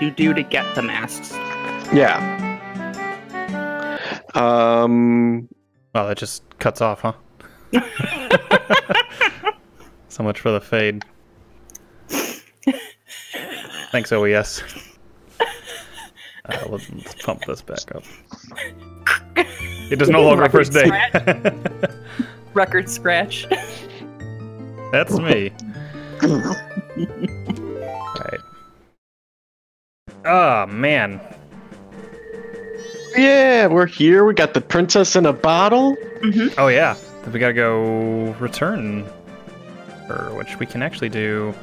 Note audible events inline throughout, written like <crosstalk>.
you do to get the masks. Yeah. Um. Wow, that just cuts off, huh? <laughs> so much for the fade. Thanks, OBS. Uh, let's, let's pump this back up. It is no longer first day. <laughs> Record scratch. That's me. <laughs> Alright. Oh, man. Yeah, we're here. We got the princess in a bottle. Oh, yeah. Then we gotta go return her, which we can actually do.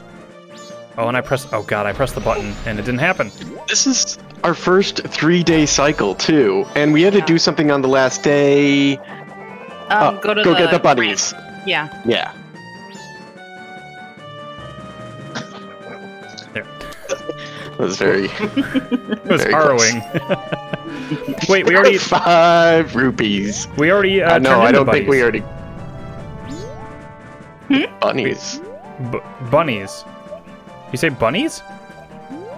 Oh, and I pressed. Oh, God, I pressed the button and it didn't happen. This is our first three-day cycle too, and we had to do something on the last day. Um, Oh, go to go the get the bunnies. Yeah. Yeah. Was very. <laughs> <laughs> It was Very harrowing. <laughs> Wait, we already. five rupees. We already. Uh, Uh, no, I don't think we bunnies. already. Bunnies. B- bunnies. You say bunnies?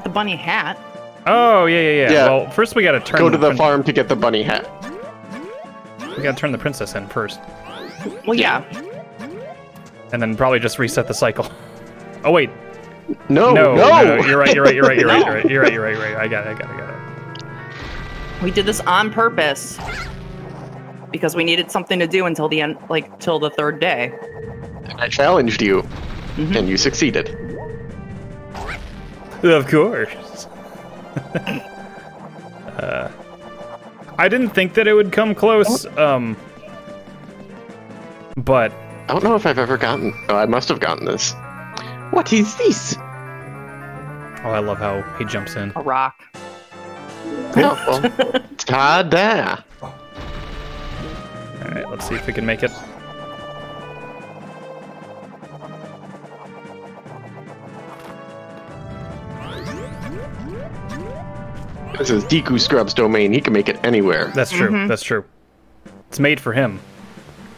The bunny hat. Oh yeah, yeah, yeah. Yeah. Well, first we gotta turn. Go to the prin- farm to get the bunny hat. We gotta turn the princess in first, Well, yeah. and then probably just reset the cycle. Oh wait, No, no, no, no, You're right. You're right. You're right. You're right. <laughs> No. You're right. You're right. You're right. You're right. I got it. I got it. I got it. We did this on purpose because we needed something to do until the end, like till the third day. I challenged you, Mhm. and you succeeded. Of course. <laughs> uh, I didn't think that it would come close. Um, but I don't know if I've ever gotten. Oh, I must have gotten this. What is this? oh, I love how he jumps in. A rock. Oh, well, <laughs> ta-da! All right, let's see if we can make it. This is Deku Scrub's domain. He can make it anywhere. That's true. Mhm. That's true. It's made for him.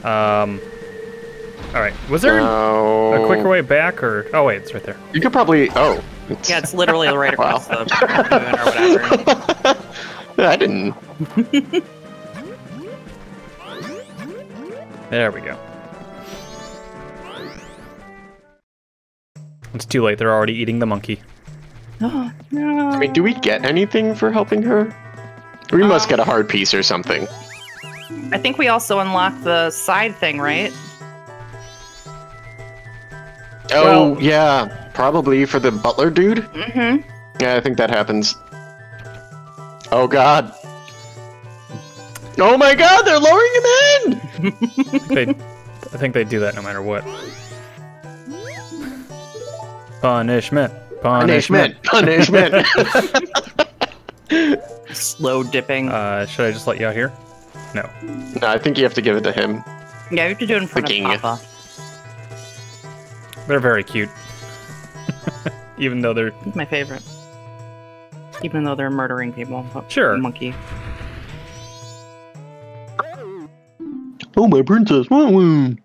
Um. All right. Was there Oh. a quicker way back, or oh wait, it's right there. You could probably. Oh. It's, Yeah, it's literally right Wow. across the moon or whatever. <laughs> I didn't. <laughs> There we go. It's too late. They're already eating the monkey. Oh, <gasps> no. I mean, do we get anything for helping her? We must Um, get a hard piece or something. I think we also unlocked the side thing, right? Oh, well- yeah. Probably for the butler dude? Mm-hmm. Yeah, I think that happens. Oh, God. Oh, my God, they're lowering him in! <laughs> They, I think they do that no matter what. Punishment. Punishment. Punishment! Punishment! <laughs> Slow dipping. Uh, should I just let you out here? No. no, I think you have to give it to him. yeah, you have to do it in front king. of Papa. They're very cute. <laughs> Even though they're He's my favorite. Even though they're murdering people. but Sure. Monkey. Oh, my princess. Woo woo.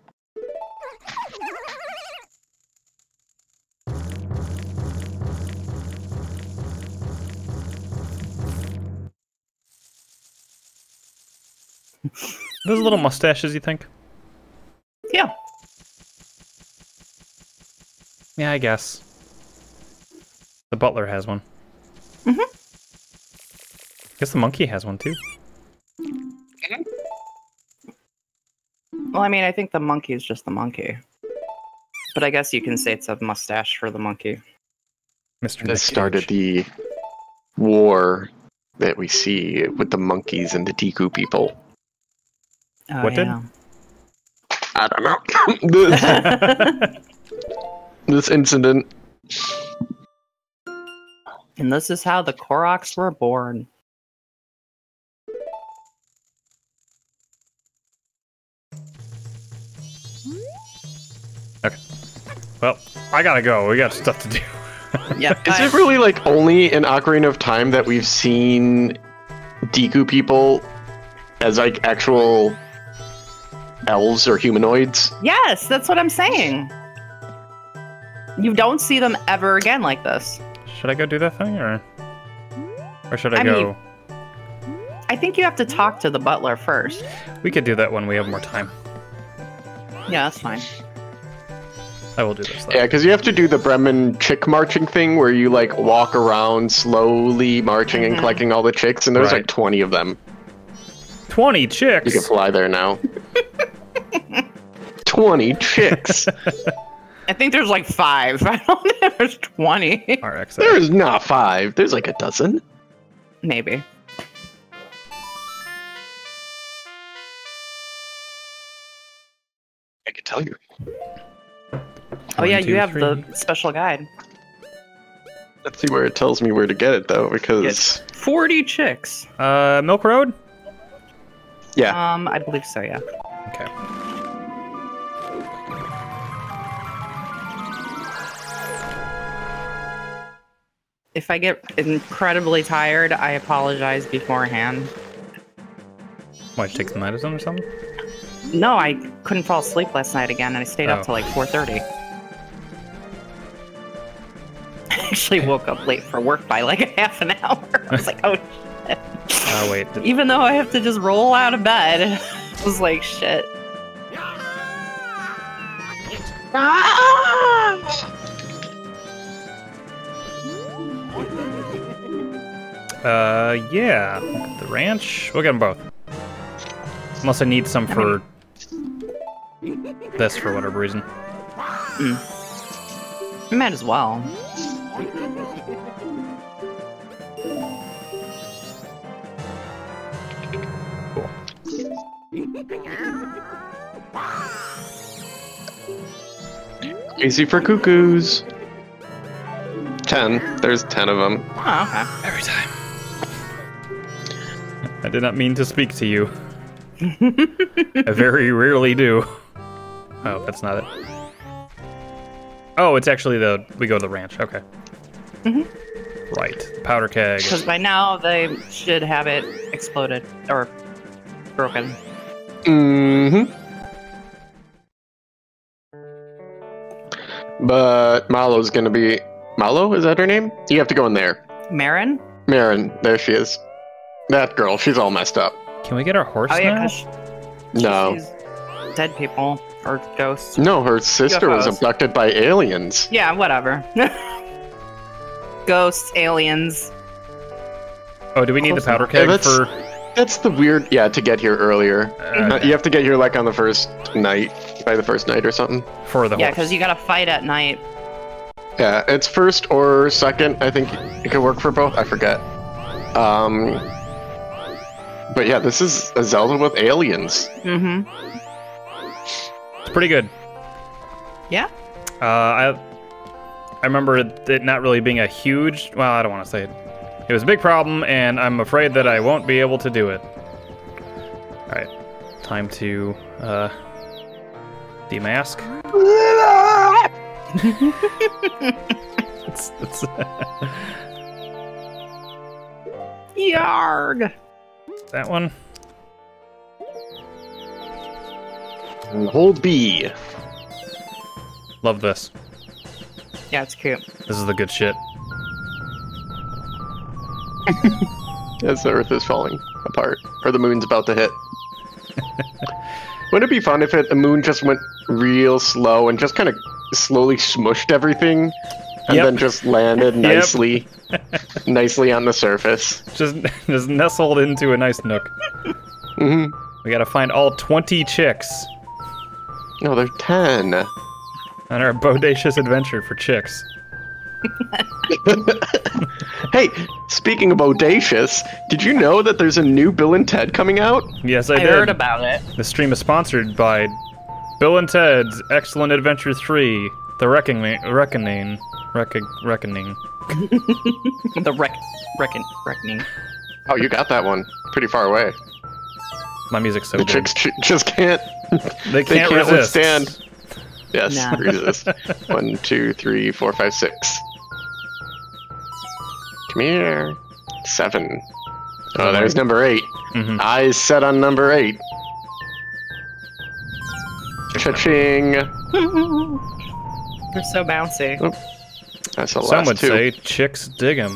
those little mustaches. You think? Yeah. Yeah, I guess. The butler has one. Mhm. Guess the monkey has one too. Well, I mean, I think the monkey is just the monkey. But I guess you can say it's a mustache for the monkey. Mr. This Nick started the war that we see with the monkeys and the Deku people. Oh, What did? I don't know. <laughs> <laughs> <laughs> this, this incident. and this is how the Koroks were born. Okay. Well, I gotta go. We got stuff to do. <laughs> Yeah. Is it really like only in Ocarina of Time that we've seen Deku people as like actual elves or humanoids? Yes, that's what I'm saying. You don't see them ever again like this. Should I go do that thing or? Or should I, I go? I think you have to talk to the butler first. We could do that when we have more time. Yeah, that's fine. I will do this. Though. Yeah, because you have to do the Bremen chick marching thing where you like walk around slowly marching and Mhm. collecting all the chicks, and there's Right. like 20 of them. Twenty chicks? You can fly there now. <laughs> 20 chicks. <laughs> I think there's like five. <laughs> I don't think there's 20. RX. There's not five. There's like a dozen. Maybe. I can tell you. Oh, yeah, two, you have three. the special guide. Let's see where it tells me where to get it though, because It's 40 chicks. Uh, Milk Road. yeah, Um, I believe so, yeah. Okay. If I get incredibly tired, I apologize beforehand. Why did you take some medicine or something? No, I couldn't fall asleep last night again, and I stayed Oh. up till like 4:30. <laughs> I actually woke up late for work by like a <laughs> half an hour. I was like, oh shit. <laughs> Oh wait. did- Even though I have to just roll out of bed, I was like, shit. Ah! Uh, yeah. The ranch. We'll get them both. Unless I need some for this for whatever reason. Might as well. Cool. easy for cuckoos. 10. There's 10 of them. Oh, okay. Every time. I did not mean to speak to you. I very rarely do. Oh, that's not it. Oh, it's actually the we go to the ranch. Okay. Mhm. Right. Powder keg. Because by now they should have it exploded or broken. Mm-hmm. But Malo's gonna be Malo, is that her name? You have to go in there. Marin? Marin, there she is. That girl, she's all messed up. Can we get our horse Oh yeah, now? because No. she's dead people or ghosts. No, her sister was abducted by aliens. Yeah, whatever. <laughs> Ghosts, aliens. Oh, do we need the powder keg Yeah, that's- for? That's the weird yeah, to get here earlier. Uh, Uh, you have to get here like on the first night, by the first night or something. for the Yeah, because you gotta fight at night. Yeah, it's first or second. I think it could work for both. I forget. Um, but yeah, this is a Zelda with aliens. Mm-hmm. It's pretty good. Yeah. Uh, I I remember it it not really being a huge. Well, I don't want to say it. It was a big problem, and I'm afraid that I won't be able to do it. All right, time to uh, demask. <laughs> it's, it's <laughs> Yarg. That one. And hold B. Love this. Yeah, it's cute. This is the good shit. <laughs> As the Earth is falling apart, or the moon's about to hit. <laughs> Wouldn't it be fun if it, the moon just went real slow and just kind of slowly smushed everything, and Yep. then just landed nicely, nicely on the surface? Just <laughs> just nestled into a nice nook. hmm We gotta find all 20 chicks No, there's ten. on our bodacious adventure for chicks. <laughs> hey, speaking of audacious, did you know that there's a new Bill and Ted coming out? Yes, I, I did. heard about it. The stream is sponsored by Bill and Ted's Excellent Adventure 3: The Reckoning. Reckoning. Reck- reckoning. <laughs> The reck reckon, reckoning. Oh, you got that one. Pretty far away. My music's so the good. chicks ch- just can't. they they can't, can't resist. withstand. Yes, Nah. resist. <laughs> One, two, three, four, five, six. Come here. Seven. Oh, there's number eight. Mhm. Eyes set on number eight. Cha-ching. <laughs> They're so bouncy. That's the Some would two. say chicks dig 'em.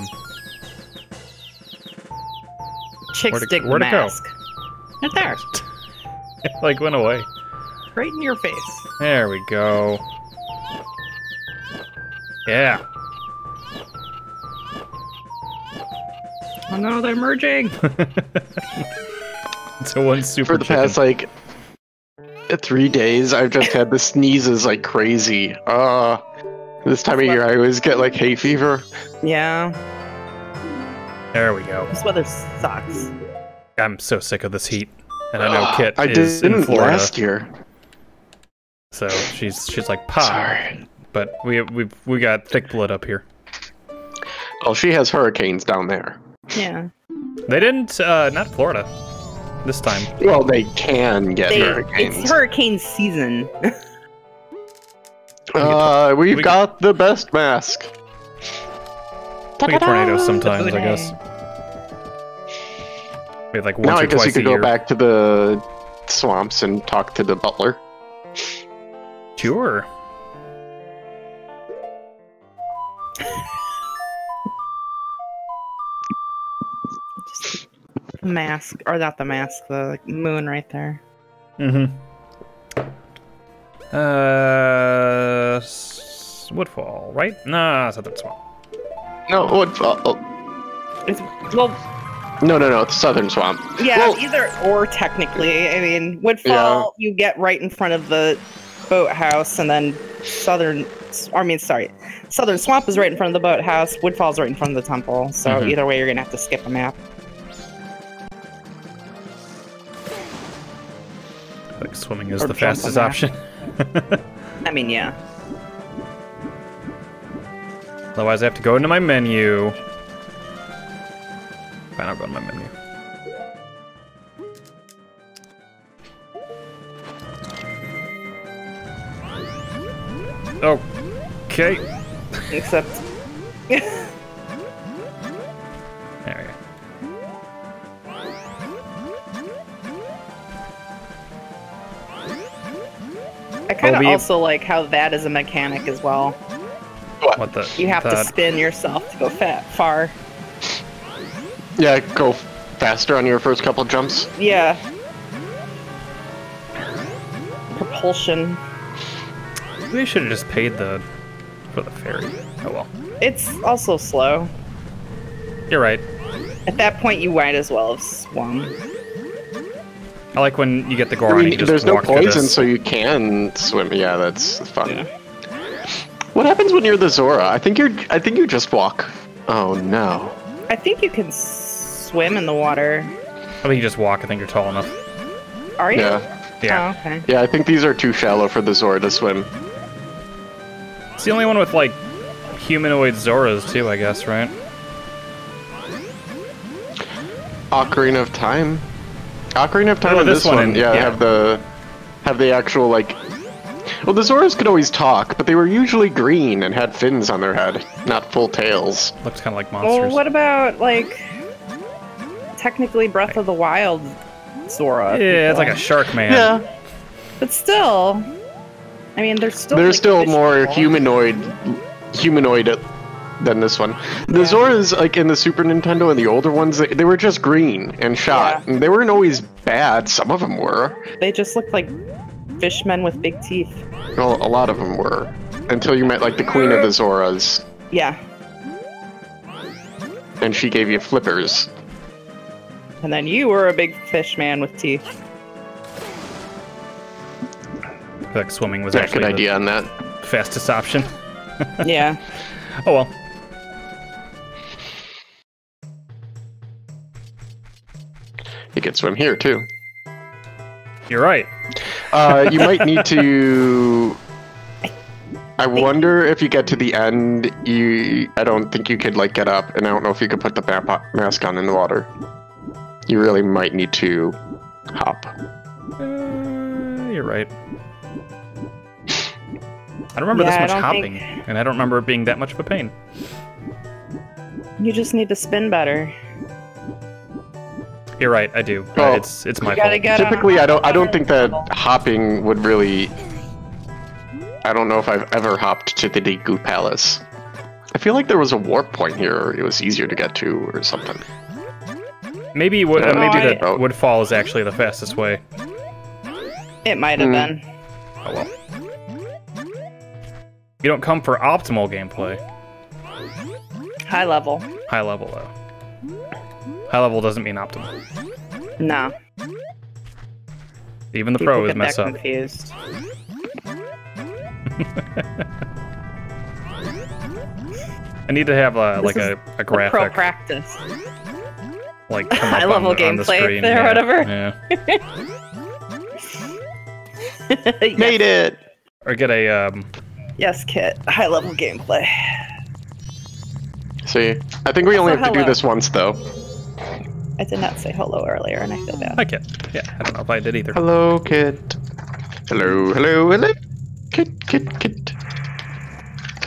Chicks Where'd dig where'd it go? mask. Right there, <laughs> It like went away. right in your face. There we go. Yeah. Oh no, they're merging. <laughs> So one super For the chicken. past like three days, I've just had the sneezes like crazy. Uh, this time of year, I always get like hay fever. yeah, There we go. this weather sucks. I'm so sick of this heat, and I know Ugh, Kit I is didn't in Florida, last year. so she's she's like pop. Sorry. But we we we got thick blood up here. Well, she has hurricanes down there. Yeah, They didn't. uh Not Florida. This time. Well, they can get they, hurricanes. it's hurricane season. <laughs> uh, we've we- got the best mask. We get tornadoes sometimes, I Hooray. guess. We have like once now or I guess twice you could go year. back to the swamps and talk to the butler. Sure. The mask, or not the mask, the like, moon right there. Mm-hmm. Uh, Woodfall, right? Nah, Southern Swamp. No, what? Uh, oh, It's well, no, no, no. It's Southern Swamp. yeah, Well- either or technically. I mean, Woodfall, you get right in front of the boathouse, and then Southern, I mean, sorry, Southern Swamp is right in front of the boathouse. Woodfall's right in front of the temple. So Mhm. either way, you're gonna have to skip a map. Like swimming is Or the fastest option. <laughs> <laughs> I mean, yeah. Otherwise, I have to go into my menu. Fine, I'll go to my menu. Okay. Except, <laughs> I kind of we- also like how that is a mechanic as well. What the? You have to spin yourself to go fat far. Yeah, go faster on your first couple jumps. Yeah. Propulsion. They should have just paid the for the ferry. Oh well. It's also slow. You're right. At that point, you might as well have swum. I like when you get the I Goron. mean, you just there's no walk poison, this. so you can swim. Yeah, that's fun. Yeah. What happens when you're the Zora? I think you're. I think you just walk. Oh no. I think you can swim in the water. I think you just walk. I think you're tall enough. Are you? Yeah. Yeah. Oh, okay. Yeah, I think these are too shallow for the Zora to swim. It's the only one with like humanoid Zoras too, I guess, right? Ocarina of Time. Ocarina of Time Oh, and this this, one one, yeah, yeah. have the have the actual like. Well, the Zoras could always talk, but they were usually green and had fins on their head, not full tails. Looks kind of like monsters. Well, what about like technically Breath of the Wild Zora? yeah, it's like a shark man. Yeah, But still, I mean, there's still they're like, still more humanoid, humanoid than this one. The Yeah. Zoras, like in the Super Nintendo and the older ones, they, they were just green and shot. Yeah. And they weren't always bad. Some of them were. They just looked like fishmen with big teeth. Well, a lot of them were. Until you met like the Queen of the Zoras, Yeah, and she gave you flippers. and then you were a big fish man with teeth. Like swimming was Yeah, actually good the idea on that. fastest option. <laughs> yeah. Oh well. You can swim here too. You're right. Uh, you might need to. <laughs> I wonder if you get to the end, you. I don't think you could like get up, and I don't know if you could put the ma- mask on in the water. You really might need to hop. Uh, you're right. I don't remember Yeah, this much hopping, think- and I don't remember it being that much of a pain. You just need to spin better. You're right. I do. Uh, Oh. it's it's my fault. get on Typically, I don't. I don't think that hopping would really. I don't know if I've ever hopped to the Deku Palace. I feel like there was a warp point here. or It was easier to get to, or something. Maybe wo- uh, maybe I- that Woodfall is actually the fastest way. It might have Hmm. been. Oh well. You don't come for optimal gameplay. High level. High level though. High level doesn't mean optimal. No. Even the People pros get mess that up. confused. <laughs> I need to have a This like is a, a A pro practice. like come <laughs> up high level on, the- on the gameplay screen. there, yeah. whatever. Yeah. <laughs> Made it. Or get a um Yes, Kit. High level gameplay. See, I think we only Also, have to do this once though. I did not say hello earlier, and I feel bad. hi kit. Yeah, I don't know if I did either. Hello, kid. Hello, hello, hello. Kid, kid, kid.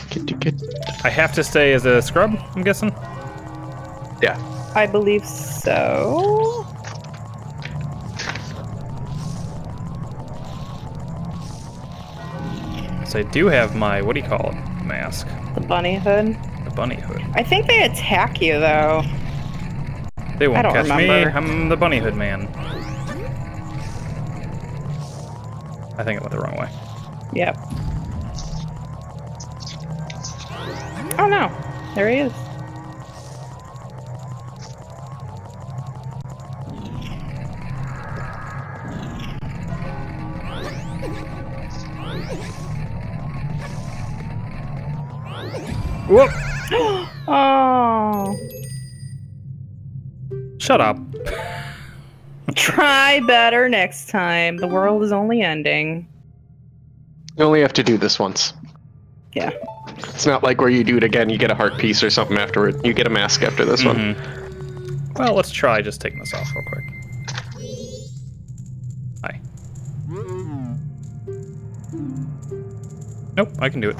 Kid, kid. I have to stay as a scrub, I'm guessing. Yeah. I believe so. So I do have my what do you call it? Mask. The bunny hood. The bunny hood. I think they attack you though. They won't catch me. I'm the bunny hood man. I think it went the wrong way. Yep. Oh no. There he is. Whoop! <gasps> Oh. Shut up. Try better next time. The world is only ending. You only have to do this once. Yeah. It's not like where you do it again, you get a heart piece or something afterward. You get a mask after this one. Mhm. Well, let's try just taking this off real quick. Hi. Nope, I can do it.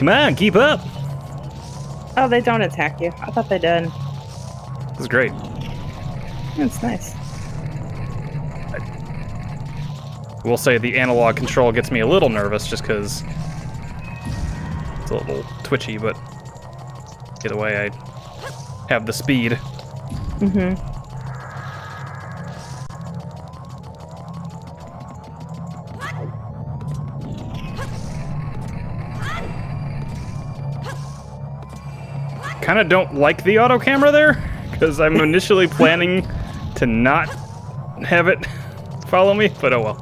Come on, keep up. Oh, they don't attack you. I thought they did. This is great. That's nice. We'll say the analog control gets me a little nervous just because it's a little twitchy, but either way, I have the speed. Mm-hmm. Kind of don't like the auto camera there because I'm initially <laughs> planning to not have it follow me, but oh well.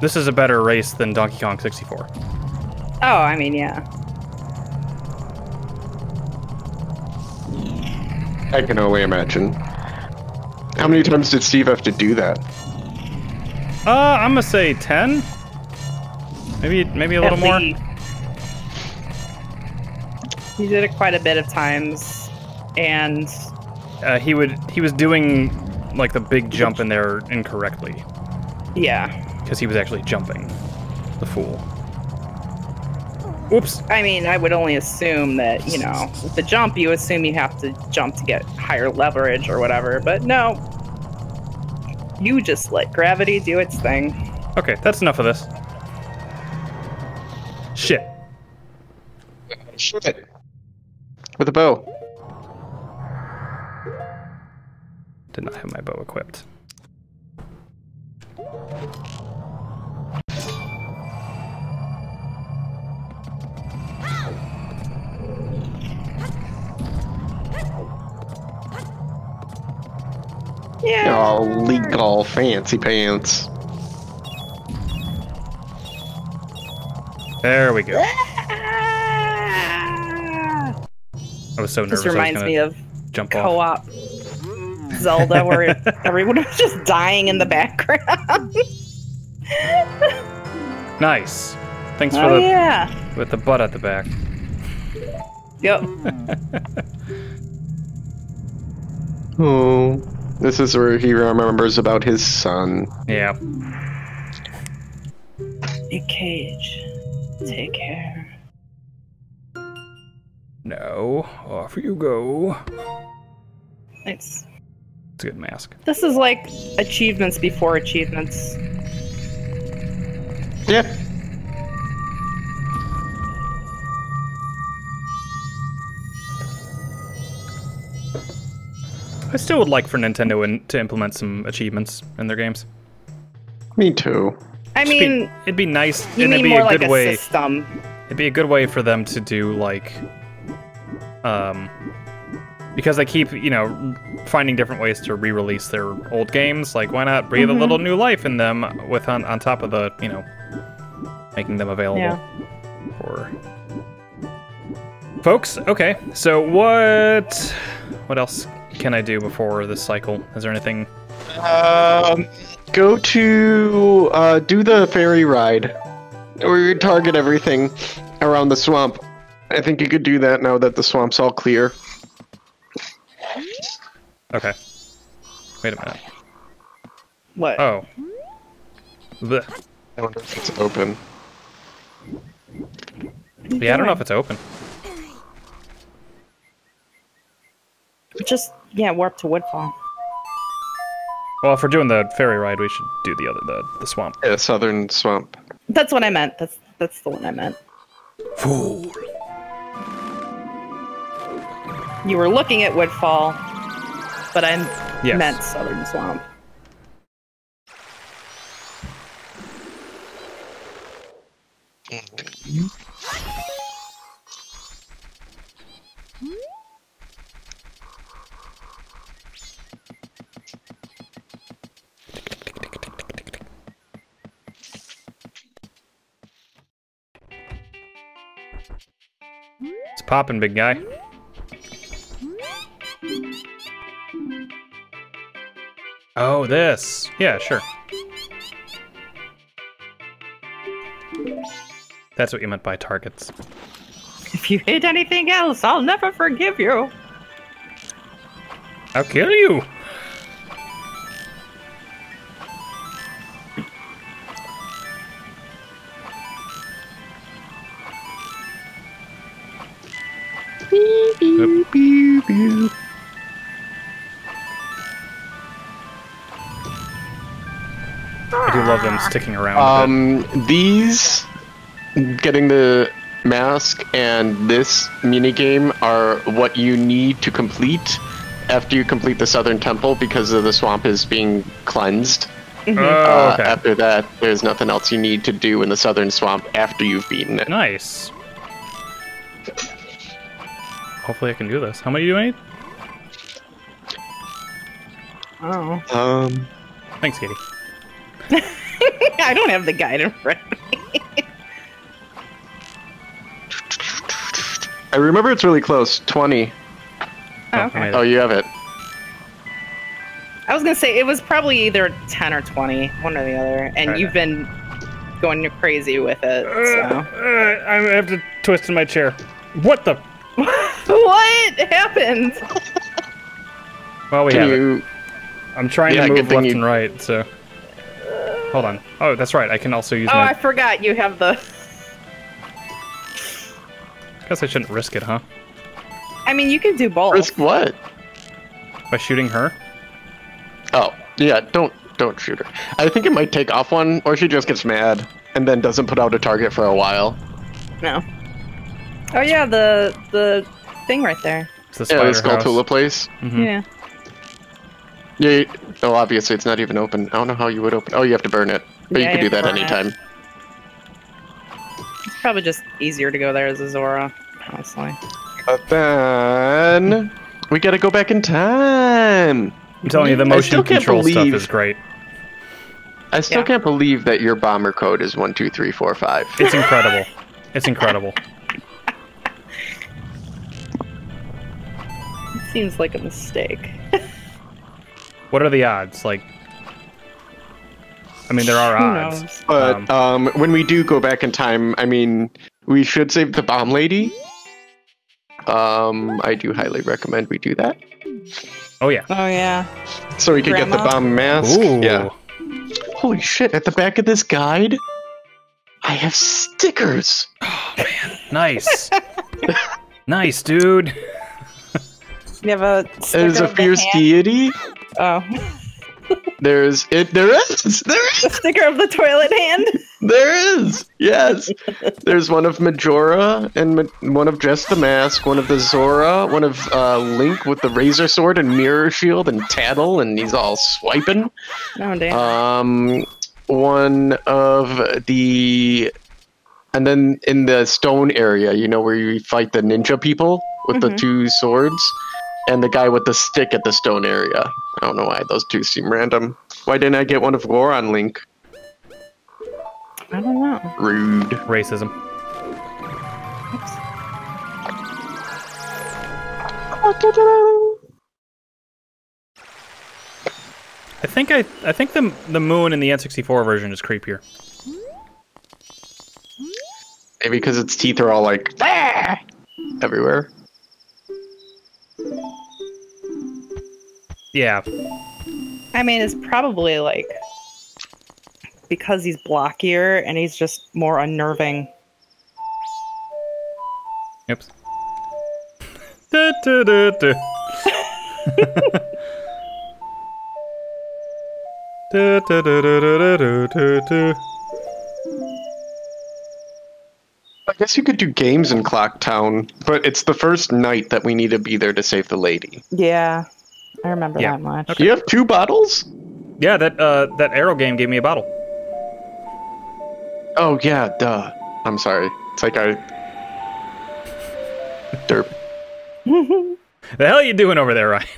This is a better race than Donkey Kong 64. Oh, I mean, yeah. I can only imagine. How many times did Steve have to do that? Uh, I'm gonna say 10. Maybe, maybe a little At more. He did it quite a bit of times, and Uh, he would, he was doing like the big jump in there incorrectly yeah. because he was actually jumping. The fool. Whoops. I mean, I would only assume that, you know, with the jump, you assume you have to jump to get higher leverage or whatever, but no. You just let gravity do its thing. Okay, that's enough of this. Shit. Shoot it. With a bow. Did not have my bow equipped. Yeah. Oh, legal fancy pants. There we go. Ah! I was so nervous. This I was reminds me of jump off. co-op Zelda where <laughs> everyone was just dying in the background. Nice. Thanks for oh the yeah. with the butt at the back. Yep. <laughs> Oh. This is where he remembers about his son. Yeah. Nick Cage. Take care. No, off you go. Nice. It's a good mask. This is like achievements before achievements. Yeah. I still would like for Nintendo in, to implement some achievements in their games. Me too. I Just be- mean, it'd be nice, you and it'd mean be more a like good a way. system. It'd be a good way for them to do like, um, because they keep you know finding different ways to re-release their old games. Like, why not breathe a Mhm. little new life in them with on on top of the you know making them available Yeah. for folks. Okay, so what what else can I do before this cycle? Is there anything? Um, go to uh, do the ferry ride, where you target everything around the swamp. I think you could do that now that the swamp's all clear. Okay. Wait a minute. What? Oh. Blech. I wonder if it's open. Yeah, I don't know if it's open. Just yeah, warp to Woodfall. Well, if we're doing the ferry ride, we should do the other the the swamp. Yeah, southern swamp. That's what I meant. That's that's the one I meant. Fool. You were looking at Woodfall, but I Yes. meant Southern Swamp. It's popping, big guy. Oh, this. Yeah, sure. That's what you meant by targets. If you hit anything else, I'll never forgive you. I'll kill you. Oop. I do love them sticking around. Um, these getting the mask and this mini game are what you need to complete after you complete the southern temple because of the swamp is being cleansed. Oh, Uh, okay. After that, there's nothing else you need to do in the southern swamp after you've beaten it. Nice. Hopefully I can do this. How many do I need? Oh. Um, Thanks, Katie. <laughs> I don't have the guide in front of me. I remember it's really close. Twenty. Oh, okay. Oh, you have it. I was gonna say it was probably either ten or twenty, one or the other, and Right. you've been going crazy with it. So. Uh, I have to twist in my chair. What the? What happened? Well, we Can have it. I'm trying Yeah, to move left you- and right, so. Hold on. Oh, that's right. I can also use Oh, my. I forgot you have the. Guess I shouldn't risk it, huh? I mean, you can do both. Risk what? By shooting her. Oh, yeah. Don't don't shoot her. I think it might take off one, or she just gets mad and then doesn't put out a target for a while. No. Oh yeah, the the thing right there. It's the Yeah, spider the house. Skulltula place. Mhm. Yeah. Yeah. you- Oh, obviously it's not even open. I don't know how you would open. Oh, you have to burn it, but Yeah, you could you do that to burn it. anytime. It's probably just easier to go there as a Zora, honestly. But then we gotta go back in time. I'm telling you, the motion still can't control stuff is great. I still Yeah. can't believe that your bomber code is one two three four five. It's incredible. it's incredible. <laughs> seems like a mistake. What are the odds? Like, I mean, there are odds. But um, when we do go back in time, I mean, we should save the bomb lady. Um, I do highly recommend we do that, Oh yeah. Oh yeah. so we can get the bomb mask. Ooh. Yeah. Holy shit! At the back of this guide, I have stickers. Oh, <gasps> man, nice. nice, dude. <laughs> You have a There's a the fierce hand- deity. Oh, <laughs> There's it. There is. There the is. sticker of the toilet hand. There is. Yes. There's one of Majora and Ma- one of Jess the Mask, one of the Zora, one of uh, Link with the Razor Sword and Mirror Shield and Tatl, and he's all swiping. Oh damn. Um, one of the, and then in the stone area, you know where you fight the ninja people with the Mhm. two swords, and the guy with the stick at the stone area. I don't know why those two seem random. Why didn't I get one of Goron Link? I don't know. Rude. Racism. Oops. I think I I think the the moon in the N64 version is creepier. Maybe because its teeth are all like "Ah!" <laughs> everywhere. Yeah. I mean, it's probably like because he's blockier and he's just more unnerving. <laughs> <laughs> Du, du, du, du, du. I guess you could do games in Clocktown, but it's the first night that we need to be there to save the lady. Yeah, I remember Yeah. that much. You have two bottles? Yeah, that uh that arrow game gave me a bottle. Oh yeah, duh. I'm sorry. It's like I derp. <laughs> The hell are you doing over there, Ryan?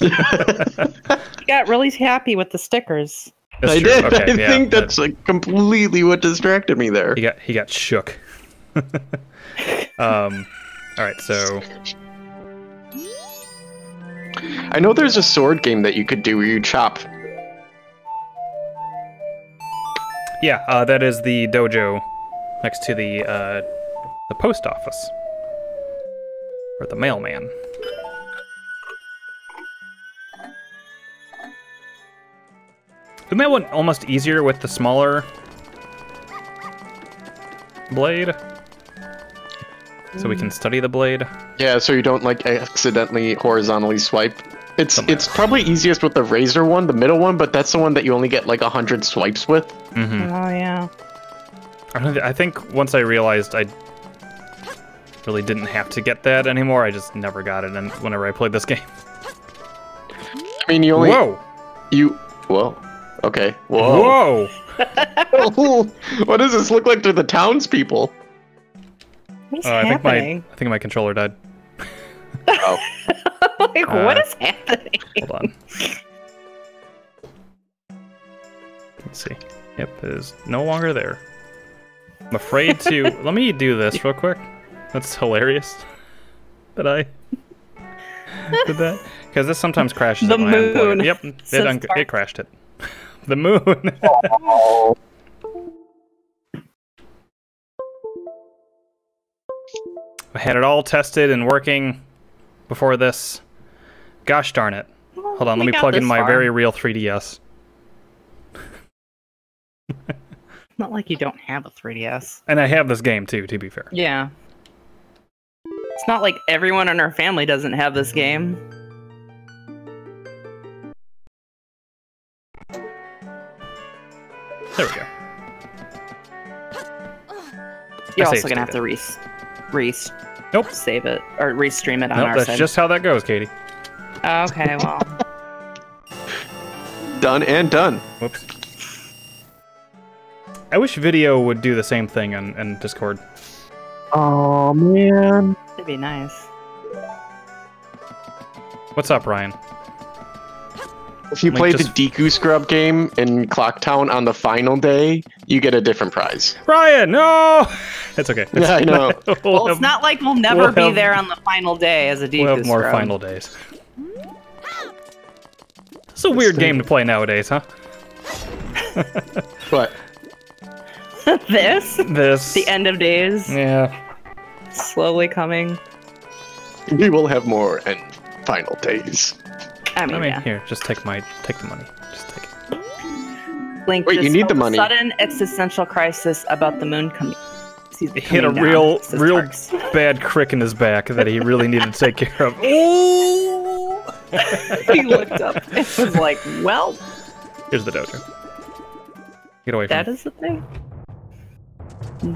<laughs> He got really happy with the stickers. That's I true. did. Okay, I yeah, think that- that's like completely what distracted me there. he got he got shook. <laughs> um, all right, so I know there's a sword game that you could do where you chop. yeah, uh, that is the dojo next to the uh, the post office or the mailman. Isn't that one almost easier with the smaller blade? So we can study the blade. Yeah, so you don't like accidentally horizontally swipe. It's Somewhere. it's probably easiest with the razor one, the middle one, but that's the one that you only get like a hundred swipes with. hmm Oh yeah. I, don't I think once I realized I really didn't have to get that anymore, I just never got it. And whenever I played this <laughs> game, I mean, you only whoa, you whoa. Okay. Whoa. whoa! <laughs> <laughs> what does this look like to the townspeople? What's Uh, I think my? I think my controller died. Oh, <laughs> like, what uh, is happening? Hold on. Let's see. Yep, it is no longer there. I'm afraid to. <laughs> let me do this real quick. That's hilarious. That I did that because this sometimes crashes. The it when I unplug it. moon Yep, it, says un- it crashed it. <laughs> the moon. I had it all tested and working before this. Gosh darn it. Hold on, let me plug in my far. very real 3DS. Not like you don't have a 3DS. And I have this game too, to be fair. Yeah. It's not like everyone in our family doesn't have this game. There we go. You're I also gonna have to re, re Nope. save it or restream it on Nope, our that's side. just how that goes, Katie. Oh, okay, well, <laughs> done and done. Whoops. I wish video would do the same thing on, on Discord. Oh man. it'd be nice. What's up, Ryan? If you Like, play just- the Deku Scrub game in Clocktown on the final day, you get a different prize. Ryan, no! <laughs> It's okay. It's Yeah, I know. <laughs> we'll Well, have, it's not like we'll never we'll be have- there on the final day as a Deku we'll have more Scrub. final days. It's a weird game to play nowadays, huh? But <laughs> this, This. the end of days, Yeah. slowly coming. we will have more and final days. I mean, I mean, yeah. here, just take my take the money. Just take it. Link Wait, just you need the money. Sudden existential crisis about the moon coming. He's hit a down, real, real Tarks. bad crick in his back that he really needed to take care of. Ooh! <laughs> he looked up and was like, "Well, Here's the dojo. Get away from that him. is a thing.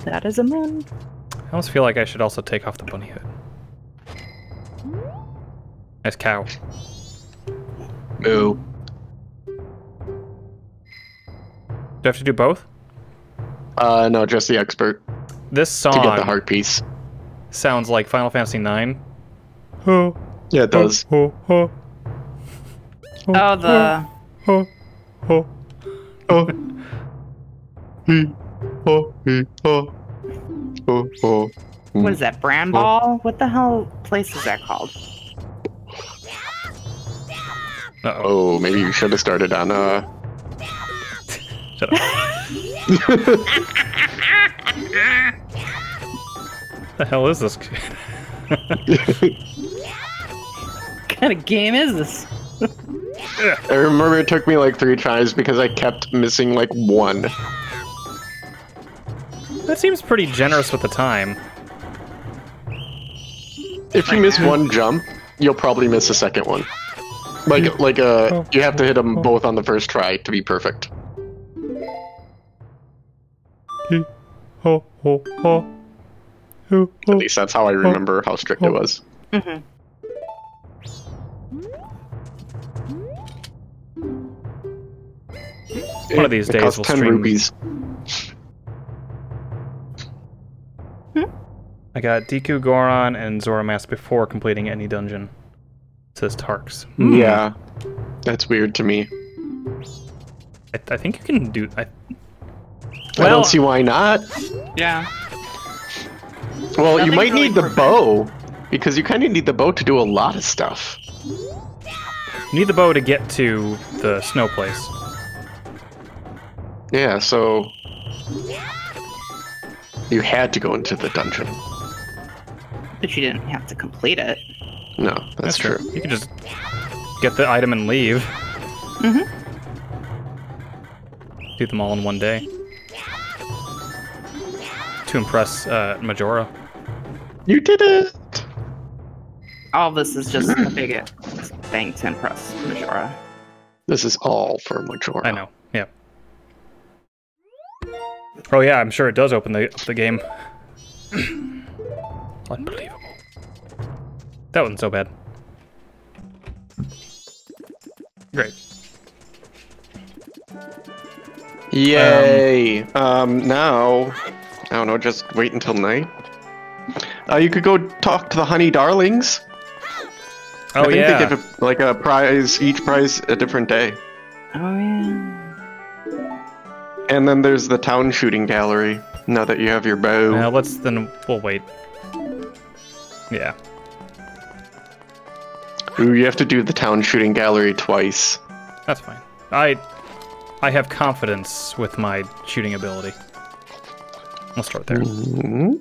That is a moon." I almost feel like I should also take off the bunny hood. Nice cow. Moo. Do I have to do both? Uh, no, just the expert This song to get the heart piece. sounds like Final Fantasy IX. Oh, Yeah, it does. oh, oh, Oh, the oh, oh. Oh. He, oh, he, oh. Oh, oh. what is that? Bramble? What the hell place is that called? Uh-oh. Oh, maybe you should have started on uh Shut up. the hell is this? kid? <laughs> What kind of game is this? I remember it took me like three tries because I kept missing like one. that seems pretty generous with the time. If you miss one jump, you'll probably miss a second one. Like like uh you have to hit them both on the first try to be perfect. Oh, oh, oh. Oh, At least that's how I remember how strict it was. Mm-hmm. One of these It days costs we'll 10 stream- rupees. I got Deku Goron and Zora mask before completing any dungeon. Says Tarks. Hmm. Yeah. That's weird to me. I, I think you can do. I, I Well- don't see why not. Yeah. Well, you might really need the bow because you kind of need the bow to do a lot of stuff. you need the bow to get to the snow place. Yeah, so you had to go into the dungeon. But you didn't have to complete it. No, that's, true. You can just get the item and leave. Mhm. Do them all in one day. To impress uh, Majora. You did it. All this is just a big <clears throat> thing to impress Majora. This is all for Majora. I know. Yeah. Oh yeah, I'm sure it does open the the game. <clears throat> Unbelievable. That wasn't so bad. Great. Yay! Um, now, I don't know, just wait until night. Uh, you could go talk to the honey darlings. Oh I think yeah. they give a, like a prize, each prize a different day. Oh yeah. And then there's the town shooting gallery. Now that you have your bow. Now let's then we'll wait. Yeah. Ooh, you have to do the town shooting gallery twice. That's fine. I I have confidence with my shooting ability. We'll start there. Mhm.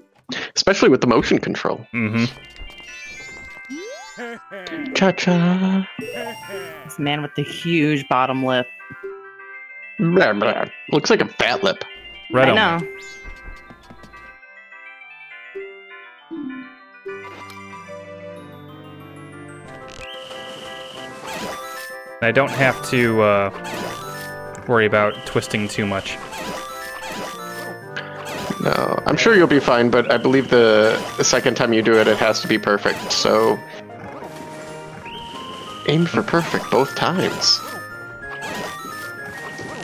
Especially with the motion control. Mm-hmm. Cha cha. This man with the huge bottom lip. Blah, blah. Looks like a fat lip. Right I on. know. I don't have to uh, worry about twisting too much. No, I'm sure you'll be fine, but I believe the, the second time you do it, it has to be perfect. So aim for perfect both times.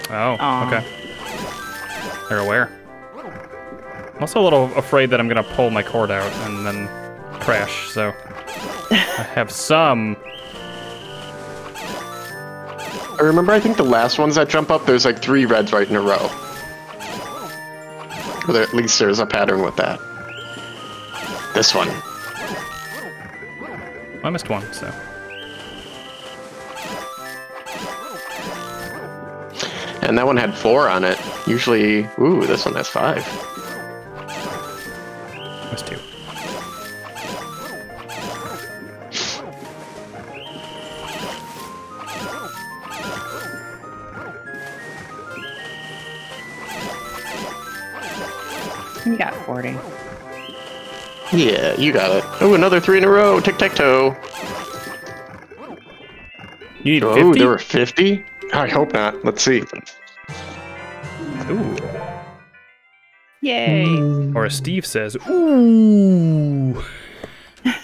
Oh, Aw. okay. They're aware. I'm also a little afraid that I'm gonna pull my cord out and then crash, so <laughs> I have some. I remember, I think the last ones that jump up, there's like three reds right in a row. Or at least there's a pattern with that. This one. I missed one, so And that one had four on it. Usually, ooh, this one has five. You got 40. Yeah, you got it. Oh, another three in a row. Tic tac toe. You need Oh, 50? there were 50? I hope not. Let's see. Ooh. Yay! Hmm. Or as Steve says, ooh. <laughs>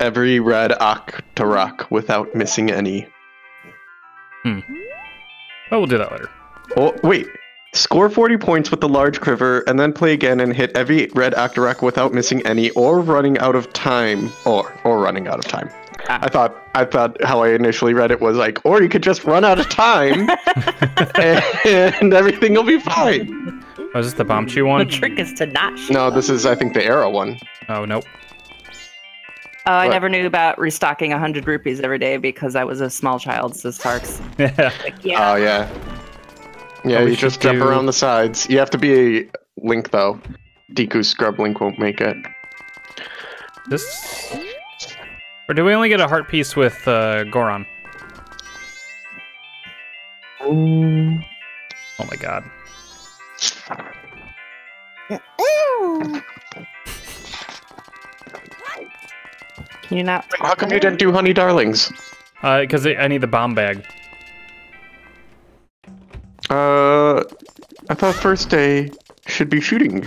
Every red Octorok without missing any. Oh, we'll do that later. Oh, wait. Score 40 points with the large quiver, and then play again and hit every red Octorok without missing any, or running out of time. Or or running out of time. Ah. I thought I thought how I initially read it was like, or you could just run out of time, <laughs> and everything will be fine. Oh, is this the Bombchu one? The trick is to not shoot. No, this is I think the arrow one. Oh, nope. Oh, I What? never knew about restocking 100 rupees every day because I was a small child, says Tarks. <laughs> Yeah. Like, Oh yeah. yeah. Yeah, Oh, we you just should jump do- around the sides. You have to be a Link though. Deku Scrub Link won't make it. This. Or do we only get a heart piece with uh, Goron? Oh my god. Can you not? How come you didn't do Honey Darlings? Uh, Because I need the bomb bag. Uh, I thought first day should be shooting.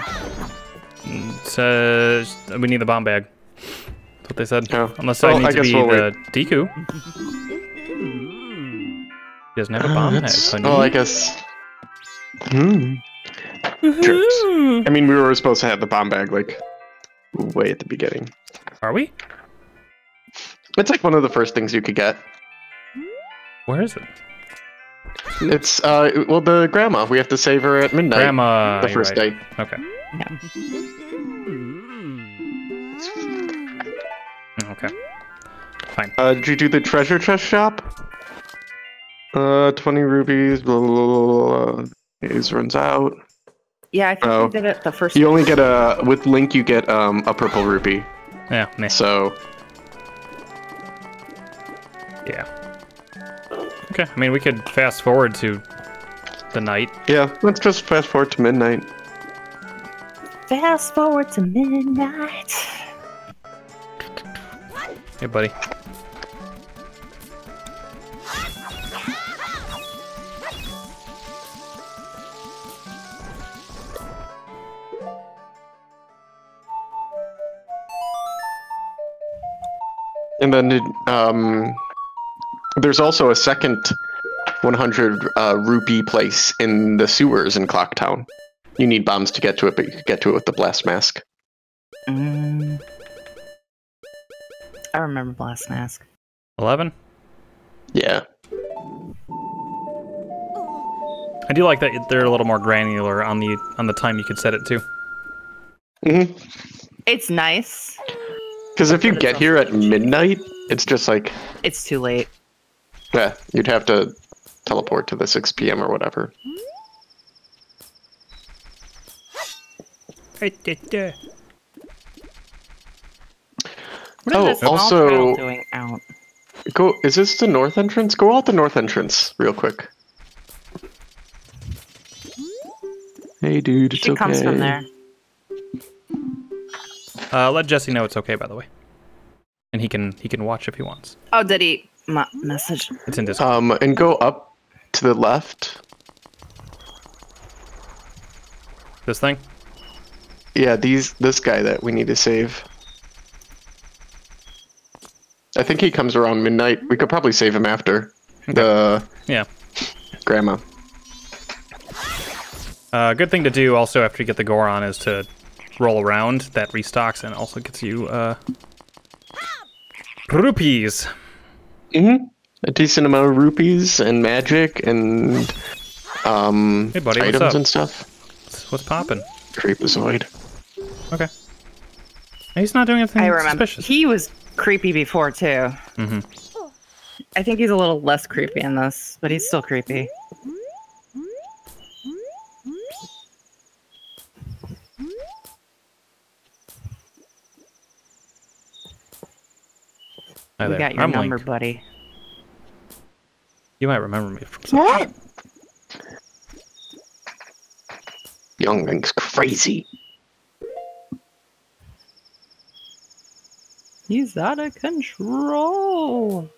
Says we need the bomb bag. That's what they said. Oh. Unless Well, I need I to guess be we'll the Deku. He doesn't have a bomb bag. That's- honey. oh, I guess. Hmm. Jerks. I mean, we were supposed to have the bomb bag like way at the beginning. Are we? It's like one of the first things you could get. Where is it? It's uh, well, the grandma. We have to save her at midnight. Grandma. the first right. day. Okay. Yeah. Okay. Fine. Uh, did you do the treasure chest shop? Uh, 20 rupees, blah, blah, blah, blah, blah. Haze runs out. Yeah, I think Oh. we did it the first You only get a, with Link, you get um, a purple rupee. Yeah. Meh. So, Yeah. Okay. I mean, we could fast forward to the night. yeah, let's just fast forward to midnight. Fast forward to midnight. Hey, buddy. And then, um, there's also a second 100 uh, rupee place in the sewers in Clocktown. You need bombs to get to it, but you could get to it with the blast mask. Mm. I remember Blast Mask. Eleven. Yeah. I do like that they're a little more granular on the on the time you could set it to. hmm It's nice. Because if you get here at midnight, it's just like, It's too late. Yeah, you'd have to teleport to the 6 p.m. or whatever. What is Oh, this also- child doing out? Go. Is this the north entrance? Go out the north entrance real quick. Hey, dude, it's She okay. comes from there. Uh, let Jesse know it's okay, by the way, and he can he can watch if he wants. Oh, did he ma- message? It's in Discord. Um, and go up to the left. this thing. Yeah, these this guy that we need to save. I think he comes around midnight. We could probably save him after the Yeah. grandma. Uh, good thing to do also after you get the Goron is to roll around. That restocks and also gets you uh, rupees. Hmm A decent amount of rupees and magic and um Hey, buddy, what's items up? and stuff. What's, what's popping? Creepazoid. Okay. He's not doing anything I remember. suspicious. He was creepy before too. hmm I think he's a little less creepy in this, but he's still creepy. Hi we there. got your I'm number, Link. buddy. You might remember me from something. Young Link's crazy. He's out of control.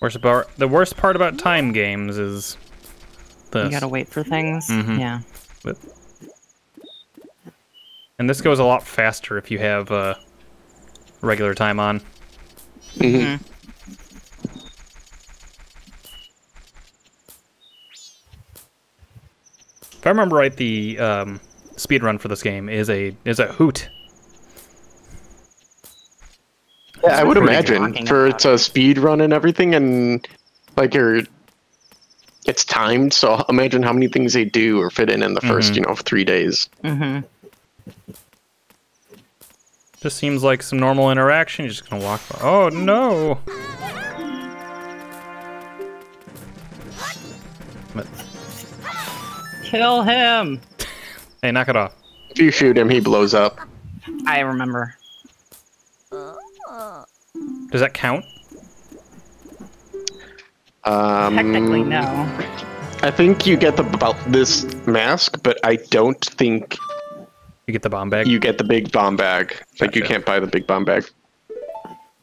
Worst part, the worst part about time games is this. You gotta wait for things. Mhm. Yeah. But- And this goes a lot faster if you have uh, regular time on. Mhm. If I remember right, the um, speed run for this game is a is a hoot. Yeah, I would imagine for it's a speed run and everything, and like you're, it's timed. So imagine how many things they do or fit in in the 1st Mhm. you know, three days. Mm-hmm. Just seems like some normal interaction. You're just gonna walk. By. Oh no! Kill him. hey, knock it off. If you shoot him, he blows up. I remember. Does that count? Um, Technically, no. I think you get the about this mask, but I don't think You get the bomb bag. you get the big bomb bag. Like you can't buy the big bomb bag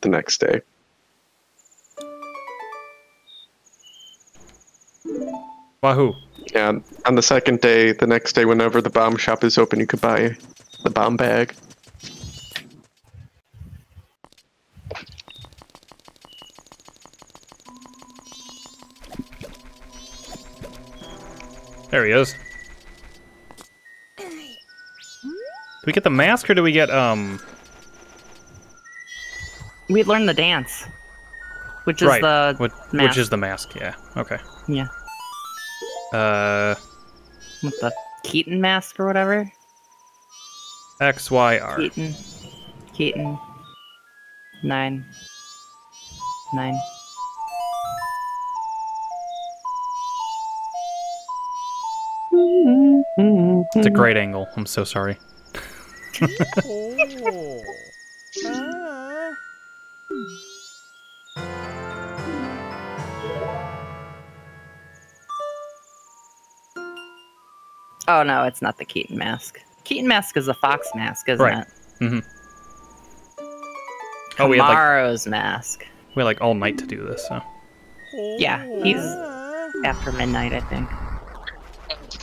the next day. Wahoo! Yeah, on the second day, the next day, whenever the bomb shop is open, you could buy the bomb bag. There he is. Do we get the mask or do we get um? We learned the dance, which is right, the which, which mask. is the mask? Yeah. Okay. yeah, Uh, with the Keaton mask or whatever. X Y R. Keaton, Keaton, nine, nine. Mm-hmm. It's a mm-hmm. great angle. I'm so sorry. <laughs> Oh no, it's not the Keaton mask. Keaton mask is a fox mask, isn't Right. it? Mm-hmm. Oh, we had like Kamaro's mask. we had like all night to do this. So Yeah, he's after midnight, I think.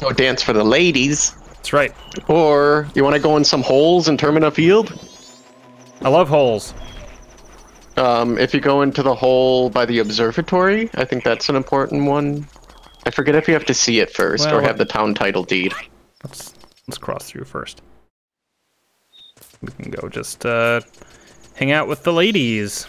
Go dance for the ladies. that's right. Or you want to go in some holes in Termina Field? I love holes. Um, if you go into the hole by the observatory, I think that's an important one. I forget if you have to see it first Well, or have the town title deed. Let's let's cross through first. We can go just uh, hang out with the ladies.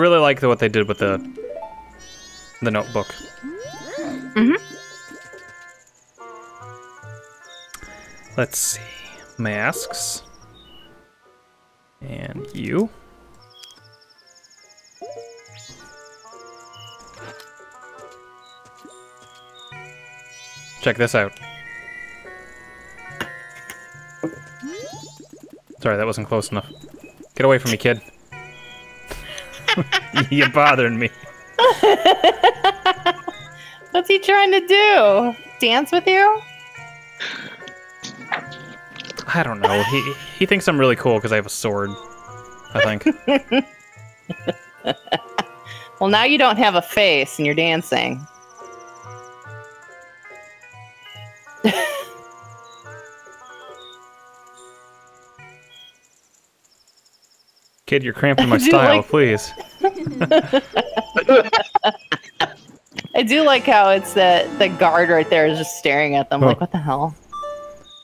Really like the, what they did with the the notebook. Mhm. Let's see. Masks. And you. Check this out. Sorry, that wasn't close enough. Get away from me, kid. <laughs> you bothering me. <laughs> What's he trying to do? Dance with you? I don't know. He he thinks I'm really cool because I have a sword. I think. <laughs> Well, now you don't have a face and you're dancing. Kid, you're cramping my style, like- please. <laughs> I do like how it's that the guard right there is just staring at them Huh. like, what the hell?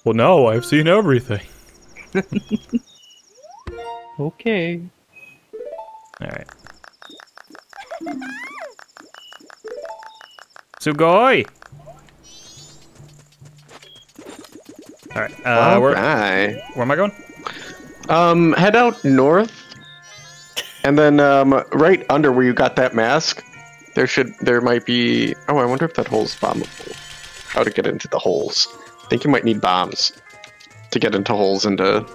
Well, no, I've seen everything. <laughs> Okay. All right. Sugoi! Alright, uh, All where, right. where am I going? Um, head out north, and then um, right under where you got that mask, there should there might be. Oh, I wonder if that hole's bombable. How to get into the holes? I think you might need bombs to get into holes into.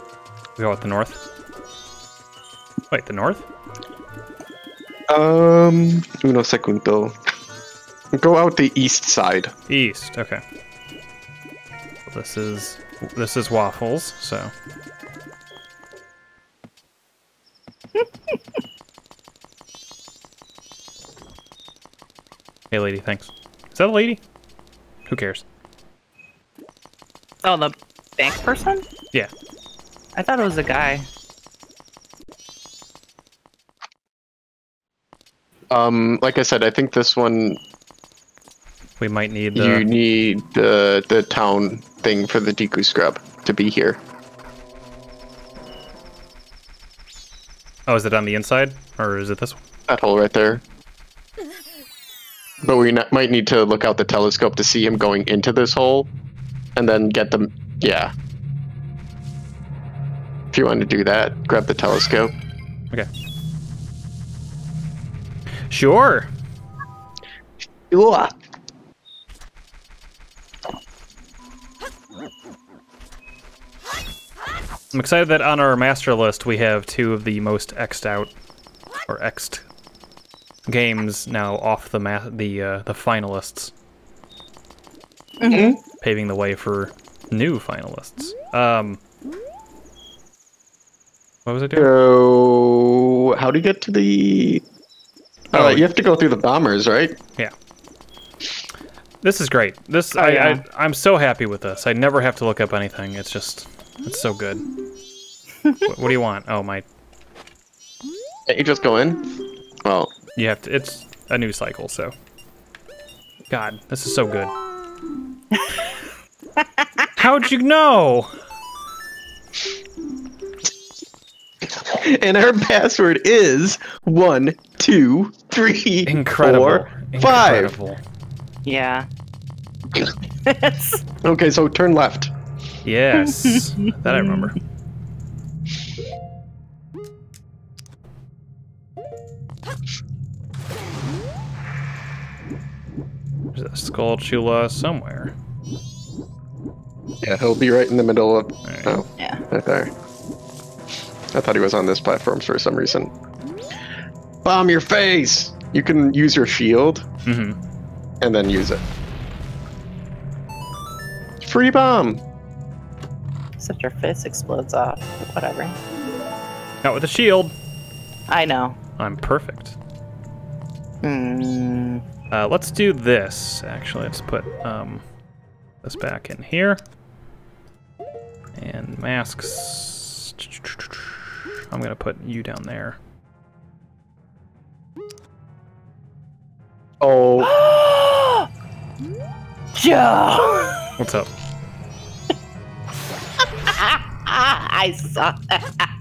We go with the north. Wait, the north? Um, uno segundo. Go out the east side. East, okay. This is this is waffles, so. <laughs> hey lady, thanks. Is that a lady? Who cares? Oh, the bank person? Yeah. I thought it was a guy. Um, like I said, I think this one We might need the you need the the town thing for the Deku scrub to be here. Oh, is it on the inside? Or is it this one? That hole right there. But we n- might need to look out the telescope to see him going into this hole, and then get them. Yeah. If you want to do that, grab the telescope. Okay. Sure. Ooh. I'm excited that on our master list we have two of the most xed out or xed games now off the ma- the uh, the finalists, paving the way for new finalists. Um, what was I doing? So, how do you get to the? Oh. Uh, you have to go through the bombers, right? Yeah. This is great. This Oh, I, yeah. I I'm so happy with this. I never have to look up anything. It's just it's so good. <laughs> what, what do you want? Oh my! Can't you just go in? Well, You have to. It's a new cycle, so. God, this is so good. <laughs> How'd you know? and our password is one, two, three, Incredible. four, five. Incredible. Yeah. <laughs> Okay, so turn left. Yes, <laughs> that I remember. There's a Skulltula somewhere. Yeah, he'll be right in the middle of. Alright. Oh, yeah. right there. I thought he was on this platform for some reason. Bomb your face! You can use your shield hmm and then use it. Free bomb! Except your face explodes off. Whatever. Not with a shield. I know. I'm perfect. Hmm. Uh, let's do this. Actually, let's put um, this back in here. And masks. I'm gonna put you down there. Oh, <gasps> Joe! What's up? <laughs> I saw that.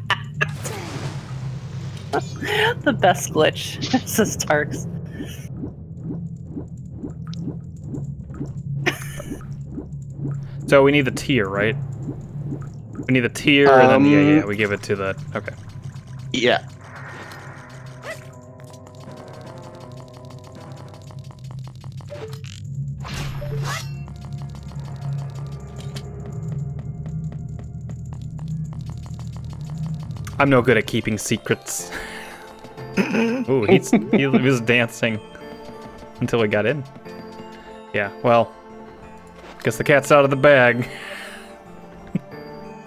<laughs> the best glitch. <laughs> Says Tarks. So we need the tear, right? We need the tear, and then yeah, Um, yeah, we give it to the. Okay. yeah. I'm no good at keeping secrets. <laughs> Ooh, he's, he was dancing until we got in. Yeah, well, guess the cat's out of the bag.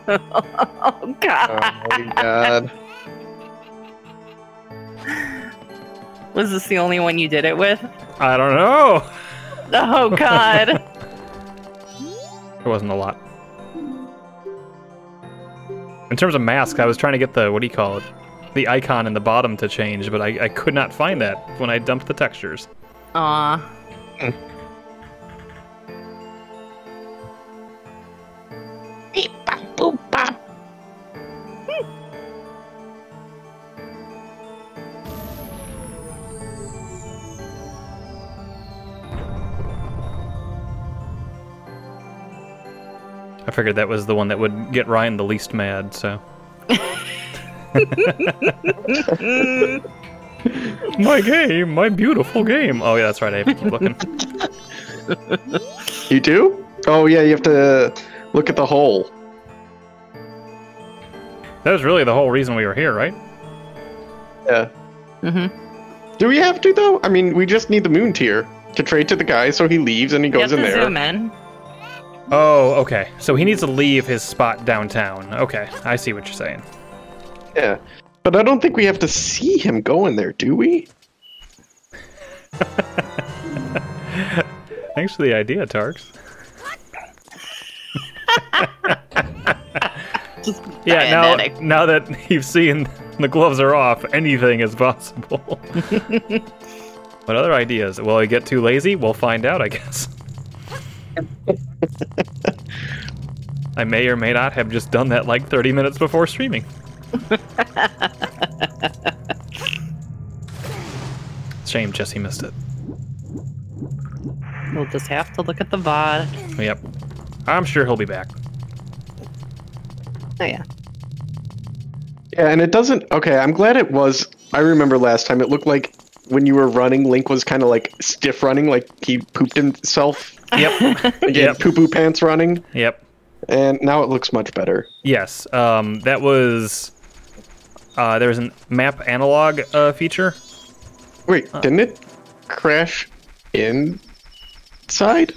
Oh god. Oh my god. <laughs> Was this the only one you did it with? I don't know. Oh god. <laughs> There wasn't a lot. In terms of masks, I was trying to get the what do you call it, the icon in the bottom to change, but I, I could not find that when I dumped the textures. Aw. Hmm. I figured that was the one that would get Ryan the least mad, so. <laughs> my game, my beautiful game. Oh yeah, that's right. I have to keep looking. You do? Oh yeah, you have to look at the hole. That was really the whole reason we were here, right? Yeah. Mm-hmm. Do we have to though? I mean, we just need the moon tear to trade to the guy, so he leaves and he goes have in to there. zoom in. Oh, okay. So he needs to leave his spot downtown. Okay, I see what you're saying. Yeah. But I don't think we have to see him going there, do we? <laughs> Thanks for the idea, Tarks. Just <laughs> Yeah, now, now that you've seen the gloves are off, anything is possible. <laughs> what other ideas? Will I get too lazy? We'll find out, I guess. <laughs> I may or may not have just done that like 30 minutes before streaming. <laughs> Shame Jesse missed it. We'll just have to look at the VOD. Yep. I'm sure he'll be back. Oh yeah. Yeah, and it doesn't. Okay, I'm glad it was. I remember last time it looked like when you were running, Link was kind of like stiff running, like he pooped himself. <laughs> Yep. Again, Yep. poo poo pants running, yep. and now it looks much better. Yes. Um, that was. Uh, there was a map analog uh, feature. Wait, didn't it crash inside?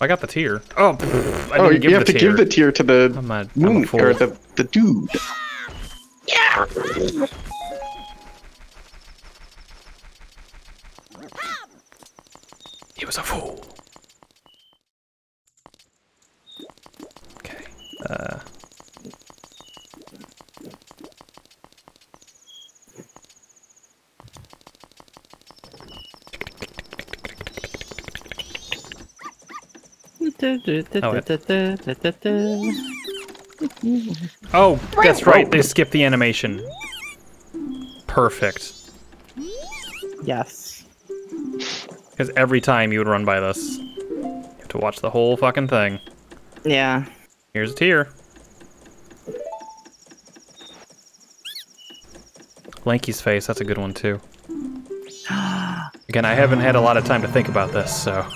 I got the tear. Oh, pff, I oh, didn't you give have the to tear. give the tear to the I'm a, I'm a moon or the the dude. He was a fool. Okay. Uh. Oh, that's right. They skipped the animation. Perfect. Yes. Because every time you would run by this, you have to watch the whole fucking thing. Yeah. Here's a tear. Lanky's face, that's a good one too. <gasps> Again, I haven't had a lot of time to think about this, so.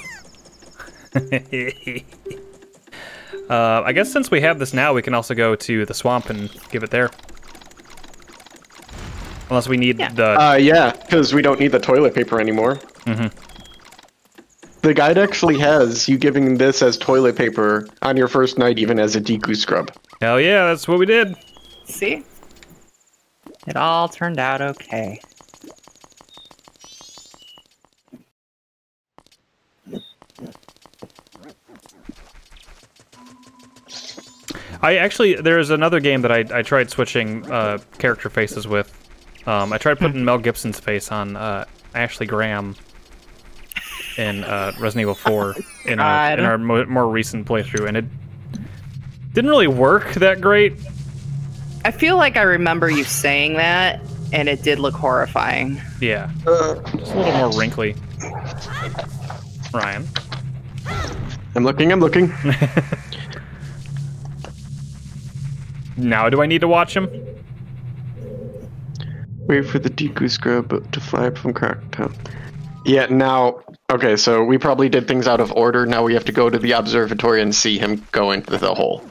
<laughs> uh, I guess since we have this now, we can also go to the swamp and give it there. Unless we need Yeah. the. Uh, yeah, because we don't need the toilet paper anymore. Mhm. The guide actually has you giving this as toilet paper on your first night, even as a Deku scrub. Hell yeah, that's what we did. See? It all turned out okay. I actually there's another game that I, I tried switching uh, character faces with. Um, I tried putting Mel Gibson's face on uh, Ashley Graham in uh, Resident Evil 4 <laughs> in our, in our mo- more recent playthrough, and it didn't really work that great. I feel like I remember you saying that, and it did look horrifying. Yeah, just a little more wrinkly. Ryan, I'm looking, I'm looking. <laughs> now do I need to watch him? Wait for the Deku scrub to fly up from Cracktown. Yeah, now, okay, so we probably did things out of order. Now we have to go to the observatory and see him go into the hole. <laughs>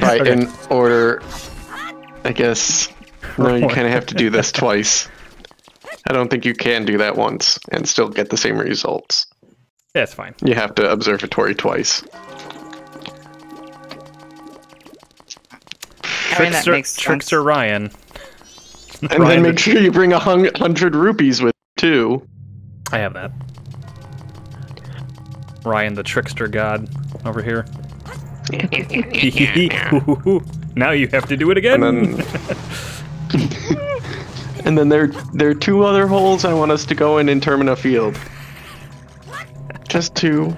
By Okay. in order, I guess. No, you kind of have to do this <laughs> twice. I don't think you can do that once and still get the same results. Yeah, it's fine. You have to observatory twice. I mean, Trickster, makes. Trickster Ryan. And Ryan then make sure you bring a hundred rupees with you, too. I have that. Ryan the trickster god over here. <laughs> now you have to do it again. And then, <laughs> and then there there are two other holes I want us to go in in Termina Field. Just two.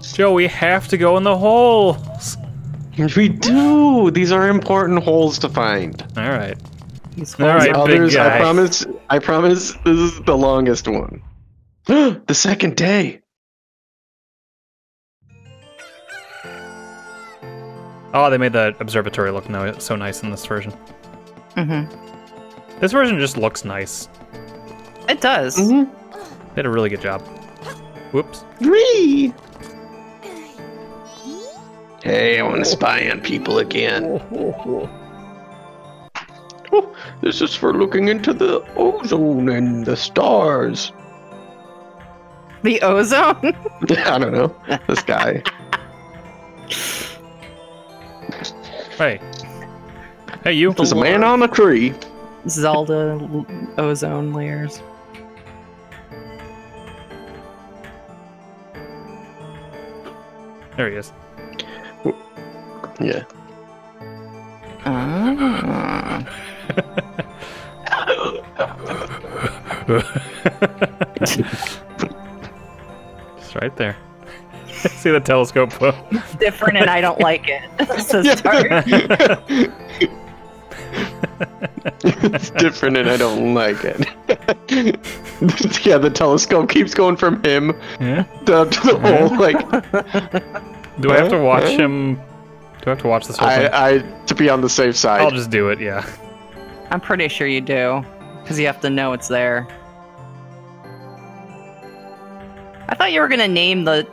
Joe, we have to go in the holes. We do. These are important holes to find. All right. He's All right, others, I promise. I promise. This is the longest one. <gasps> the second day. Oh, they made the observatory look no so nice in this version. Mm-hmm. This version just looks nice. It does. Mm hmm They did a really good job. Whoops. Three. Hey, I want to spy on people again. <laughs> <laughs> This is for looking into the ozone and the stars. The ozone. <laughs> <laughs> I don't know. This guy. Hey. Hey, you. There's a man on a tree. Zelda l- ozone layers. There he is. Yeah. Ah. <laughs> It's right there. <laughs> See the telescope photo? Different, and I don't like it. Says Tart. it's different and I don't like it. <laughs> yeah, the telescope keeps going from him Yeah. to, to the hole. Like, Do I have to watch Huh? him? Do I have to watch this whole thing? I, I, to be on the safe side. I'll just do it, yeah. I'm pretty sure you do, because you have to know it's there. I thought you were gonna name the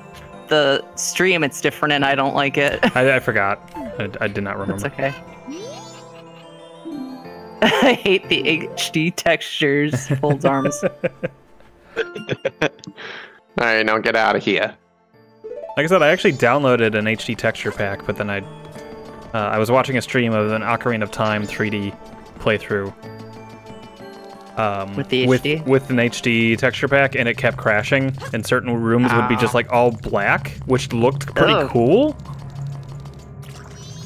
the stream. It's different, and I don't like it. <laughs> I, I forgot. I, I did not That's remember. okay. <laughs> I hate the HD textures. Folds arms. <laughs> Alright, now get out of here. Like I said, I actually downloaded an HD texture pack, but then I uh, I was watching a stream of an Ocarina of Time 3D playthrough. Um, With the with, HD? with an HD texture pack, and it kept crashing, and certain rooms would be just Ah. like all black, which looked pretty Ugh. cool.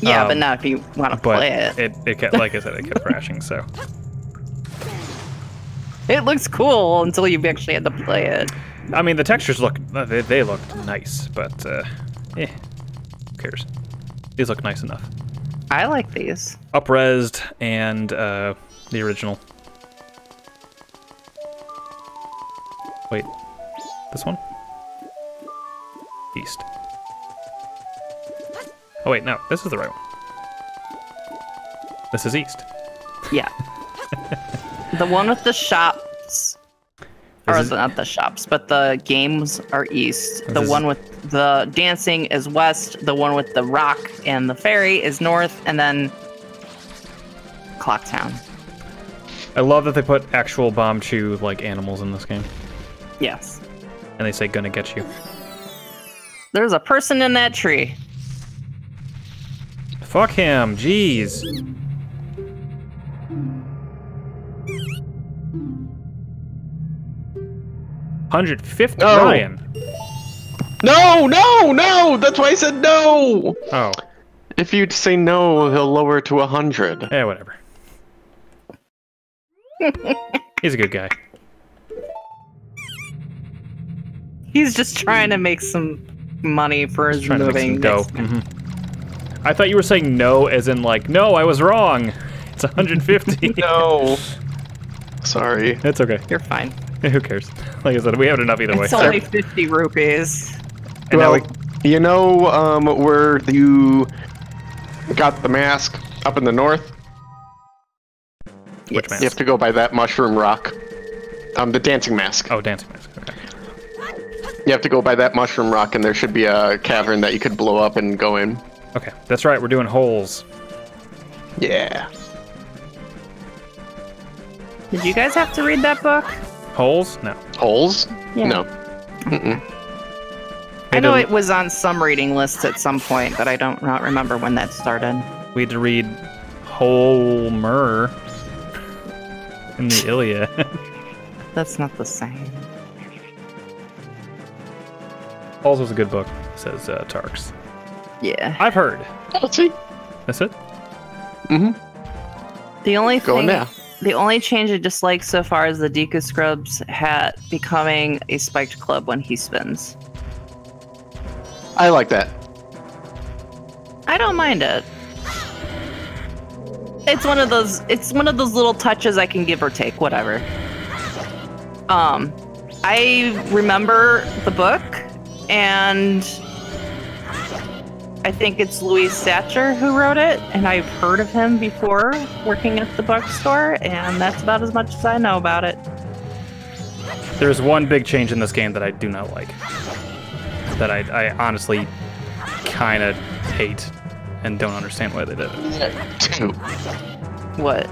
Yeah, but Um, not if you want to play it. it, it kept, like I said, it kept crashing. So <laughs> It looks cool until you actually had to play it. I mean, the textures look uh, they, they look nice, but uh, eh, who cares? These look nice enough. I like these. Upresed and uh, the original. Wait, this one? East. Oh wait, no, this is the right one. This is east. Yeah. <laughs> the one with the shops, or is- not the shops, but the games are east. The is- one with the dancing is west. The one with the rock and the ferry is north, and then Clocktown. I love that they put actual Bombchu like animals in this game, Yes. and they say "gonna get you." There's a person in that tree. Fuck him, jeez. Hundred fifty, No. Ryan. No, no, no! That's why I said no! Oh, If you'd say no, he'll lower to a hundred. yeah, whatever. <laughs> He's a good guy. He's just trying to make some money for his Trying to make some moving. dough. next- Mhm. I thought you were saying no, as in like, no, I was wrong. It's 150. <laughs> No. <laughs> Sorry. It's okay. You're fine. <laughs> Who cares? Like I said, we have enough either way. It's only 50 rupees. And now well, we- you know um, where you got the mask up in the north? Which Yes. mask? You have to go by that mushroom rock. Um, the dancing mask. oh, dancing mask. Okay. You have to go by that mushroom rock, and there should be a cavern that you could blow up and go in. Okay, that's right. We're doing holes. Yeah. Did you guys have to read that book? Holes? No. Holes? Yeah. No. Mm-mm. I know it was on some reading lists at some point, but I don't not remember when that started. We had to read Homer in the Iliad. <laughs> That's not the same. Holes was a good book, says uh, Tarks. Yeah. I've heard. Oh, see? That's it? Mm-hmm. The only Going thing, now. The only change I dislike so far is the Deku Scrubs hat becoming a spiked club when he spins. I like that. I don't mind it. It's one of those it's one of those little touches I can give or take, whatever. Um I remember the book and I think it's Louis Satcher who wrote it, and I've heard of him before working at the bookstore, and that's about as much as I know about it. There's one big change in this game that I do not like. That I, I honestly kind of hate and don't understand why they did it. Two. What?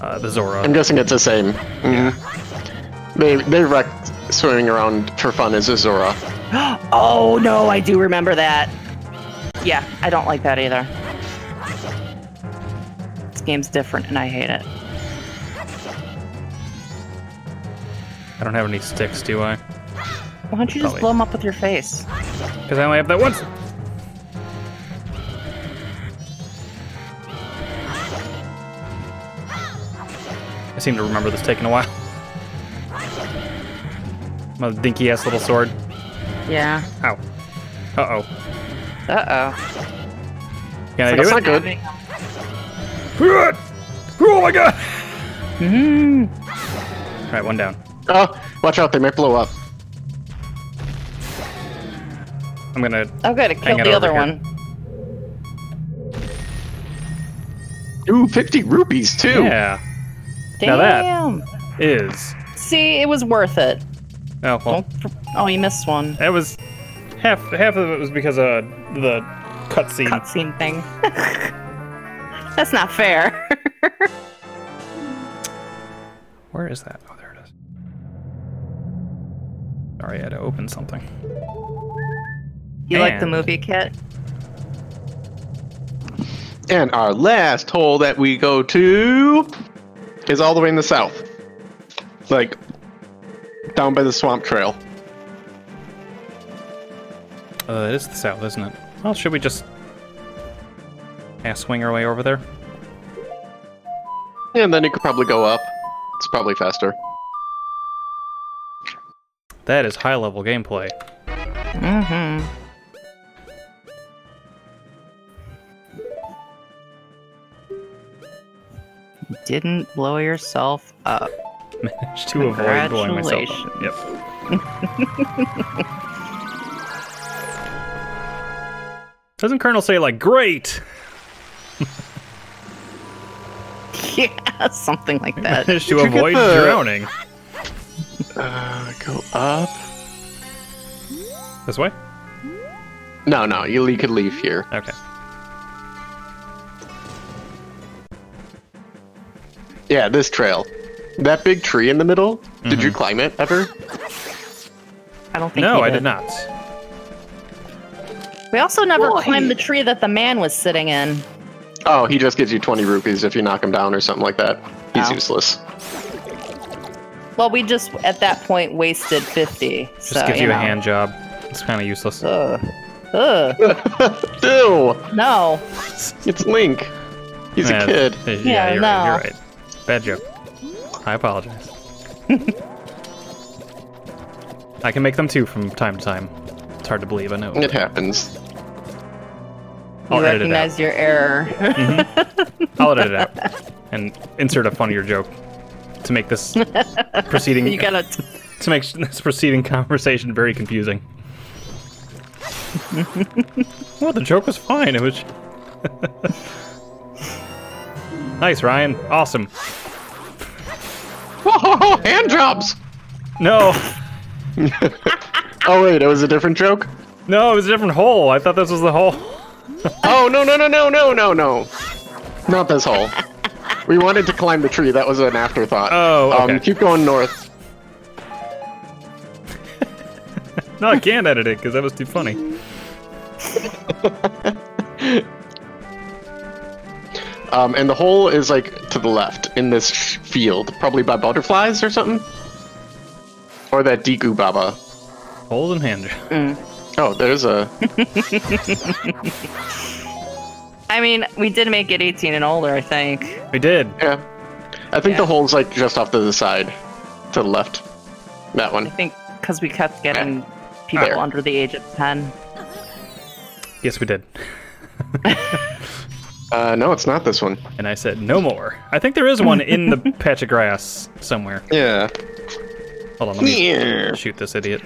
Uh, the Zora. I'm guessing it's the same. Mhm. They they wrecked swimming around for fun as a Zora. <gasps> oh no, I do remember that. Yeah, I don't like that either. This game's different, and I hate it. I don't have any sticks, do I? Why don't you just blow them up with your face? Because I only have that once. I seem to remember this taking a while. <laughs> My dinky ass little sword. Yeah. Ow. Uh oh. Uh oh. Can I That's do not it? good. Oh my god! hmm Alright, one down. Oh, watch out! They might blow up. I'm gonna. Oh, good. It Hang killed it the other here. one. Ooh, 50 rupees too. Yeah. Now that- Damn. Is. See, it was worth it. Oh, well. Don't. Oh, you missed one. That was. Half half of it was because of the cutscene. Cutscene thing. <laughs> That's not fair. <laughs> Where is that? Oh, there it is. Sorry, I had to open something. you like the movie, Kit? And our last hole that we go to is all the way in the south. Like down by the swamp trail. Uh, it is the south, isn't it? Well, should we just ass swing our way over there? And then you could probably go up. It's probably faster. That is high level gameplay. Mm-hmm. Didn't blow yourself up. <laughs> Managed to avoid blowing myself up. Yep. <laughs> Doesn't Colonel say like great? <laughs> Yeah, something like that. <laughs> Managed to Did you get avoid the- drowning. Uh, go up. This way? No, no, you, you could leave here. Okay. Yeah, this trail. That big tree in the middle. Did you climb it ever? I don't think. No, he I did not. We also never Boy. climbed the tree that the man was sitting in. Oh, he just gives you 20 rupees if you knock him down or something like that. He's Oh. useless. Well, we just at that point wasted fifty. Just so, gives you, know. a hand job. It's kind of useless. Ugh. <laughs> Ugh. Ew! No. It's Link. He's Yeah, a kid. Yeah, Yeah, you're no. right. You're right. Bad joke. I apologize. <laughs> I can make them too from time to time. It's hard to believe, I know. It happens. I'll you edit it out. recognize your error. Mm-hmm. I'll edit it out and insert a funnier joke to make this <laughs> proceeding you gotta. <laughs> to make this proceeding conversation very confusing. <laughs> well, the joke was fine. It was nice, Ryan. Awesome. Oh, hand jobs! No, Oh, wait, it was a different joke? no, it was a different hole. I thought this was the hole. <laughs> Oh, no, no, no, no, no, no, no. Not this hole. <laughs> We wanted to climb the tree. That was an afterthought. Oh, okay. Um, keep going north. <laughs> No, I can't edit it because that was too funny. Um, and the hole is like to the left in this field, probably by butterflies or something. Or that Deku Baba. Holes in hand. Oh, there's a. <laughs> I mean, we did make it 18 and older, I think. We did. Yeah. I think Yeah. the hole's like just off to the side, to the left. That one. I think because we kept getting people There. under the age of 10. Yes, we did. <laughs> Uh, no, it's not this one. And I said no more. I think there is one in the <laughs> patch of grass somewhere. Yeah. Hold on, let me Yeah. shoot this idiot.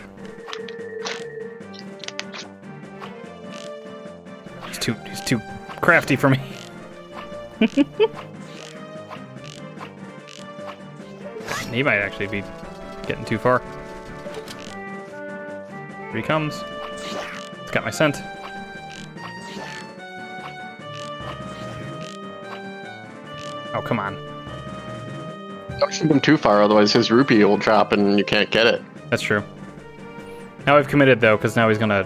Too he's too crafty for me. <laughs> he might actually be getting too far. Here he comes. It's got my scent. Oh, come on. Don't shoot him too far, otherwise his rupee will drop and you can't get it. That's true. Now I've committed though, because now he's gonna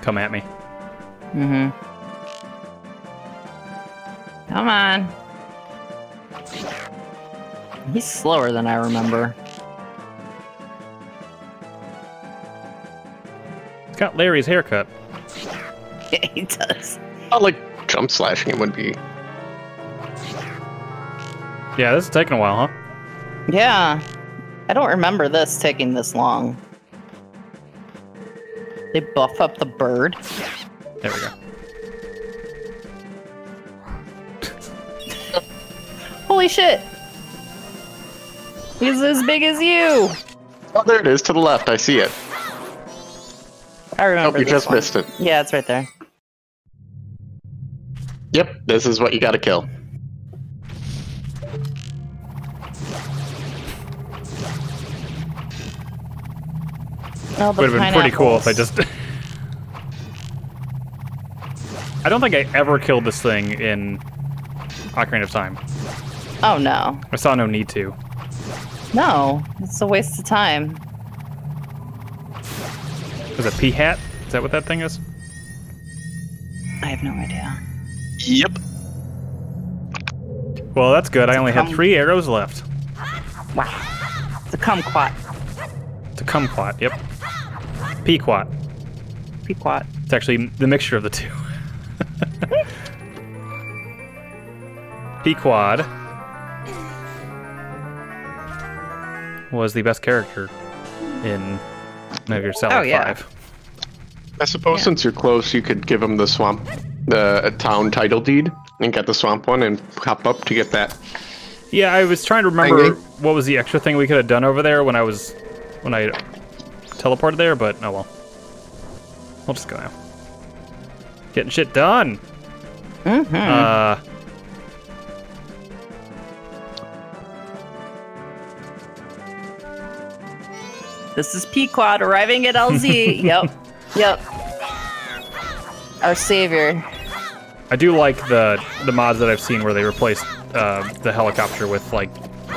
come at me. Mm-hmm. Come on. He's slower than I remember. He's got Larry's haircut. <laughs> Yeah, he does. Not like jump slashing him would be. Yeah, this is taking a while, huh? Yeah. I don't remember this taking this long. They buff up the bird. There we go. Holy shit! He's as big as you! Oh, there it is to the left. I see it. I Oh, remember you just one. missed it. Yeah, it's right there. Yep, this is what you gotta kill. Oh, the Would have been pretty cool if I just. <laughs> I don't think I ever killed this thing in Ocarina of Time. Oh no. I saw no need to. No, it's a waste of time. Is it Peahat? Is that what that thing is? I have no idea. Yep. Well, that's good. I only had three arrows left. Wow. It's a kumquat. It's a kumquat. Yep. Pequat. Pequat. It's actually the mixture of the two. <laughs> Pequod was the best character in Metal Gear Solid Oh, yeah. 5. I suppose Yeah. since you're close, you could give him the swamp, the town title deed, and get the swamp one and hop up to get that. Yeah, I was trying to remember Thank what was the extra thing we could have done over there when I was when I teleported there, but oh well. We'll just go now. Getting shit done. Mm-hmm. Uh, this is Pequod arriving at LZ. <laughs> yep. Yep. Our savior. I do like the the mods that I've seen where they replaced uh, the helicopter with like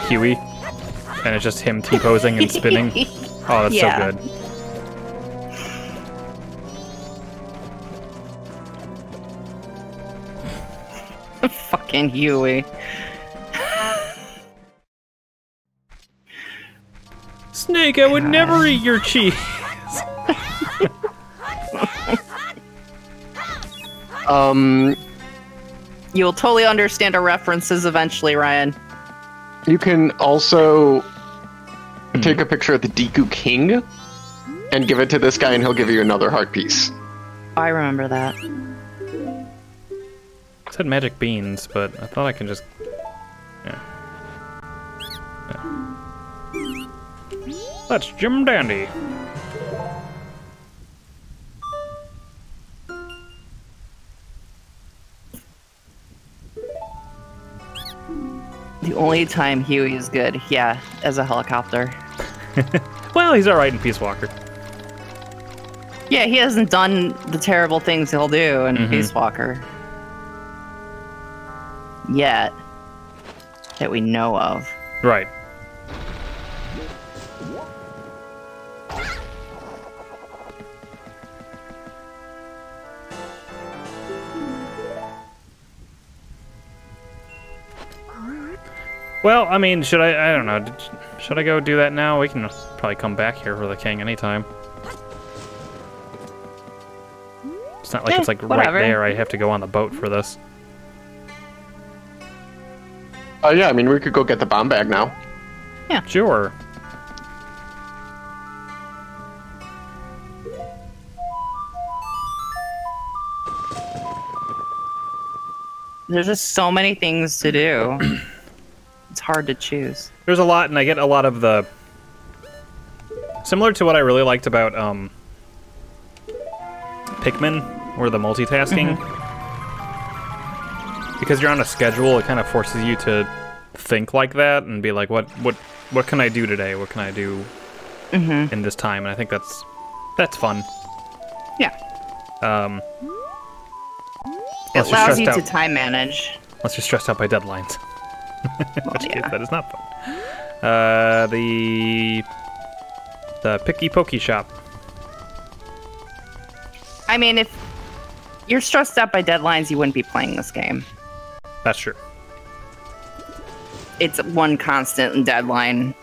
Huey, and it's just him T posing and spinning. <laughs> Oh, that's Yeah. so good. Fucking Huey. Snake, I would never eat your cheese. Um, You will totally understand our references eventually, Ryan. you can also take a picture of the Deku King and give it to this guy, and he'll give you another heart piece. I remember that. Said magic beans, but I thought I can just. Yeah. Yeah. That's Jim Dandy. The only time Huey is good, yeah, as a helicopter. <laughs> Well, he's alright in Peace Walker. Yeah, he hasn't done the terrible things he'll do in Mhm. Peace Walker. Yet. That we know of. Right. Well, I mean, should I? I don't know. Should I go do that now? We can probably come back here for the king anytime. It's not like it's eh, like whatever. right there. I have to go on the boat for this. Oh yeah, I mean we could go get the bomb bag now. Yeah. Sure. There's just so many things to do. <clears throat> it's hard to choose. There's a lot, and I get a lot of the similar to what I really liked about um, Pikmin or the multitasking. Because you're on a schedule, it kind of forces you to think like that and be like, what what what can I do today? What can I do Mm-hmm. in this time? And I think that's that's fun. Yeah. Um, It allows you stressed to time manage. unless you're stressed out by deadlines. <laughs> Well, which case, that is not fun. Uh, the the picky pokey shop. I mean, if you're stressed out by deadlines, you wouldn't be playing this game. That's true. It's one constant deadline.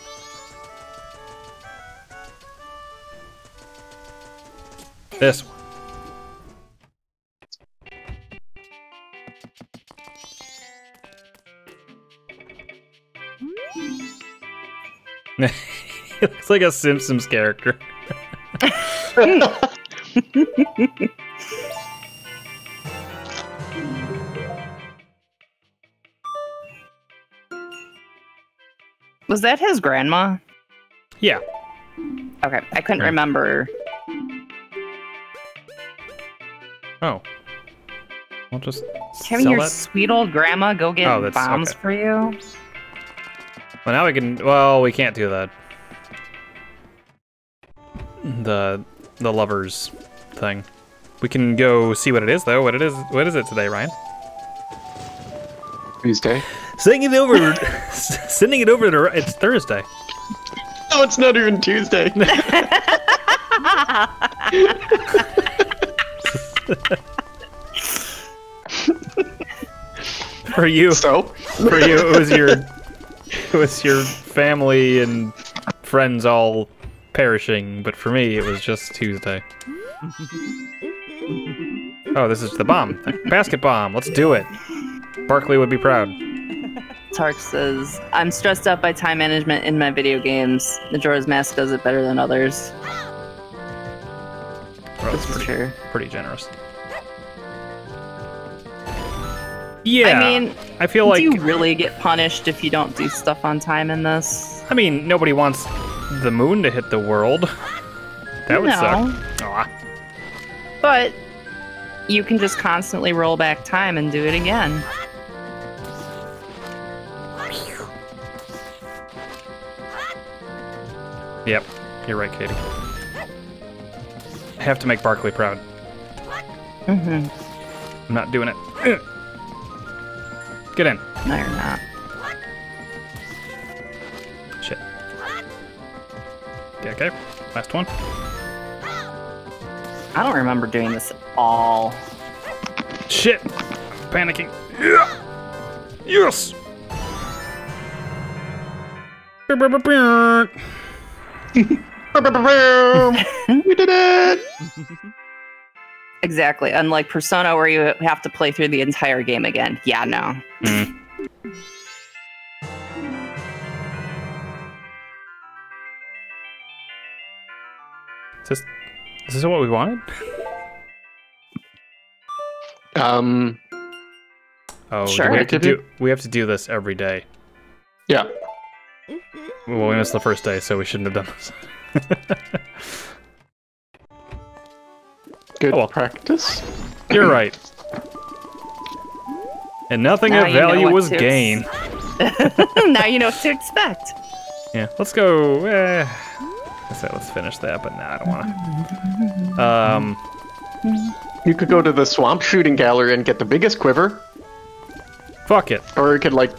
This one. <laughs> it looks like a Simpsons character. <laughs> <laughs> Was that his grandma? Yeah. Okay, I couldn't Right. remember. Oh. We'll just Having sell your that. sweet old grandma go get Oh, bombs okay. for you. Well, now we can. Well, we can't do that. The the lovers thing. We can go see what it is, though. What it is? What is it today, Ryan? Tuesday. Sending it over. sending it over to. <laughs> <laughs> It's Thursday. Oh, it's not even Tuesday. <laughs> For you, so, for you, it was your, it was your family and friends all perishing. But for me, it was just Tuesday. Oh, this is the bomb. Basket bomb. Let's do it. Barkley would be proud. Tark says, I'm stressed out by time management in my video games. Majora's Mask does it better than others. Well, that's This is pretty, true. pretty generous. Yeah, I mean, I feel like do you really get punished if you don't do stuff on time in this? I mean nobody wants the moon to hit the world. That would No. suck. Aw. But you can just constantly roll back time and do it again. Yep, you're right, Katie. I have to make Barkley proud. Mm-hmm. I'm not doing it. <clears throat> Get in. No, you're not. Shit. Yeah, okay. Last one. I don't remember doing this at all. Shit. Panicking. Yeah. Yes. We did it. <laughs> Exactly. Unlike Persona, where you have to play through the entire game again. Yeah, no. Mm. Is this, is this what we wanted? Um, Oh, Sure. we have, to do, we have to do this every day. yeah. Well, we missed the first day, so we shouldn't have done this. <laughs> Good Oh, well. practice. You're right. And nothing Now of value was to gained. <laughs> <laughs> now you know what to expect. Yeah, let's go. Eh, I say let's finish that, but nah, I don't want to. Um, You could go to the swamp shooting gallery and get the biggest quiver, fuck it. or you could like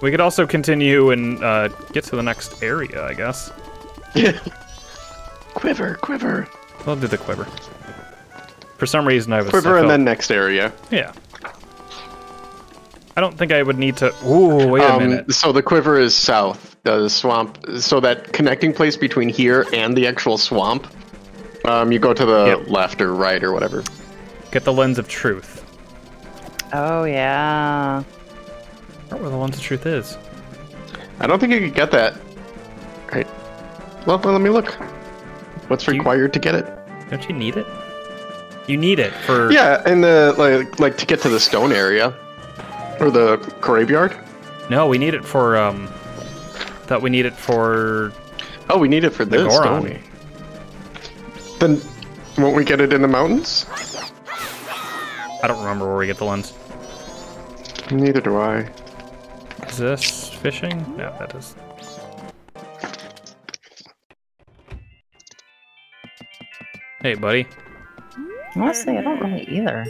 We could also continue and uh, get to the next area, I guess. <laughs> quiver, quiver, I'll do the quiver. For some reason, I was. I quiver, and then next area. Yeah. I don't think I would need to. Ooh, wait a Um, minute. so the quiver is south. The swamp. So that connecting place between here and the actual swamp. Um, you go to the Yep. left or right or whatever. Get the lens of truth. Oh, yeah. I wonder where the lens of truth is. I don't think you could get that. Right. Well, let me look. What's You- required to get it? Don't you need it? You need it for. Yeah, in the like, like to get to the stone area, or the graveyard. No, we need it for. Um. Thought we need it for. Oh, we need it for The this, Goron. don't we? Then, Won't we get it in the mountains? I don't remember where we get the lens. Neither do I. Is this fishing? No, that is. Hey, buddy. Honestly, I don't really either.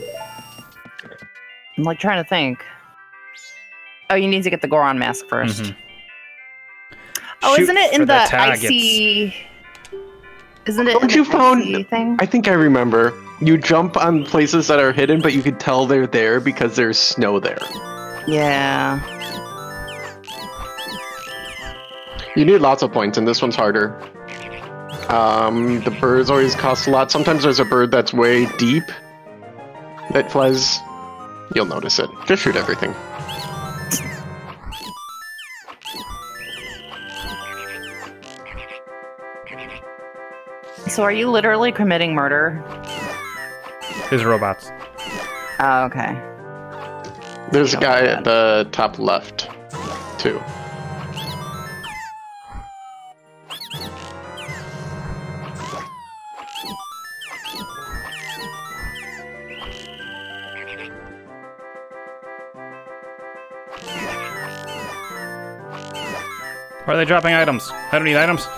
I'm like trying to think. Oh, you need to get the Goron mask 1st Mhm. Oh, Shoot isn't it in for the, targets. icy? Isn't it Don't in you the found- icy thing? I think I remember. You jump on places that are hidden, but you can tell they're there because there's snow there. Yeah. You need lots of points, and this one's harder. Um, the birds always cost a lot. Sometimes there's a bird that's way deep that flies. You'll notice it. Just shoot everything. So are you literally committing murder? His robots. Oh, okay. There's a guy at the top left, too. Why are they dropping items? I don't need items.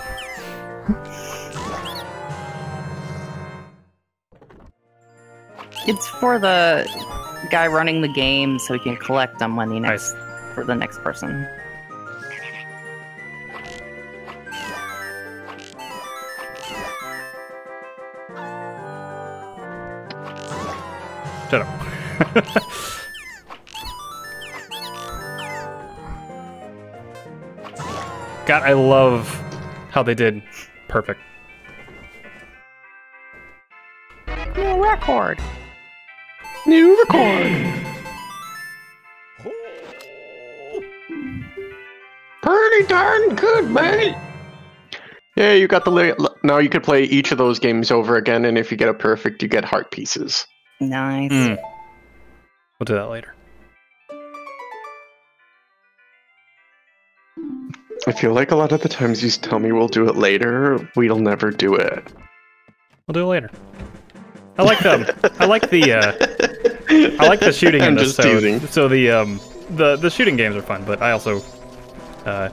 It's for the guy running the game so he can collect them when he next for the next person. Shut up. <laughs> God, I love how they did perfect. New record. New record. Pretty darn good, mate. Yeah, you got the now. You could play each of those games over again, and if you get a perfect, you get heart pieces. Nice. Mm. We'll do that later. I feel like a lot of the times you tell me we'll do it later, we'll never do it. We'll do it later. I like the I like the uh, I like the shooting in I'm this. just So, teasing. so the um the the shooting games are fun, but I also uh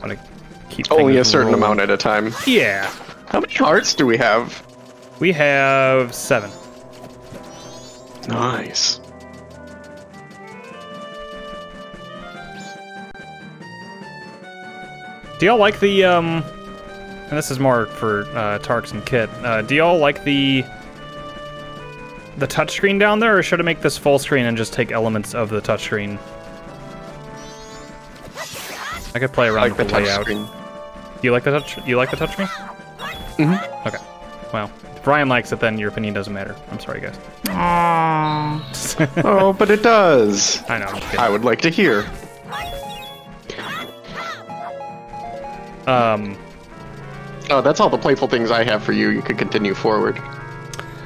want to keep Only a certain rolling. amount at a time. Yeah, How many hearts do we have? we have seven. Nice. Do y'all like the um? And this is more for uh, Tarks and Kit. Uh, do y'all like the the touchscreen down there, or should I make this full screen and just take elements of the touchscreen? I could play around like the with the layout. touchscreen. You like the touch? You like the touchscreen? Mhm. Okay. Well, if Brian likes it, then your opinion doesn't matter. I'm sorry, guys. Aww. <laughs> Oh, but it does. I know. I'm I would like to hear. Um, Oh, that's all the playful things I have for you. You could continue forward. I was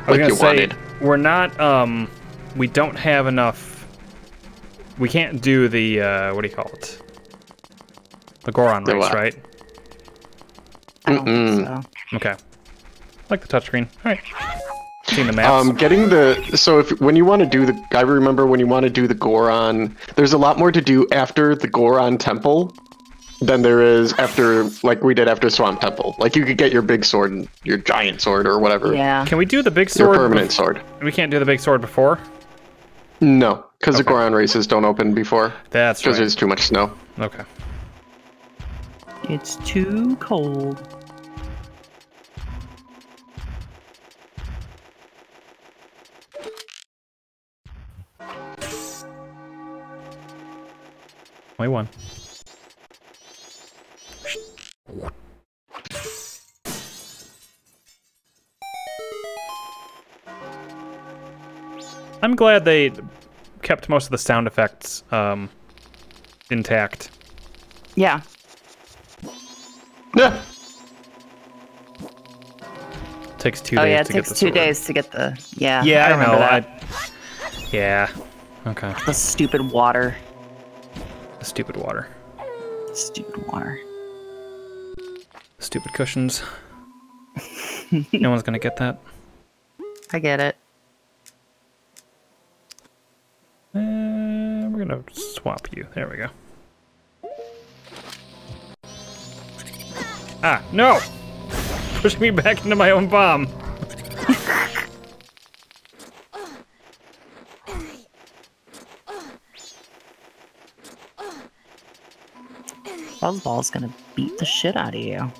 Like gonna you say wanted. we're not. Um, we don't have enough. We can't do the uh, what do you call it? The Goron The race, what? right? I don't Mm-mm. so. Okay. Like the touchscreen. All right. Seen the maps. Um, getting the so if when you want to do the, I remember when you want to do the Goron. There's a lot more to do after the Goron Temple than there is after like we did after Swamp Temple. Like you could get your big sword, and your giant sword, or whatever. Yeah. Can we do the big sword? Your sword? permanent bef- sword. We can't do the big sword before. No, because the Okay. Goron races don't open before That's because right. there's too much snow. Okay. It's too cold. Only one. I'm glad they kept most of the sound effects um, intact. Yeah. Yeah. Takes two oh days yeah, it to takes get the two sword. days to get the. Yeah. Yeah, I, I remember know. that. I... Yeah. Okay. The stupid water. The stupid water. Stupid water. Stupid cushions. no one's gonna get that. I get it. Uh, we're gonna swap you. There we go. Ah, no! Push me back into my own bomb. Buzzball's gonna beat the shit out of you.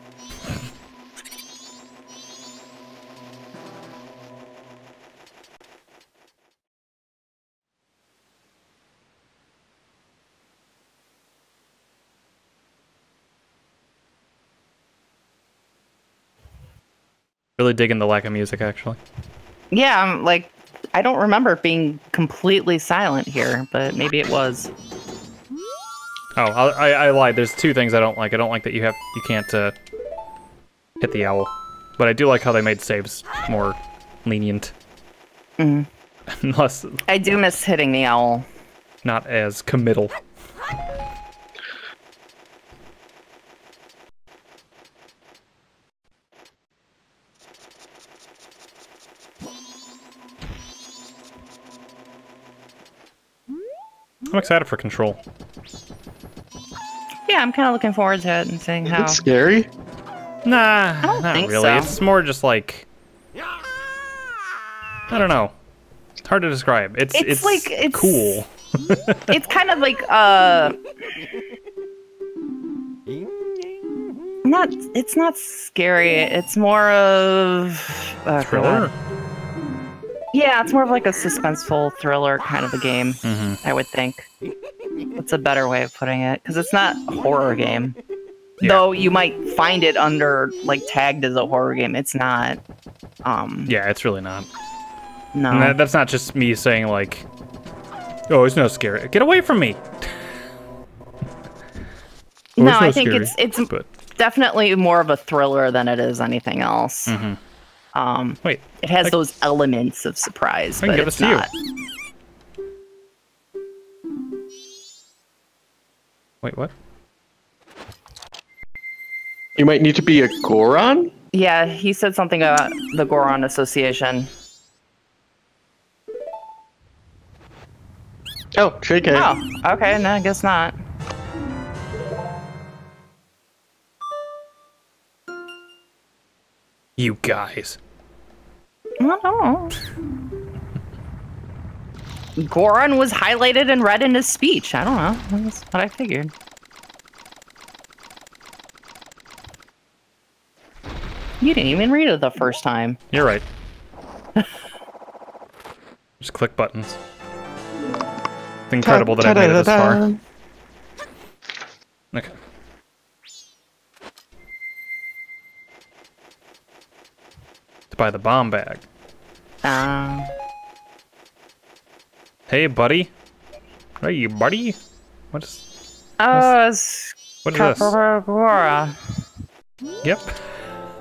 Really digging the lack of music, actually. Yeah, I'm like, I don't remember being completely silent here, but maybe it was. Oh, I, I, I lied. There's two things I don't like. I don't like that you have you can't uh, hit the owl, but I do like how they made saves more lenient, <laughs> Mhm. less I do miss hitting the owl. not as committal. I'm excited for Control. Yeah, I'm kind of looking forward to it and seeing how. It's scary. Nah, don't not think really. so. It's more just like I don't know. It's hard to describe. It's It's it's, like- it's- cool. <laughs> it's kind of like uh not it's not scary it's more of oh, Thriller. God. Yeah it's more of like a suspenseful thriller kind of a game hmm i would think that's a better way of putting it because it's not a horror game Yeah. though you might find it under like tagged as a horror game it's not um Yeah, it's really not. no And that, that's not just me saying like, "Oh, it's no scary. Get away from me." No it's i think scary, it's it's But definitely more of a thriller than it is anything else mhm. Um wait, It has I- those elements of surprise, I can but give it's this to you. not. wait, what? You might need to be a Goron. Yeah, he said something about the Goron Association. Oh, shake it. Oh, okay, no, I guess not. You guys. I don't know. Goron was highlighted and read in his speech. I don't know. That's what I figured. You didn't even read it the first time. You're right. just click buttons. It's incredible that I made it this far. Okay. Buy the bomb bag. Um, Hey, buddy. Hey, buddy. What is oh, it's what is this? Yep. <laughs>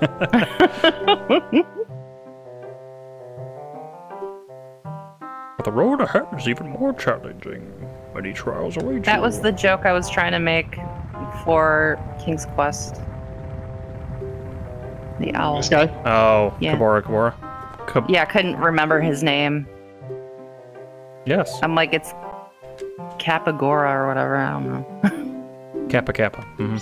but the road ahead is even more challenging. Many trials await That you. was the joke I was trying to make for King's Quest. The owl. This guy. Oh, Yeah. Kaepora, Gaebora. Kab- Yeah, I couldn't remember his name. Yes. I'm like, it's Capagora or whatever. I don't know. <laughs> Kappa Kappa. hmm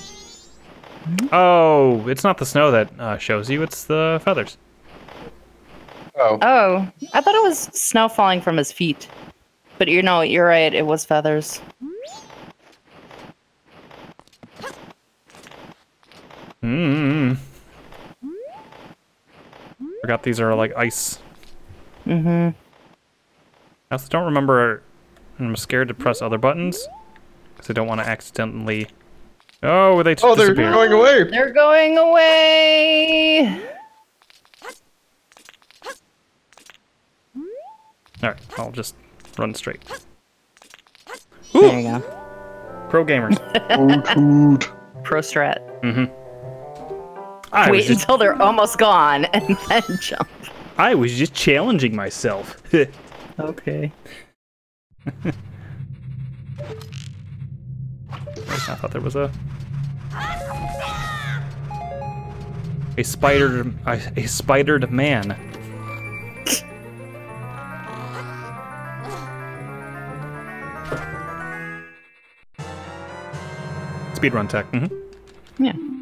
Oh, it's not the snow that uh, shows you, it's the feathers. Oh. Oh, I thought it was snow falling from his feet. But you know, you're right. It was feathers. Mm. Forgot these are like ice. Mm-hmm. I also don't remember. I'm scared to press other buttons because I don't want to accidentally. Oh, they Oh, they're disappeared. going away. They're going away. All right, I'll just run straight. There you go. pro gamers. <laughs> Oh, dude. Pro strat. mm-hmm. I Wait just, until they're almost gone and <laughs> then jump. I was just challenging myself. <laughs> Okay. I thought there was a. A spider, a, a spidered man. Speedrun tech. Mm -hmm. Yeah.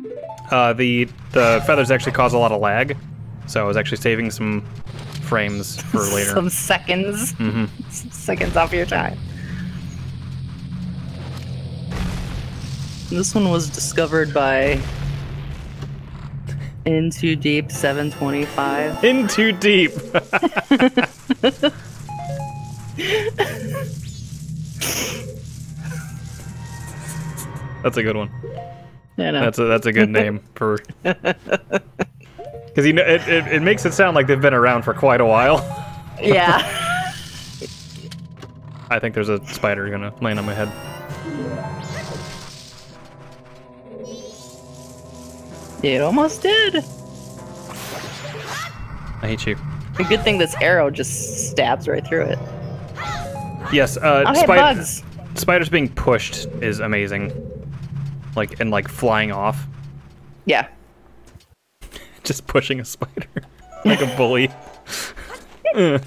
Uh, the the feathers actually cause a lot of lag, so I was actually saving some frames for <laughs> later. Some seconds. Mhm. Some <laughs> seconds off your time. This one was discovered by Into Deep 725. In too deep. <laughs> That's a good one. You know. That's a that's a good name for. <laughs> Because you know it, it, it makes it sound like they've been around for quite a while. yeah. <laughs> I think there's a spider gonna land on my head. it almost did. I hate you. A good thing this arrow just stabs right through it. Yes, uh, Oh, hey, bugs. spiders being pushed is amazing. Like and like flying off, Yeah. <laughs> just pushing a spider <laughs> like a bully. <laughs>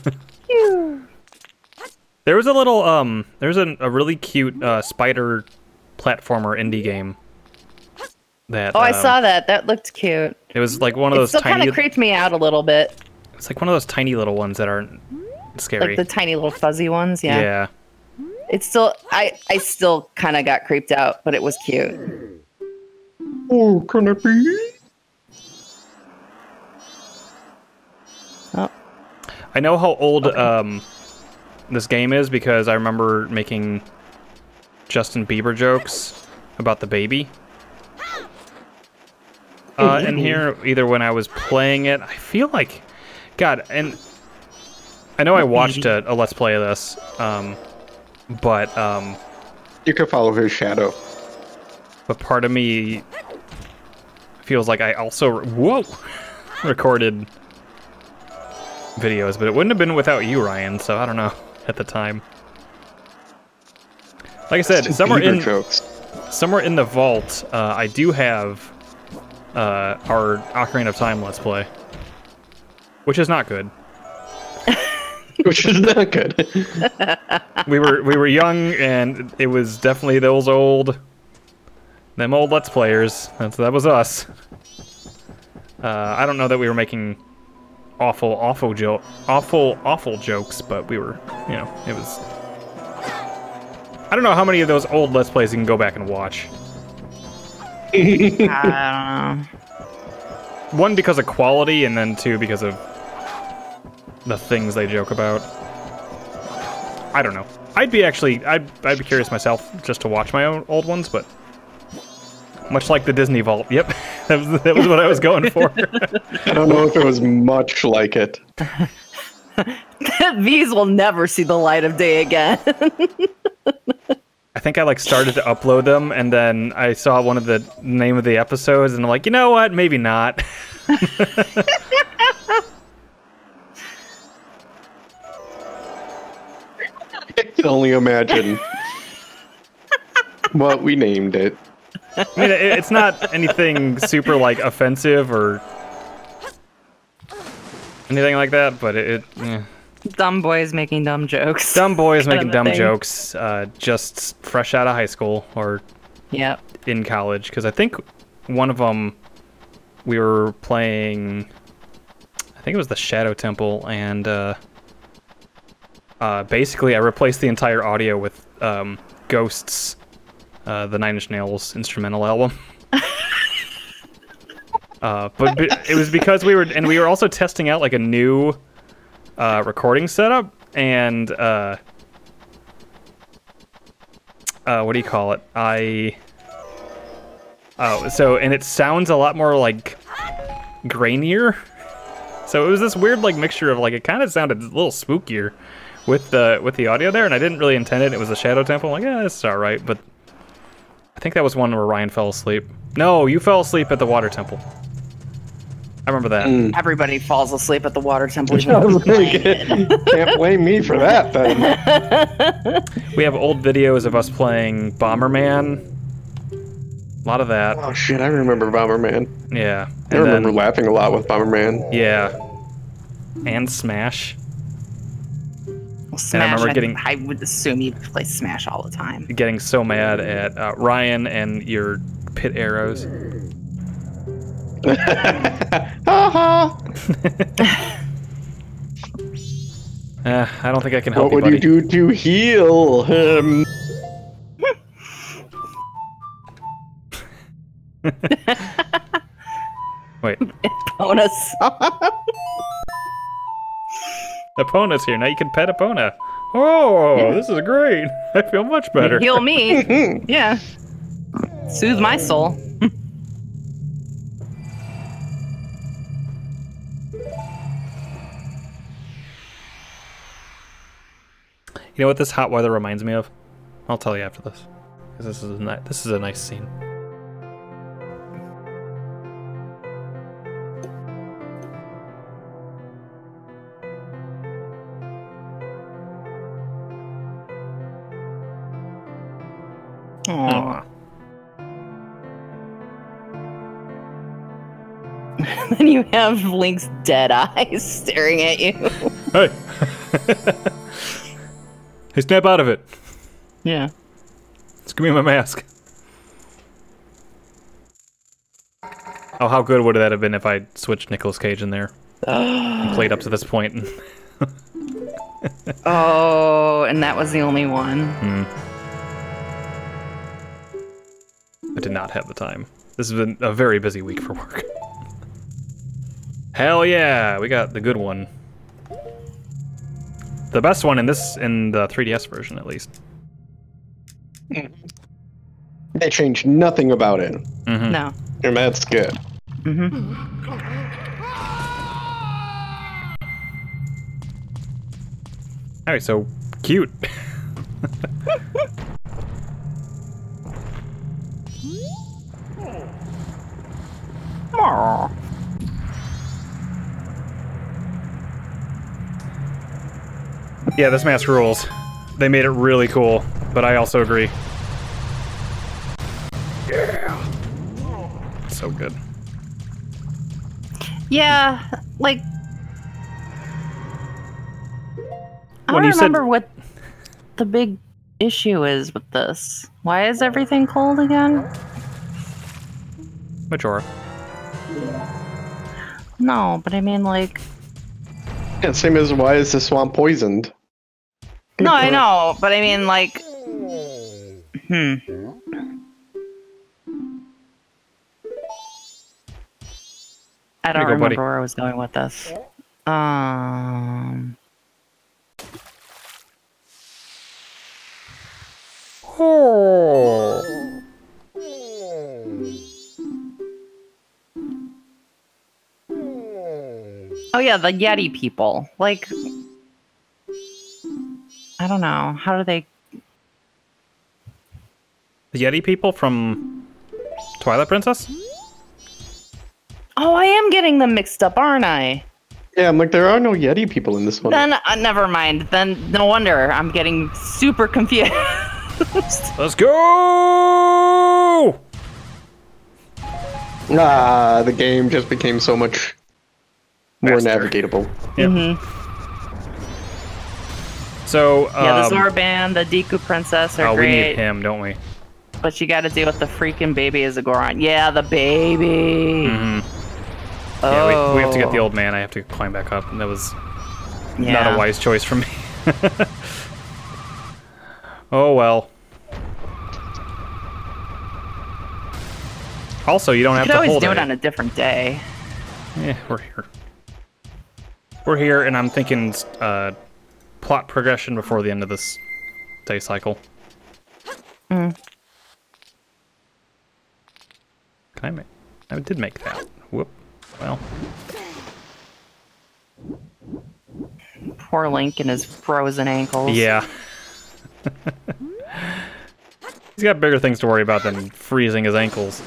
There was a little um there was a, a really cute uh, spider platformer indie game. That Oh, I um, saw that. That looked cute. It was like one of It those still kind of creeped me out a little bit. It's like one of those tiny little ones that aren't scary. Like the tiny little fuzzy ones. Yeah. yeah. It's still, I, I still kind of got creeped out, but it was cute. Oh, can it be? Oh, I know how old um this game is because I remember making Justin Bieber jokes about the baby. Uh, and here, either when I was playing it, I feel like, God, and I know I watched a, a Let's Play of this, um, but um, You can follow his shadow. but part of me feels like I also whoa <laughs> recorded videos, but it wouldn't have been without you, Ryan. So I don't know at the time. Like I said, somewhere in jokes. somewhere in the vault, uh, I do have uh, our Ocarina of Time Let's Play, which is not good. <laughs> Which is not good. We were we were young, and it was definitely those old, them old Let's Players. That's that was us. Uh, I don't know that we were making awful, awful joke, awful, awful jokes, but we were, you know, it was. I don't know how many of those old Let's Plays you can go back and watch. <laughs> I don't know. One because of quality, and then two because of the things they joke about. I don't know. I'd be actually, I'd, I'd be curious myself just to watch my own old ones, but much like the Disney Vault. Yep, <laughs> that was that was what I was going for. <laughs> I don't know if it was much like it. <laughs> These will never see the light of day again. I think I like started to upload them, and then I saw one of the name of the episodes, and I'm like, you know what? Maybe not. Can only imagine what we named it. I mean, it, it's not anything super like offensive or anything like that, but it. it eh. dumb boys making dumb jokes. Dumb boys Kind making dumb thing. jokes, uh, just fresh out of high school or Yep. in college. Because I think one of them we were playing. I think it was the Shadow Temple, and uh, uh, basically I replaced the entire audio with um, Ghosts, uh, the Nine Inch Nails instrumental album. <laughs> uh, but, but it was because we were, and we were also testing out like a new uh, recording setup, and uh, uh, what do you call it? I oh, so and it sounds a lot more like grainier. So it was this weird like mixture of like it kind of sounded a little spookier with the with the audio there, and I didn't really intend it. It was the Shadow Temple. I'm like, yeah, this is all right, but I think that was one where Ryan fell asleep. No, you fell asleep at the Water Temple. I remember that. Mm. Everybody falls asleep at the water temple. even I if was they're like, playing it. Can't blame me for that then. <laughs> We have old videos of us playing Bomberman A lot of that. Oh shit! I remember Bomberman. Yeah. I And remember then, laughing a lot with Bomberman. yeah. And Smash. Well, Smash. remember I, getting- I would assume you play Smash all the time. Getting so mad at uh, Ryan and your pit arrows. Haha! <laughs> Uh, I don't think I can help what you, would buddy. you do to heal him? <laughs> Wait, <laughs> Bonus song. Epona's here. Now you can pet Epona. Oh, this is great. <laughs> I feel much better. Heal me. <laughs> yeah. Soothe my soul. You know what this hot weather reminds me of? I'll tell you after this. 'Cause this is a ni- this is a nice scene. <laughs> then you have Link's dead eyes <laughs> staring at you. Hey. <laughs> hey, snap out of it. Yeah. Just give me my mask. Oh, how good would that have been if I switched Nicolas Cage in there <gasps> and played up to this point? Oh, and that was the only one. Hmm. I did not have the time. This has been a very busy week for work. Hell yeah, we got the good one. The best one in this in the 3DS version at least. They changed nothing about it, Mhm. No. and that's good. Alright, so cute. <laughs> Aw. Yeah, this mask rules. They made it really cool, but I also agree. Yeah. So good. Yeah, like I When don't you said- remember what the big issue is with this. Why is everything cold again? Majora. No, but I mean like Yeah, same as why is the swamp poisoned? No, I know, but I mean like Hmm. I don't go, remember buddy. where I was going with this. Um Oh. Oh yeah, the Yeti people. Like I don't know. How do they The Yeti people from Twilight Princess? Oh, I am getting them mixed up, aren't I? Yeah, I'm like, there are no Yeti people in this one. Then uh, never mind. Then no wonder I'm getting super confused. <laughs> Let's go! Ah, the game just became so much more Faster. navigatable. Yep. Mhm. So, Yeah, the um, Zora band, the Deku Princess are oh, we need him, don't we? but you got to deal with the freaking baby as a Goron. Yeah, the baby. Mm Mhm. Oh, Yeah, we, we have to get the old man. I have to climb back up, and that was not a wise choice for me. <laughs> oh well. Also, you don't You have could to always hold do it. it on a different day. Yeah, we're here. We're here, and I'm thinking uh, plot progression before the end of this day cycle. Mm. Can I make? I did make that. Whoop. Well, Poor Link and his frozen ankles. yeah. <laughs> He's got bigger things to worry about than freezing his ankles.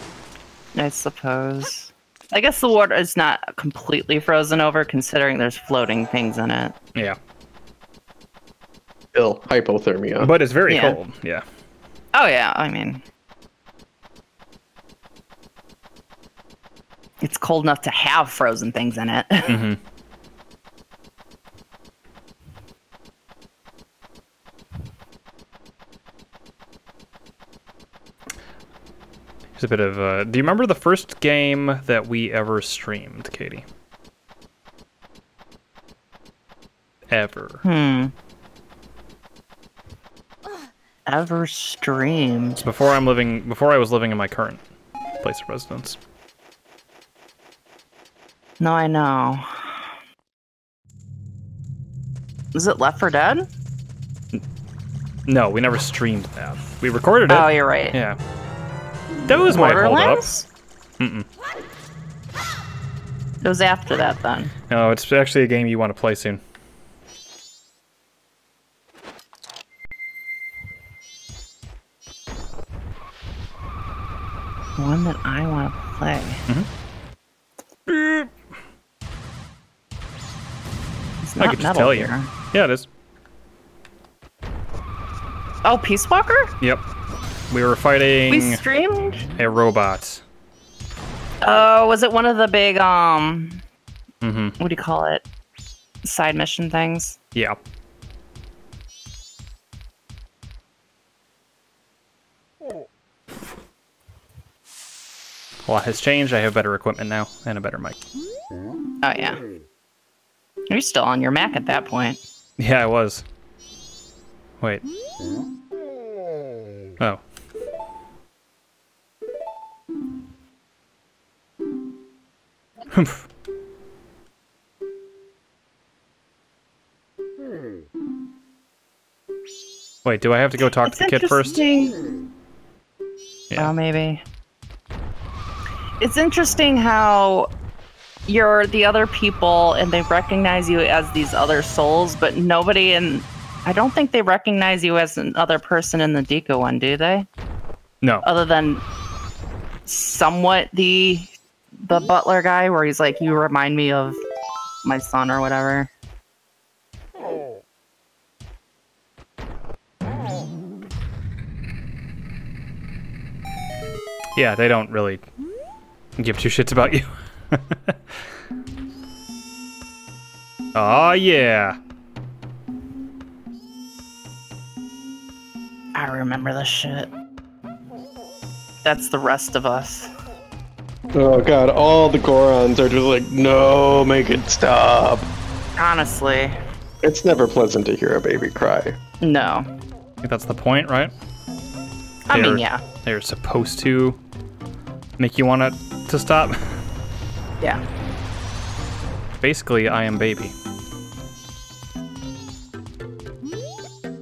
I suppose. I guess the water is not completely frozen over, considering there's floating things in it. Yeah, Still, hypothermia. but it's very Yeah. cold. Yeah. Oh yeah, I mean, it's cold enough to have frozen things in it. <laughs> Mm-hmm. Here's a bit of. Uh, do you remember the first game that we ever streamed, Katie? Ever. hmm. Ever streamed? Before I'm living, before I was living in my current place of residence. No, I know. Is it Left 4 Dead? No, we never streamed that. We recorded it. Oh, you're right. Yeah. Those might hold up. Borderlands? Mm-mm. It was after that then. No, it's actually a game you want to play soon. One that I want to play. It's I not could just Metal tell you. Yeah, it is. Oh, Peace Walker? Yep. We were fighting We streamed. a robot. Oh, was it one of the big um? Mm-hmm. What do you call it? Side mission things. Yeah. A lot has changed. I have better equipment now and a better mic. Oh yeah. You're still on your Mac at that point. Yeah, I was. Wait. Oh. Humph. <laughs> Wait, do I have to go talk to the kid first? Yeah. Oh, maybe. It's interesting how you're the other people and they recognize you as these other souls, but nobody in. I don't think they recognize you as another person in the Deku one, do they? No. Other than somewhat the the butler guy, where he's like, "You remind me of my son" or whatever. Yeah, they don't really give two shits about you. <laughs> oh yeah. I remember this shit. That's the rest of us. Oh god, all the Gorons are just like, no, make it stop. Honestly, It's never pleasant to hear a baby cry. no. I think that's the point, right? I They're- mean, yeah, They're supposed to make you want it to stop. <laughs> yeah. Basically, I am baby.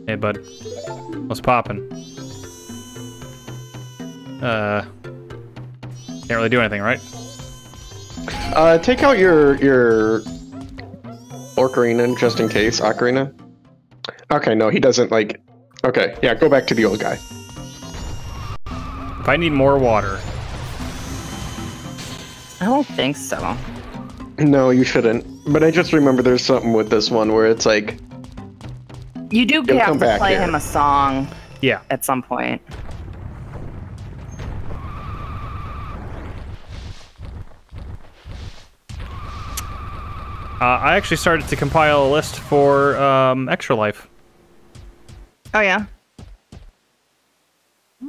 Hey, bud. What's poppin'? Uh, can't really do anything, right? Uh, take out your your Ocarina just in case, Ocarina. Okay, no, he doesn't like. Okay, yeah, go back to the old guy. If I need more water, I don't think so. No, you shouldn't. But I just remember there's something with this one where it's like, You do He'll have come to back play here. him a song yeah. at some point. Uh, I actually started to compile a list for um, Extra Life. Oh yeah. I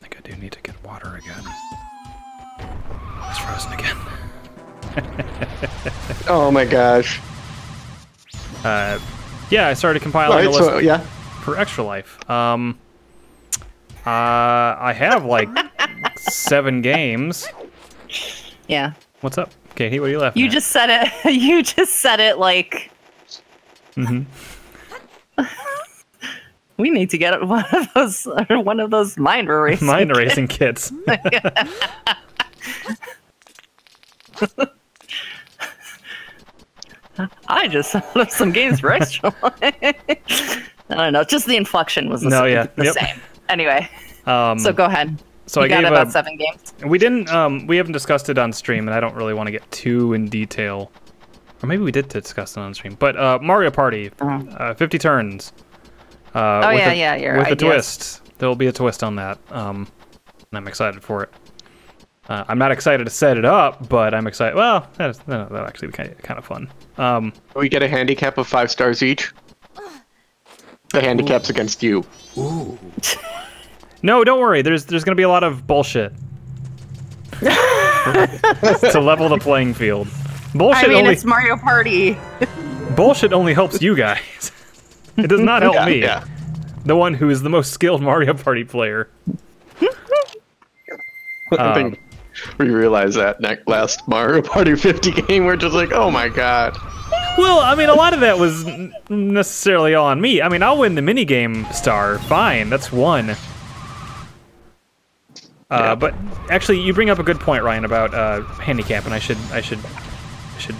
think I do need to get water again. It's frozen again. <laughs> oh my gosh. Uh, yeah, I started compiling Alright, a list so yeah. for Extra Life. Um, uh, I have like <laughs> seven games. Yeah. What's up, Katie? What are you laughing You at? just said it. <laughs> You just said it like Mm-hmm. we need to get one of those one of those mind erasing. mind erasing kits. I just <laughs> thought of some games for extra. <laughs> <laughs> I don't know. Just the inflection was the, No, same, yeah, the yep. same. Anyway, Um, so go ahead. so you I got gave about a, seven games. we didn't um we haven't discussed it on stream, and I don't really want to get too in detail. Or maybe we did discuss it on stream. But uh, Mario Party, Uh-huh. uh, 50 turns. Uh, Oh, with yeah, a, yeah, your With a twist. There will be a twist on that. Um, and I'm excited for it. Uh, I'm not excited to set it up, but I'm excited. Well, that's that that'll actually be kind of, kind of fun. Um, We get a handicap of five stars each. The handicap's against you. no, don't worry. There's there's gonna be a lot of bullshit <laughs> to level the playing field. Bullshit I mean, only it's Mario Party. bullshit only helps you guys. <laughs> It does not help Yeah, me, yeah. the one who is the most skilled Mario Party player. <laughs> I think we realized that last Mario Party 50 game. We're just like, oh my god. Well, I mean, a lot of that was necessarily all on me. I mean, I'll win the minigame star. Fine, that's one. Uh, Yeah. But actually, you bring up a good point, Ryan, about uh, handicap, and I should, I should, I should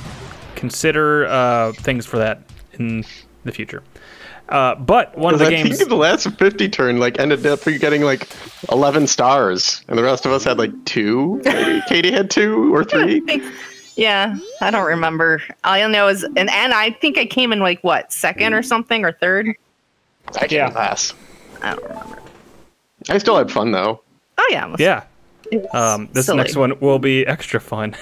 consider uh, things for that in the future. Uh, but one of the I <laughs> games, think the last 50 turn like ended up getting like 11 stars, and the rest of us had like two. Maybe <laughs> Katie had two or three. Yeah, I don't remember. All I know is, and and I think I came in like what second or something or third. I can't Yeah. pass. I don't remember. I still had fun though. Oh yeah, was- yeah. Um, this silly. next one will be extra fun.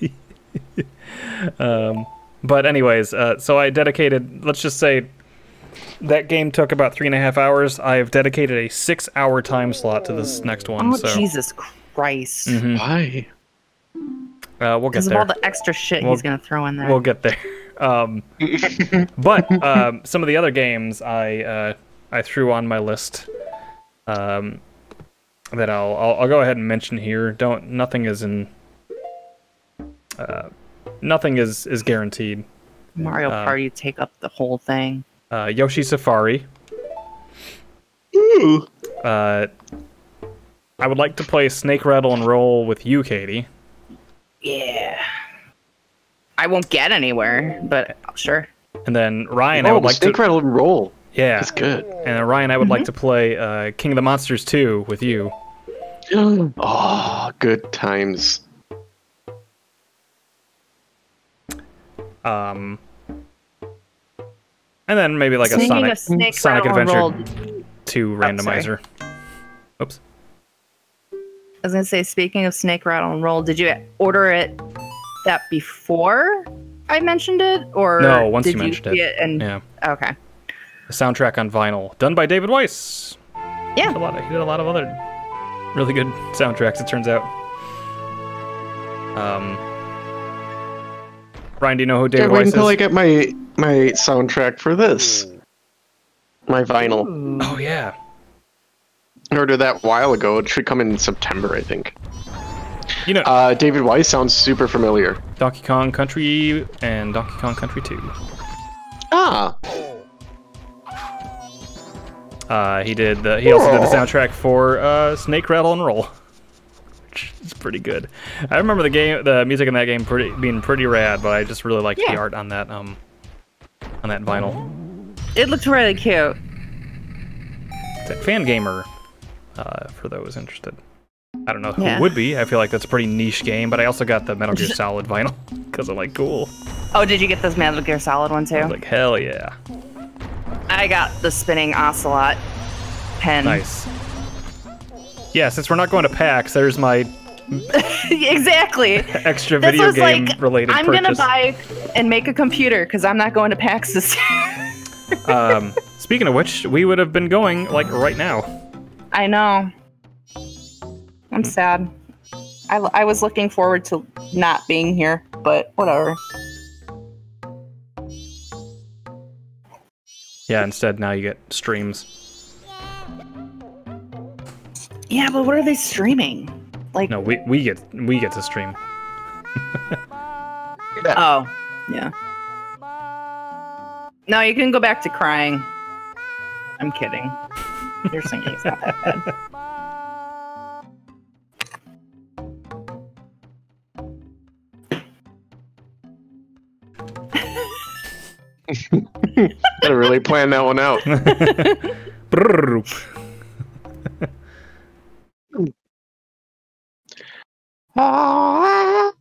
<laughs> um, but anyways, uh, so I dedicated. Let's just say that game took about three and a half hours. I've dedicated a six-hour time slot to this next one. Oh so Jesus Christ! Mhm. Why? uh, we'll get Because of there. all the extra shit We'll- he's gonna throw in there. We'll get there. <laughs> Um, but um, some of the other games I uh, I threw on my list um, that I'll, I'll I'll go ahead and mention here. Don't nothing is in uh, nothing is is guaranteed. Mario uh, Party take up the whole thing. Uh, Yoshi Safari. Ooh. Uh, I would like to play Snake Rattle and Roll with you, Katie. Yeah. I won't get anywhere, but sure. And then Ryan, I oh, would like Snake to Rattle and Roll. yeah. That's good. And then Ryan, I would like to play uh, King of the Monsters 2 with you. oh, <gasps> good times. Um, and then maybe like a Sonic Snake Sonic Adventure Roll, 2 sorry. randomizer. Oops. I was gonna say, speaking of Snake Rattle and Roll, did you order it that before I mentioned it, or No, once did you mentioned see it. And Yeah. okay, The soundtrack on vinyl, done by David Wise. yeah, A lot of, he did a lot of other really good soundtracks, it turns out. Um, Ryan, do you know who David Can't wait until I is? get my my soundtrack for this. My vinyl. Oh yeah. I ordered that a while ago. It should come in September, I think. You know, Uh, David Wise sounds super familiar. Donkey Kong Country and Donkey Kong Country 2. Ah, Uh, he did. The, he also did the soundtrack for uh, Snake Rattle and Roll, is pretty good. I remember the game, the music in that game, pretty being pretty rad. But I just really liked the art on that um, on that vinyl. it looked really cute. It's at Fangamer, uh, for those interested. I don't know who Yeah. would be. I feel like that's a pretty niche game. But I also got the Metal Gear <laughs> Solid vinyl because I'm like, cool. Oh, did you get this Metal Gear Solid one too? Like, hell yeah, I got the spinning ocelot pen. nice. Yeah, since we're not going to PAX, there's my <laughs> exactly. extra This video was game like, related I'm purchase. gonna buy and make a computer because I'm not going to PAX this year. <laughs> um, speaking of which, we would have been going like right now. I know. I'm sad. I, I was looking forward to not being here, but whatever. Yeah, instead now you get streams. Yeah, but what are they streaming? Like, No, we we get we get to stream. oh, yeah. No, you can go back to crying. I'm kidding. Your singing's not that bad. <laughs> gotta really plan that one out. <laughs> <laughs> Oh,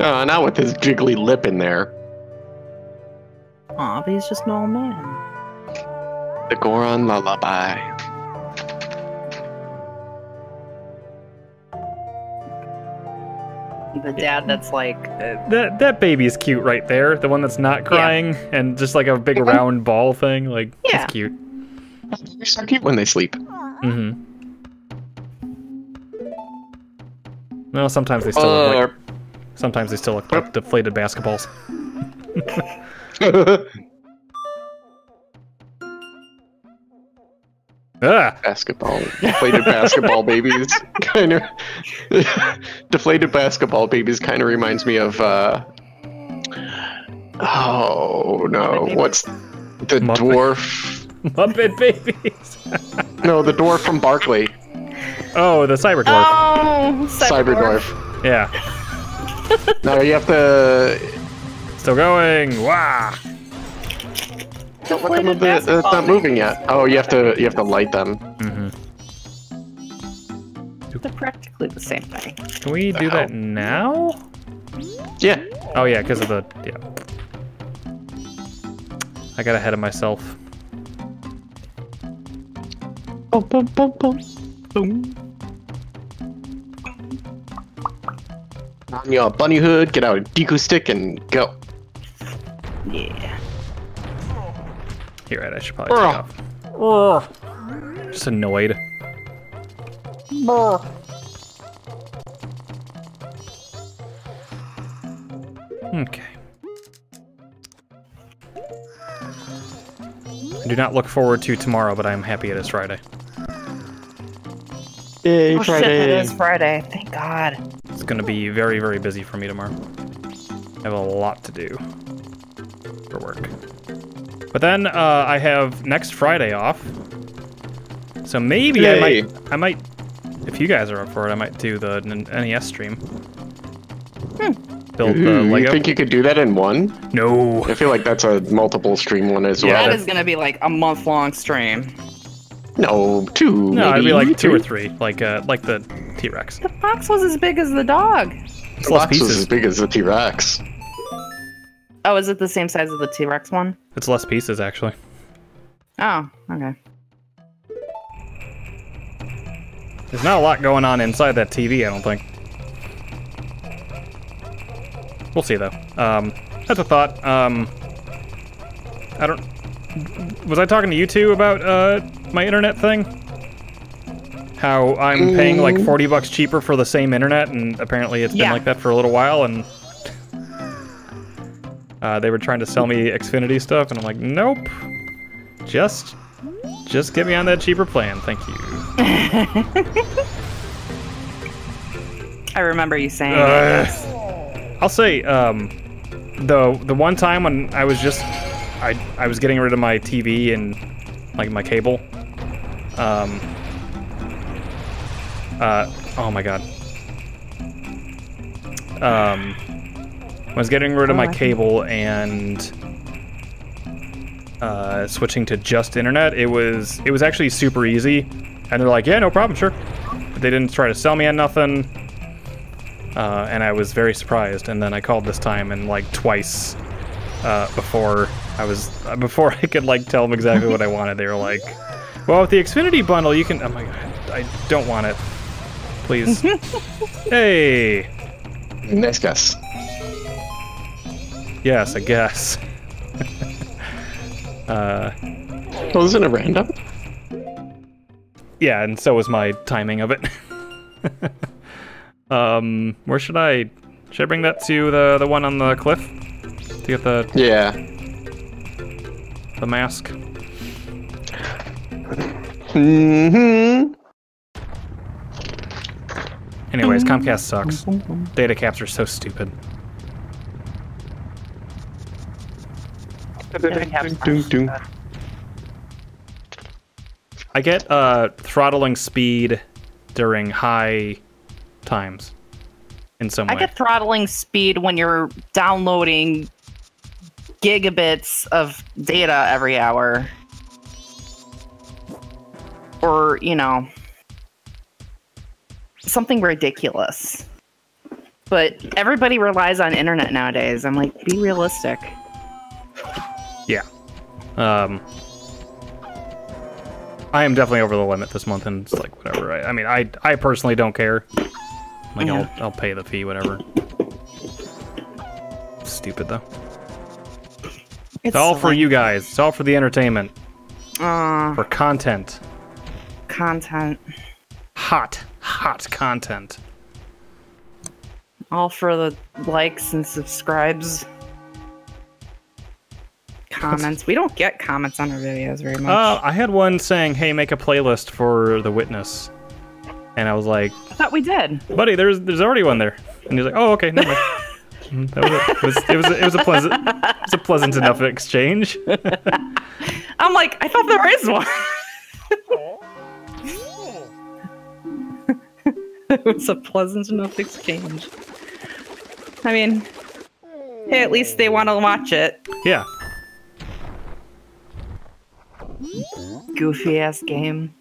not with his jiggly lip in there. Aw, but he's just an old man. The Goron lullaby. The dad that's like uh, that. That baby's cute right there. The one that's not crying yeah. and just like a big round ball thing. Like, yeah, it's cute. They're so cute when they sleep. Mm-hmm. No, sometimes they still look like, sometimes they still look like deflated basketballs. <laughs> Ah, basketball, deflated basketball babies, kind of. <laughs> deflated basketball babies kind of reminds me of. uh Oh no! What's the Muppet. dwarf? <laughs> Muppet babies. No, the dwarf from Barkley, oh, the cyber dwarf. oh, Cyber Cyberdwarf. Dwarf. Yeah, <laughs> No, you have to. still going. Wow. How come the, uh, it's not moving yet? Oh, you have to. You have to light them. Mm-hmm. They're practically the same thing. Can we do that now? Yeah. Oh yeah, because of the yeah. I got ahead of myself. Boom, boom, boom, boom. Boom. On your bunny hood, get out a deku stick and go. Yeah. You're right. I should probably take off. Just annoyed. Okay. I do not look forward to tomorrow, but I am happy it is Friday. Yay, Oh shit, it is Friday. Thank God. It's going to be very, very busy for me tomorrow. I have a lot to do for work. But then uh, I have next Friday off. So maybe I might, I might, if you guys are up for it, I might do the N- NES stream. Build the Ooh, you think you could do that in one? no. I feel like that's a multiple stream one as Yeah, well. That is gonna be like a month long stream. No, two. No, it'd be like two or three, like uh, like the T Rex. The box was as big as the dog. It's The less box was as big as the T Rex. Oh, is it the same size as the T Rex one? It's less pieces actually. Oh, okay. There's not a lot going on inside that TV, I don't think. We'll see though. Um, that's a thought. Um, I don't. Was I talking to you two about uh, my internet thing? How I'm paying like Mm. 40 bucks cheaper for the same internet, and apparently it's been Yeah. like that for a little while, and uh, they were trying to sell me Xfinity stuff, and I'm like, nope. Just, just get me on that cheaper plan, thank you. <laughs> I remember you saying Uh. I'll say, um, the the one time when I was just, I I was getting rid of my TV and like my cable. Um. Uh. Oh my god. Um. I was getting rid of my cable and uh, switching to just internet. It was it was actually super easy, and they're like, yeah, no problem, sure. But they didn't try to sell me on nothing uh, and I was very surprised. And then I called this time and like twice uh, before I was uh, before I could like tell them exactly what I wanted. They were like, "Well, with the Xfinity bundle, you can." Oh my god, I don't want it. Please. <laughs> hey. Nice guess. Yes, I guess. <laughs> uh, Well, isn't it random? yeah, and so was my timing of it. <laughs> um, where should I? Should I bring that to the the one on the cliff to get the Yeah. the mask? Mm-hmm. Anyways, Comcast sucks. Data caps are so stupid. I get uh, throttling speed during high times in some I way. get throttling speed when you're downloading gigabits of data every hour. Or, you know, something ridiculous. But everybody relies on internet nowadays. I'm like, be realistic. Yeah. Um, I am definitely over the limit this month, and it's like whatever. I, I mean, I I personally don't care. Like Yeah. I'll I'll pay the fee, whatever. stupid though. It's It's all for you guys. It's all for the entertainment, Uh, for content. content. Hot, hot content. All for the likes and subscribes. Comments. <laughs> We don't get comments on our videos very much. Uh, I had one saying, "Hey, make a playlist for The Witness," and I was like, I thought we did. "Buddy, there's there's already one there." And he's like, "Oh, okay, never mind." <laughs> Mm, that was it. It was, it was it was a pleasant it was a pleasant enough exchange. <laughs> I'm like, I thought there is one. <laughs> it was a pleasant enough exchange. I mean, hey, at least they want to watch it. yeah. Goofy ass game.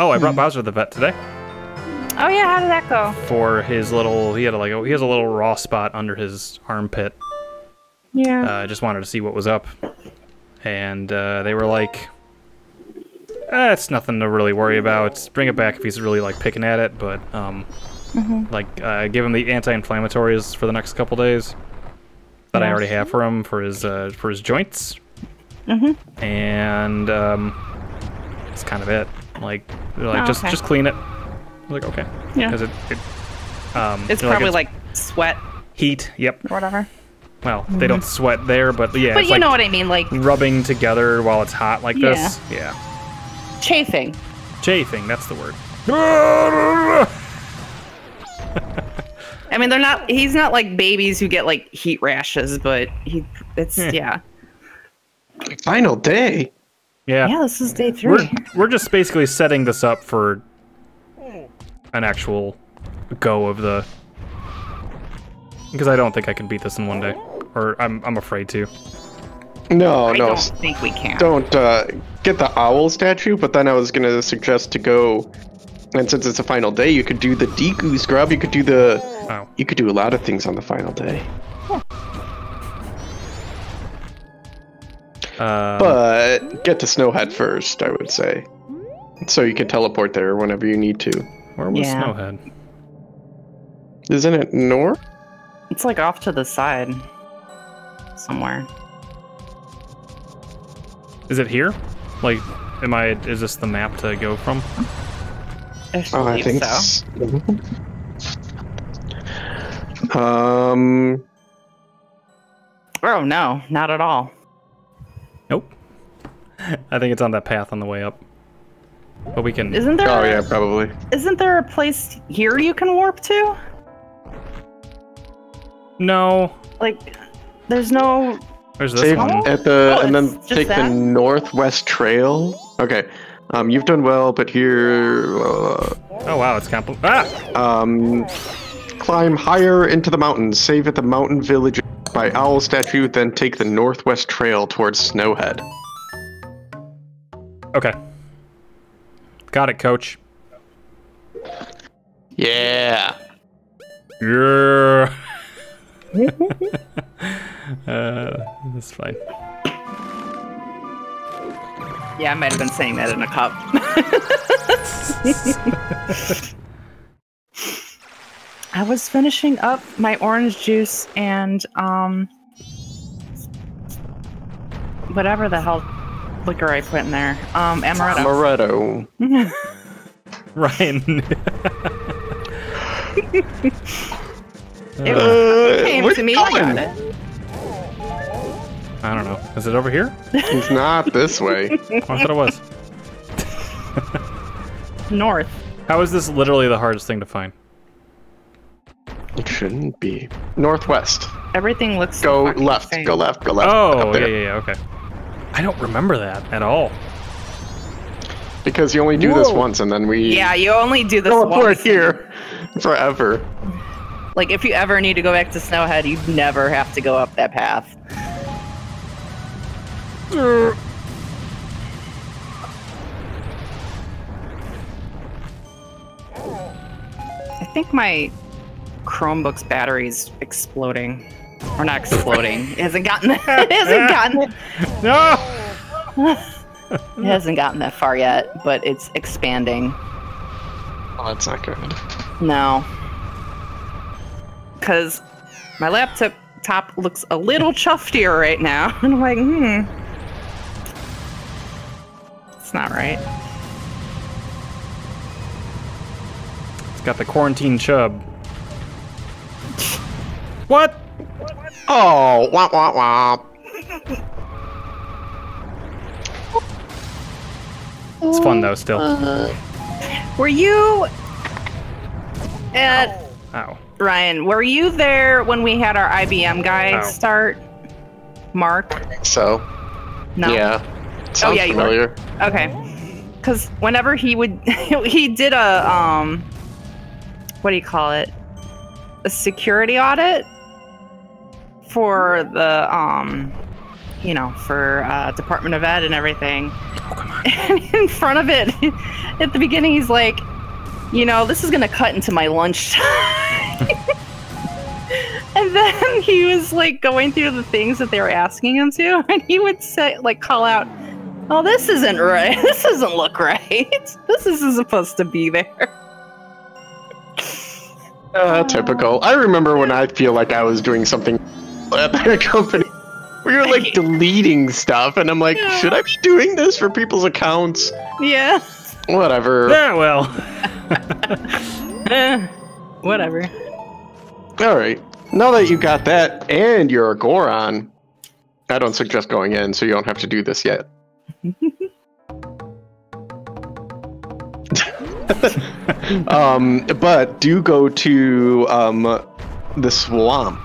Oh, I brought Bowser the vet today Oh yeah, how did that go? for his little. He had a, like a, he has a little raw spot under his armpit. Yeah. I uh, just wanted to see what was up, and uh, they were like, eh, "It's nothing to really worry about. Bring it back if he's really like picking at it." But um, like, uh, give him the anti-inflammatories for the next couple days that I already have for him for his uh, for his joints, mm-hmm. and um, that's kind of it. Like, like Oh, just okay. just clean it. I was like, okay, Yeah. because it, it um, it's they're probably it's like, sweat heat. Yep. or whatever. Well, they don't sweat there, but yeah, But it's you like know what I mean, like rubbing together while it's hot like this. Yeah. chafing. Chafing, that's the word. <laughs> I mean, they're not. He's not like babies who get like heat rashes, but he. It's Hmm. yeah. Final day. Yeah. Yeah, this is day We're, three. we're just basically setting this up for an actual go of the. Because I don't think I can beat this in one day. Or I'm, I'm afraid to. No, I no, don't think we can. don't uh, get the owl statue. But then I was gonna suggest to go, and since it's a final day, you could do the Deku scrub. You could do the, Oh. you could do a lot of things on the final day. Uh, But get to Snowhead first, I would say, so you can teleport there whenever you need to. Where was Yeah. Snowhead? Isn't it north? It's like off to the side, somewhere. Is it here? Like, am I? Is this the map to go from? I Oh, I think. so. s- Um. Oh no, not at all. Nope. <laughs> I think it's on that path on the way up. But we can. Isn't there? Oh a- yeah, probably. Isn't there a place here you can warp to? No. Like, there's no. There's this Save one. at the Oh, and then it's just take the northwest trail. Okay. Um, you've done well, but here, uh, Oh wow, it's compl- Ah! um, climb higher into the mountains. Save at the mountain village by owl statue, then take the northwest trail towards Snowhead. Okay. Got it, coach. Yeah. Yeah. <laughs> <laughs> uh, that's fine. Yeah, I might have been saying that in a cup. <laughs> I was finishing up my orange juice and um whatever the hell liquor I put in there. Um amaretto. Moretto. <laughs> Ryan. <laughs> It Uh, came where to you me, I got it. I don't know. Is it over here? It's not this way. <laughs> Oh, I thought it was. North. How is this literally the hardest thing to find? It shouldn't be. Northwest. Everything looks Go left. same. Go left. Go left. Oh, Up yeah, there. yeah, yeah. Okay. I don't remember that at all. Because you only do this once, and then we Yeah, you only do this teleport once. here forever. Like if you ever need to go back to Snowhead, you'd never have to go up that path. I think my Chromebook's battery's exploding. Or not exploding. <laughs> It hasn't gotten <laughs> it hasn't gotten <laughs> No! it hasn't gotten that far yet, but it's expanding. Oh, that's not good. No. Cause my laptop top looks a little chuftier right now. And I'm like, hmm. It's not right. It's got the quarantine chub. What? Oh, wah wah wah. It's fun though, still. Were you at Ow. Ryan? Were you there when we had our IBM guy Oh. start? Mark? So, No. yeah. Sounds yeah, you were. Okay. Because whenever he would, <laughs> he did a um, what do you call it? A security audit for the um, you know, for uh, Department of Ed and everything. Oh, come on. And <laughs> in front of it, <laughs> at the beginning, he's like, you know, this is gonna cut into my lunchtime. <laughs> and then he was like going through the things that they were asking him to, and he would say, like, call out, "Oh, this isn't right. This doesn't look right. This isn't supposed to be there." Uh, typical. I remember when I feel like I was doing something at that company. <laughs> We were like <laughs> deleting stuff, and I'm like, Yeah. should I be doing this for people's accounts? Yeah. Whatever. Yeah, well. <laughs> Eh, whatever. All right. Now that you got that and you're a Goron, I don't suggest going in, so you don't have to do this yet. um, but do go to um, the swamp.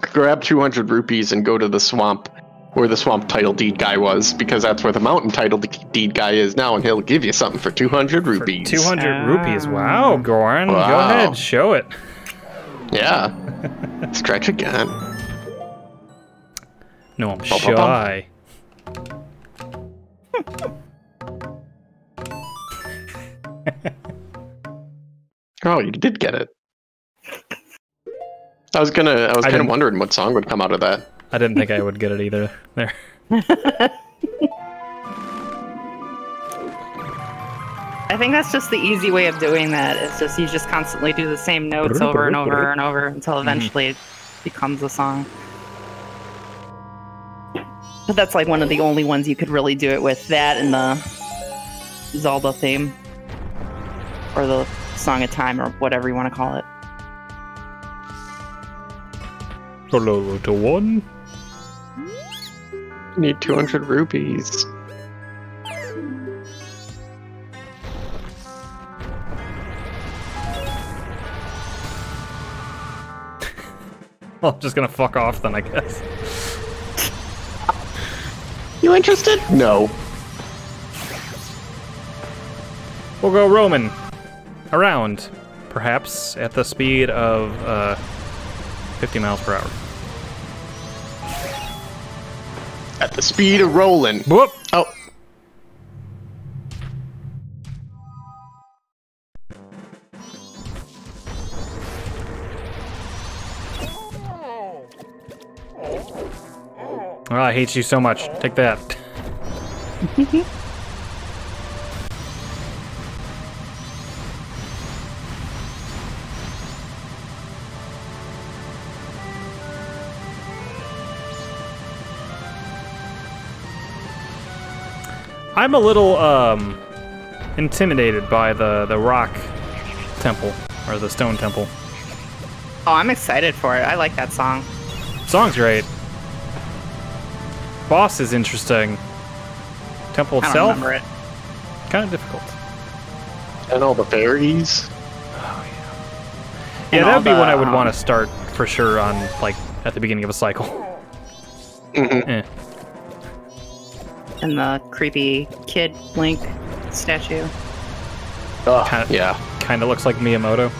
Grab 200 rupees and go to the swamp where the swamp title deed guy was, because that's where the mountain title deed guy is now, and he'll give you something for 200 For rupees. 200 ah. rupees. Wow, Goron. Go ahead, show it. Yeah. <laughs> Stretch again. No, I'm bum, bum. shy. Oh, you did get it. I was gonna. I was kind of wondering what song would come out of that. I didn't think I would get it either. <laughs> There. <laughs> I think that's just the easy way of doing that. It's just you just constantly do the same notes over and over and over until mm-hmm. eventually it becomes a song. But that's like one of the only ones you could really do it with. That and the Zelda theme. Or the Song of Time or whatever you want to call it. Hello to one. Need 200 rupees. Well, <laughs> I'm just gonna fuck off then, I guess. You interested? No. We'll go Roman. Around. Perhaps at the speed of uh, 50 miles per hour. At the speed of rolling. Whoop! Oh. Oh, I hate you so much. Take that. <laughs> I'm a little um intimidated by the the rock temple or the stone temple. Oh, I'm excited for it. I like that song. Song's great. Boss is interesting. Temple I don't itself, remember it. kind of difficult. And all the fairies. Yeah, And that would be one I would um, want to start for sure on like at the beginning of a cycle. Mhm. Eh. And the creepy kid Link statue. Oh, Kinda- yeah. Kind of looks like Miyamoto.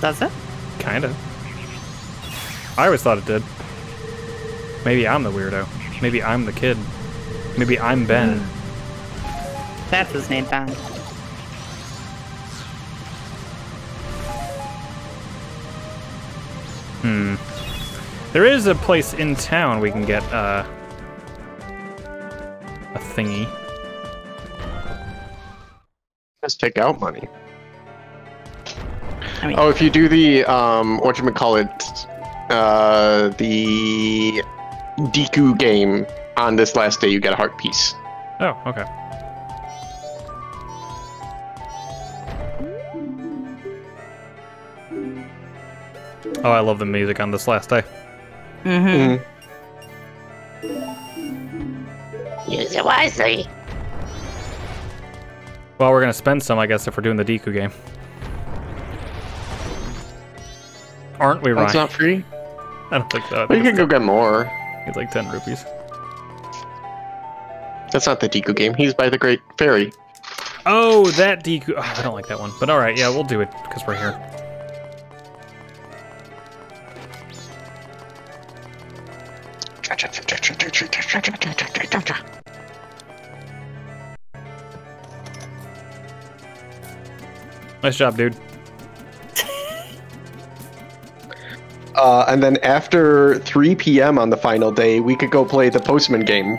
Does it? Kind of. I always thought it did. Maybe I'm the weirdo. Maybe I'm the kid. Maybe I'm Ben. That's his name, Ben. Hmm. There is a place in town we can get uh, a thingy. Just take out money. I mean, Oh, if you do the um, what you call it, uh, the Deku game on this last day, you get a heart piece. Oh, okay. Oh, I love the music on this last day. mhm. Mm. Use it wisely. Well, we're gonna spend some, I guess, if we're doing the Deku game. Aren't we, oh, Ryan? That's not free. <laughs> I don't think so. I Well, think you can go get more. it's like 10 rupees. That's not the Deku game. He's by the Great Fairy. Oh, that Deku. Oh, I don't like that one. But alright, yeah, we'll do it because we're here. Nice job, dude. <laughs> Uh, and then after 3 p.m. on the final day, we could go play the Postman game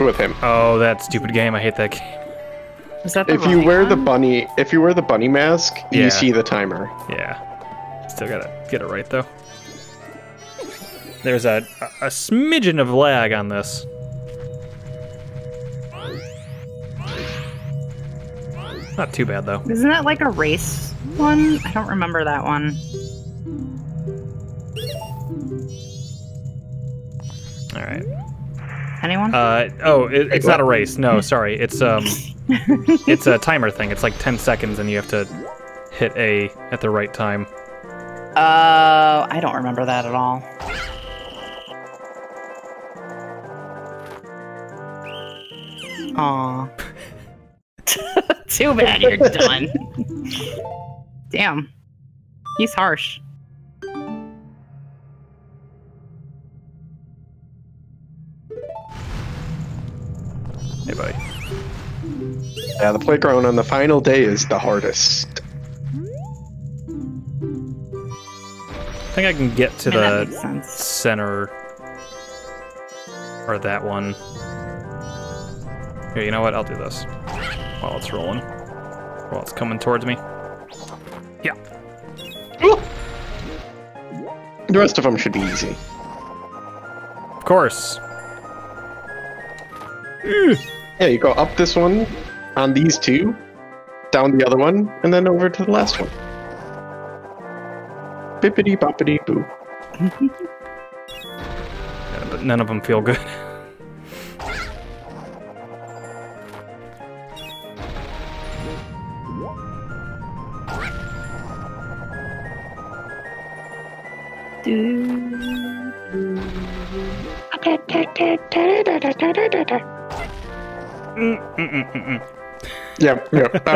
with him. Oh, that stupid game. I hate that game. Is that the If you right wear the bunny, if you wear the bunny mask, Yeah. you see the timer. Yeah. Still gotta get it right, though. There's a, a, smidgen of lag on this. Not too bad, though. Isn't that like a race one? I don't remember that one. Alright. Anyone? Uh, oh, it, it's not a race. No, sorry. It's um, <laughs> it's a timer thing. It's like 10 seconds, and you have to hit A at the right time. Uh, I don't remember that at all. Aw. <laughs> Too bad you're done. Damn. He's harsh. Hey, buddy. Yeah, the playground on the final day is the hardest. I think I can get to I mean, the center. Or that one. Here, you know what? I'll do this. While it's rolling. While it's coming towards me. Yeah, Ooh! the rest of them should be easy. Of course. Mm. Yeah, you go up this one on these two, down the other one, and then over to the last one. Bippity boppity boo. Yeah, <laughs> but none of them feel good. Yep, yep.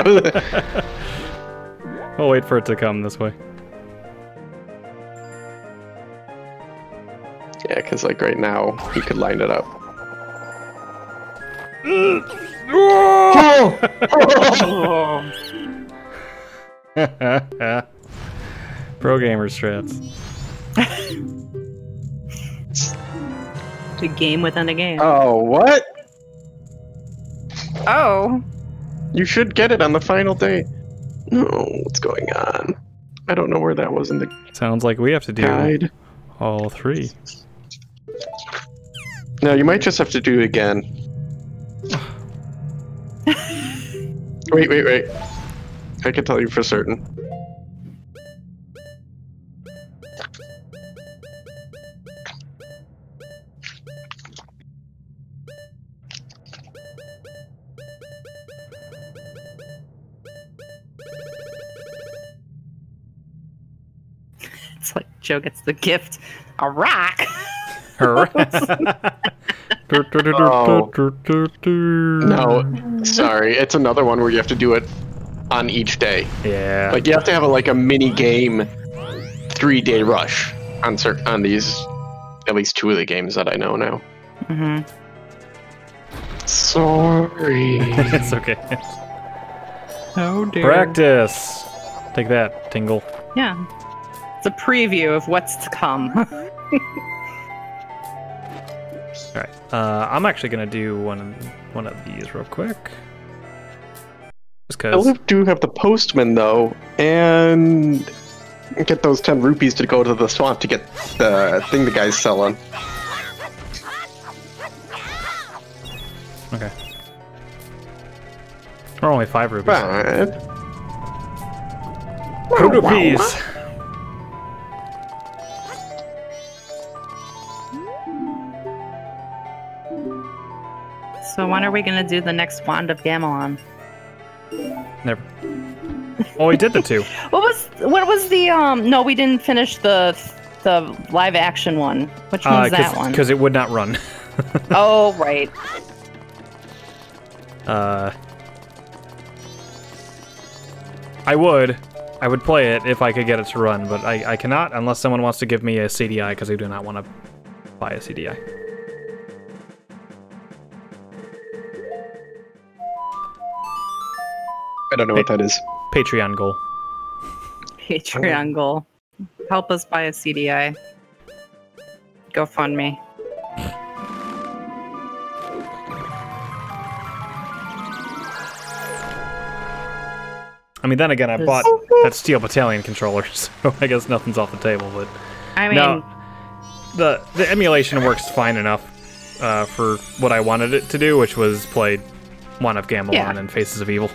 I'll wait for it to come this way. yeah, because like right now, you could line it up. <laughs> Pro gamer strats. The game within a game. Oh, what? Oh. You should get it on the final day. No, what's going on? I don't know where that was in the Sounds like we have to do guide. all three. No, you might just have to do it again. <laughs> wait, wait, wait. I can tell you for certain. Joe gets the gift. A rock. No, sorry. It's another one where you have to do it on each day. Yeah. Like you have to have a, like a mini game, three day rush on cer- on these. At least two of the games that I know now. hmm Sorry. <laughs> it's okay. Oh dear. Practice. Take that, Tingle. Yeah. It's a preview of what's to come. <laughs> All right. Uh, I'm actually gonna do one of one of these real quick. Just I because. do have the postman though, and get those ten rupees to go to the swamp to get the thing the guy's selling. Okay. We're only five rupees. But Two rupees. So when are we gonna do the next Wand of Gamelon? Never. Well, we did the two. <laughs> What was what was the um? No, we didn't finish the the live action one. Which one's that one? Because Uh, it would not run. <laughs> Oh right. Uh, I would. I would play it if I could get it to run, but I, I cannot unless someone wants to give me a CDI because I do not want to buy a CDI. I don't know what that is. Patreon goal. Patreon goal. Help us buy a CDI. GoFundMe. I mean, then again, I bought that Steel Battalion controller, <laughs> so I guess nothing's off the table. But I mean, no, the the emulation works fine enough uh, for what I wanted it to do, which was play Wand of Gamelon Yeah. and Faces of Evil.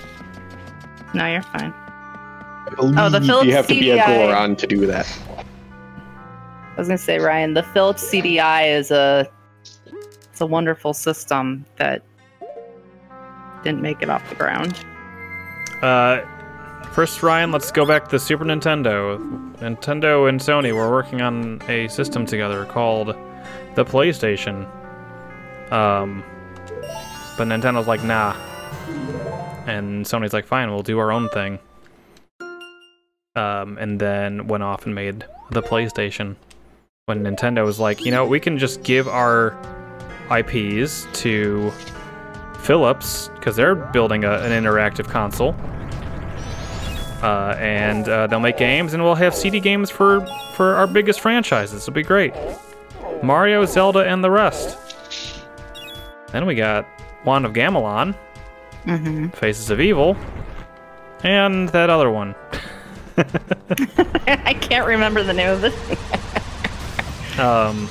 No, you're fine. I believe Oh, the Philips you have to be a Goron to do that. I was gonna say, Ryan, the Philips CDI is a it's a wonderful system that didn't make it off the ground. Uh, first, Ryan, let's go back to Super Nintendo. Nintendo and Sony were working on a system together called the PlayStation. Um, but Nintendo's like, nah. And Sony's like, fine, we'll do our own thing. Um, and then went off and made the PlayStation. When Nintendo was like, you know, we can just give our IPs to Philips because they're building a, an interactive console. Uh, and uh, they'll make games, and we'll have CD games for for our biggest franchises. It'll be great. Mario, Zelda, and the rest. Then we got Wand of Gamelon, Mm-hmm. Faces of Evil, and that other one. <laughs> <laughs> I can't remember the name of it. Um,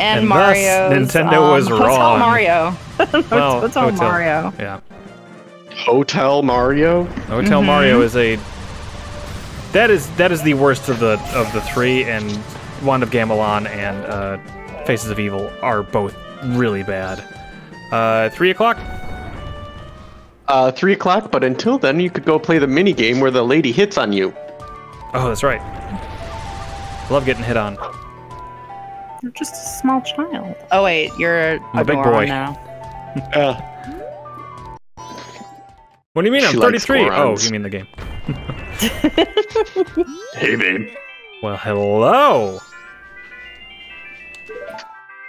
And, And Mario. Nintendo was Hotel wrong. Mario. <laughs> well, Hotel, Mario. Yeah, Hotel Mario. Hotel Mhm. Mario is a that is that is the worst of the of the three, and Wand of Gamelon and uh, Faces of Evil are both really bad. Uh, three o'clock. Uh, three o'clock. But until then, you could go play the mini game where the lady hits on you. Oh, that's right. Love getting hit on. You're just a small child. Oh wait, you're I'm a big Goron boy. now. <laughs> Uh, What do you mean? I'm 33. Oh, you mean the game? <laughs> hey, babe. Well, hello.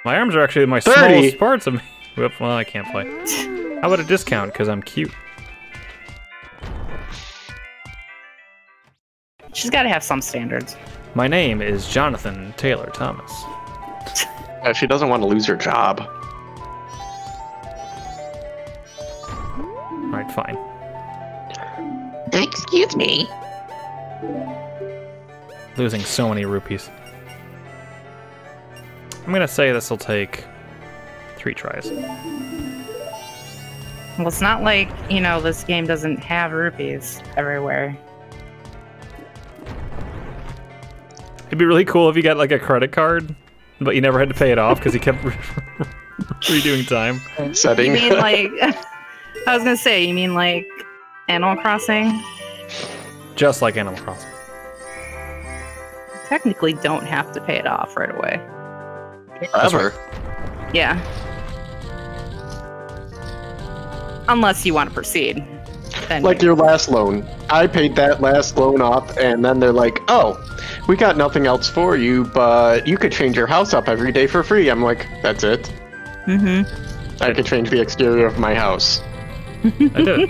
My arms are actually my 30. smallest parts of me. Whoop, Well, I can't play. How about a discount? Because I'm cute. She's got to have some standards. My name is Jonathan Taylor Thomas. <laughs> Uh, she doesn't want to lose her job. All right, fine. Excuse me. Losing so many rupees. I'm gonna say this will take three tries. Well, it's not like you know this game doesn't have rupees everywhere. It'd be really cool if you got like a credit card, but you never had to pay it off because you kept <laughs> redoing time. You mean like? <laughs> I was gonna say, you mean like Animal Crossing? Just like Animal Crossing. Technically, don't have to pay it off right away. Ever. Yeah. Unless you want to proceed. Then Like your last loan. I paid that last loan off, and then they're like, "Oh, we got nothing else for you, but you could change your house up every day for free." I'm like, "That's it. Mm-hmm. I could change the exterior of my house." <laughs> I did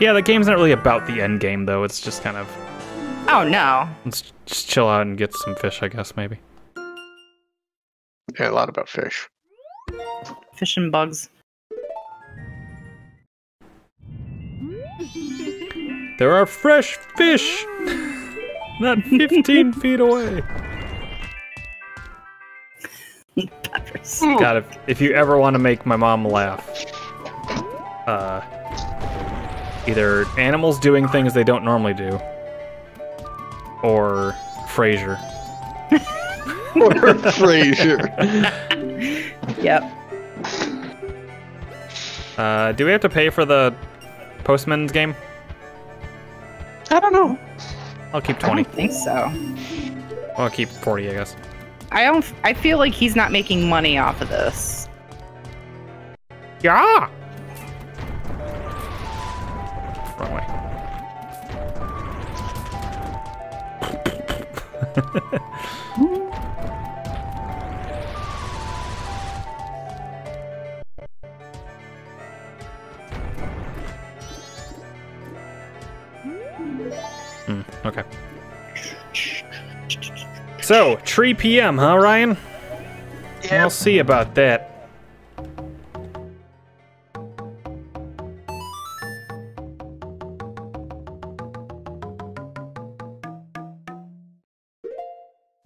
yeah, the game's not really about the end game though. It's just kind of Oh no. let's just chill out and get some fish, I guess maybe. Yeah, a lot about fish. Fish and bugs. There are fresh fish! Not 15 <laughs> feet away! Peppers. God, if, if you ever want to make my mom laugh, uh, either animals doing things they don't normally do, or Frasier. <laughs> or Frasier. <laughs> Yep. Uh, do we have to pay for the Postman's game? I don't know. I'll keep I 20. don't think so. I'll keep 40, I guess. I don't. I feel like he's not making money off of this. Yeah! Wrong way. <laughs> okay. So, 3 p.m., huh, Ryan? We'll see about that.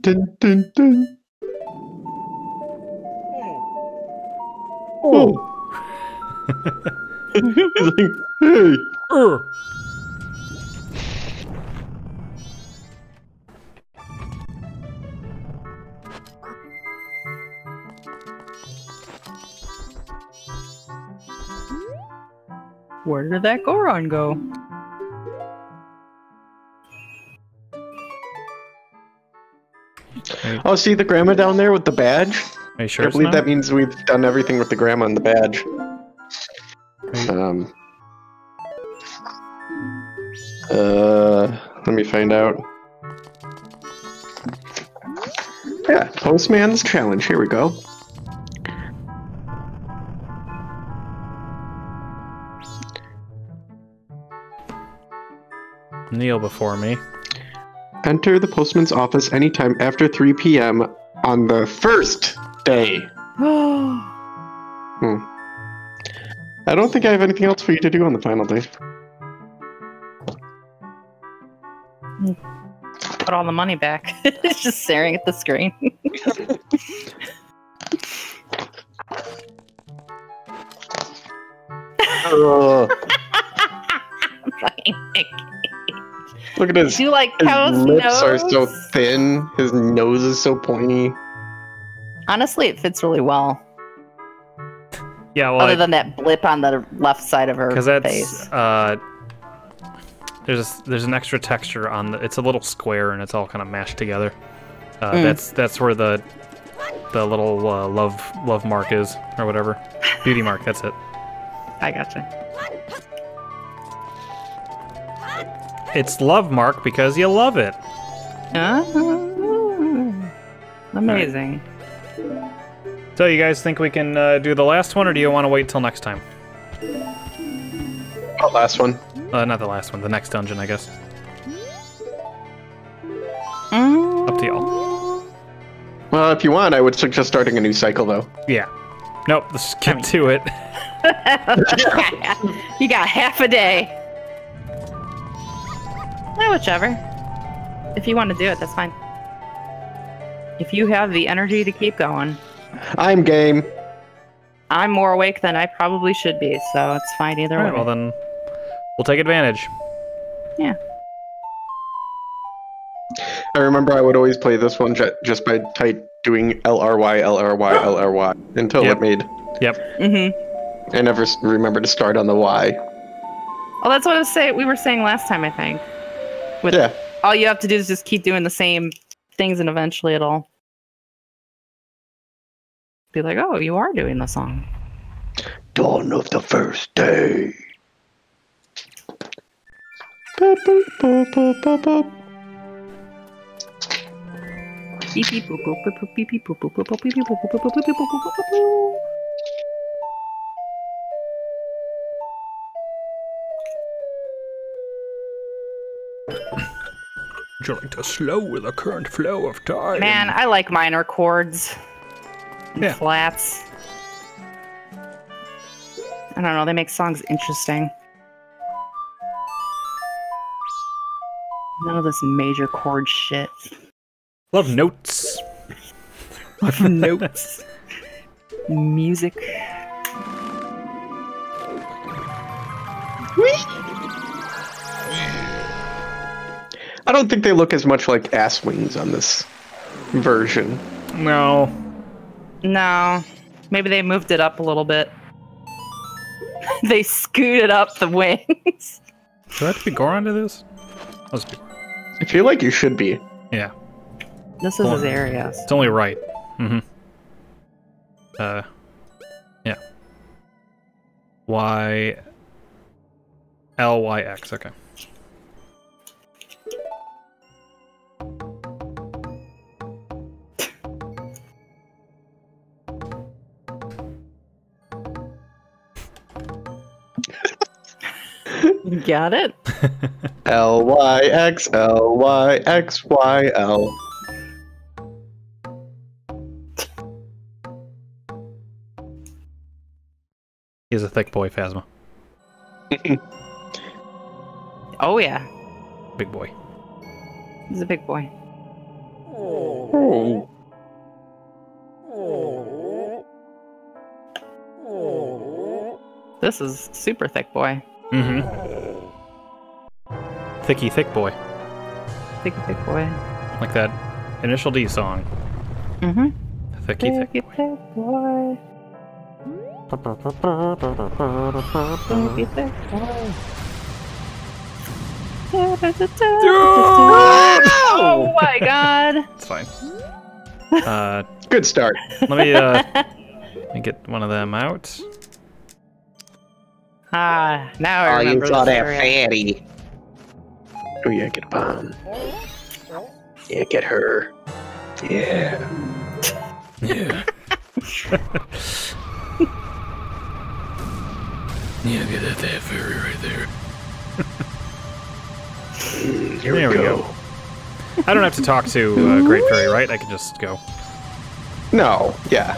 Dun, dun, dun. Oh. oh. <laughs> <laughs> He's like, hey. Urgh. Where did that Goron go? Oh, see the grandma down there with the badge? Are you sure I believe that means we've done everything with the grandma and the badge. Um. Uh, let me find out. Yeah, Postman's challenge. Here we go. Kneel before me. Enter the postman's office anytime after 3 p.m. on the first day. <gasps> Hmm. I don't think I have anything else for you to do on the final day. Put all the money back. <laughs> it's just staring at the screen. <laughs> <laughs> Ugh. Look at his, Do you like his lips nose? are so thin. His nose is so pointy. Honestly, it fits really well. Yeah, well, Other than that blip on the left side of her because that's face. uh, there's a, there's an extra texture on the. It's a little square and it's all kind of mashed together. Uh, Mm. That's that's where the the little uh, love love mark is or whatever, beauty mark. That's it. I gotcha. It's love mark because you love it. Ah, amazing. So you guys think we can uh, do the last one, or do you want to wait till next time? Oh, last one. Uh, not the last one, the next dungeon, I guess. Mm. Up to y'all. Well, if you want, I would suggest starting a new cycle, though. Yeah. Nope. Let's skip to it. <laughs> you got half a day. Eh, whichever. If you want to do it, that's fine. If you have the energy to keep going, I'm game. I'm more awake than I probably should be, so it's fine either All way. right. Well then, we'll take advantage. Yeah. I remember I would always play this one just by type doing LRY, LRY, LRY until Yep. it made. Yep. Mm-hmm. I never remember to start on the Y. Oh, that's what I was saying. We were saying last time, I think. With Yeah. all you have to do is just keep doing the same things, and eventually it'll be like, "Oh, you are doing the song." Dawn of the first day. Boop, boop, boop, boop, boop, boop. Beep beep boop boop boop boop beep beep boop boop boop boop beep beep boop boop boop boop beep beep boop boop boop boop boop. Would you like to slow with the current flow of time? Man, I like minor chords. Yeah. Flats. I don't know. They make songs interesting. None of this major chord shit. Love notes. Love notes. <laughs> Music. I don't think they look as much like ass wings on this version. No. No. Maybe they moved it up a little bit. <laughs> they scooted up the wings. Do I have to be Goron to this? Let's be. I feel like you should be. Yeah. This is his area. It's only right. Mm-hmm. Uh, yeah. Y. L Y X. Okay. Got it? L Y X L Y X Y L. He's a thick boy, Phasma. <laughs> Oh yeah. Big boy. He's a big boy. Oh. This is super thick boy. Mm-hmm. Thicky thick boy. Thick thick boy. Like that initial D song. Mm-hmm. Thicky thick Thicky boy. thick boy. Thicky thick boy. Oh my god. It's fine. <laughs> Uh, Good start. let me uh, <laughs> let me get one of them out. Ah, now I remember this area. fatty. Oh yeah, get a bomb. Yeah, get her. Yeah. Yeah. <laughs> yeah, get that, that fairy right there. Mm, here There we we go. go. I don't have to talk to uh, Great Fairy, right? I can just go. No, yeah.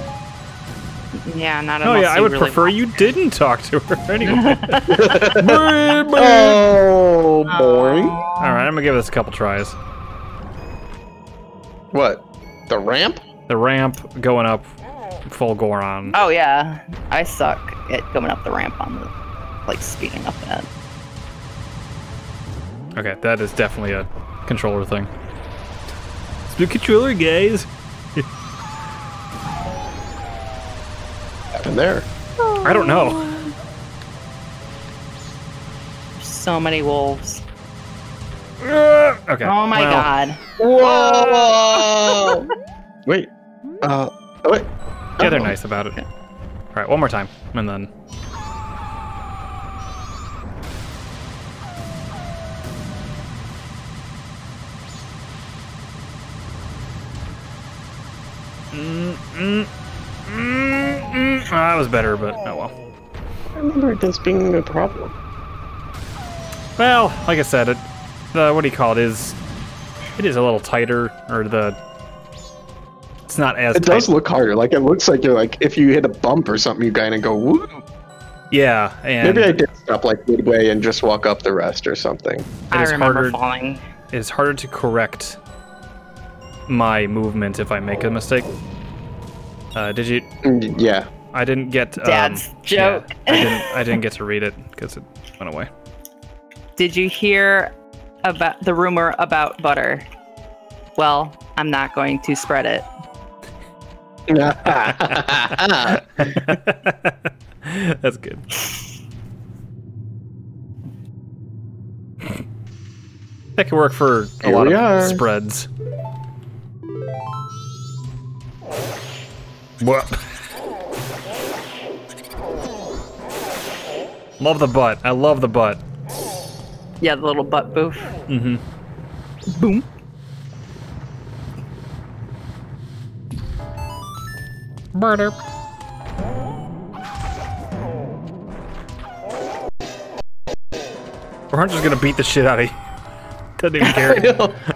Yeah, not Oh unless yeah, I would really prefer you to. didn't talk to her <laughs> anyway. <laughs> Oh, boring. All right, I'm gonna give this a couple tries. What? The ramp? The ramp going up, full Goron. Oh yeah, I suck at going up the ramp on the, like speeding up that. Okay, that is definitely a controller thing. It's the controller, guys. <laughs> Happened there. I don't know. There's so many wolves. Uh, okay. Oh my well, god. Whoa! <laughs> wait. Uh. Oh, wait. Yeah, they're Oh. nice about it. All right, one more time, and then. Mm, mm, mm, mm. Ah, that was better, but oh well. I remember this being a problem. Well, like I said, it, the what do you call it is, it is a little tighter, or the. It's not as It tight. does look harder. Like it looks like you're like if you hit a bump or something, you kind of go woo. Yeah, and Maybe I did stop like midway and just walk up the rest or something. I is remember harder- falling. it's harder to correct my movement if I make a mistake. Uh, did you? Mm, Yeah. I didn't get. Um, Dad's joke. yeah, I didn't. <laughs> I didn't get to read it because it went away. Did you hear about the rumor about butter? Well, I'm not going to spread it. <laughs> That's good. That could work for a Here lot of are. spreads. What? Love the butt. I love the butt. Yeah, the little butt boof. Mm-hmm. Boom. Murder. We're just gonna beat the shit out of you. <laughs> Doesn't even care. <laughs>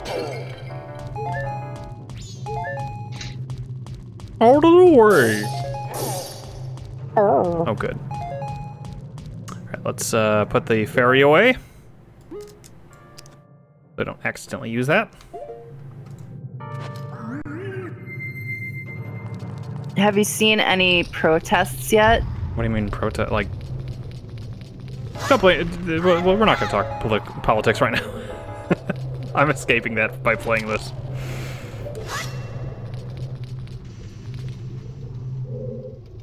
Out of the way. Oh, Oh, good. All right, let's uh, put the fairy away. So don't accidentally use that. Have you seen any protests yet? What do you mean protest? Like, don't play. Well, we're not going to talk polit- politics right now. <laughs> I'm escaping that by playing this.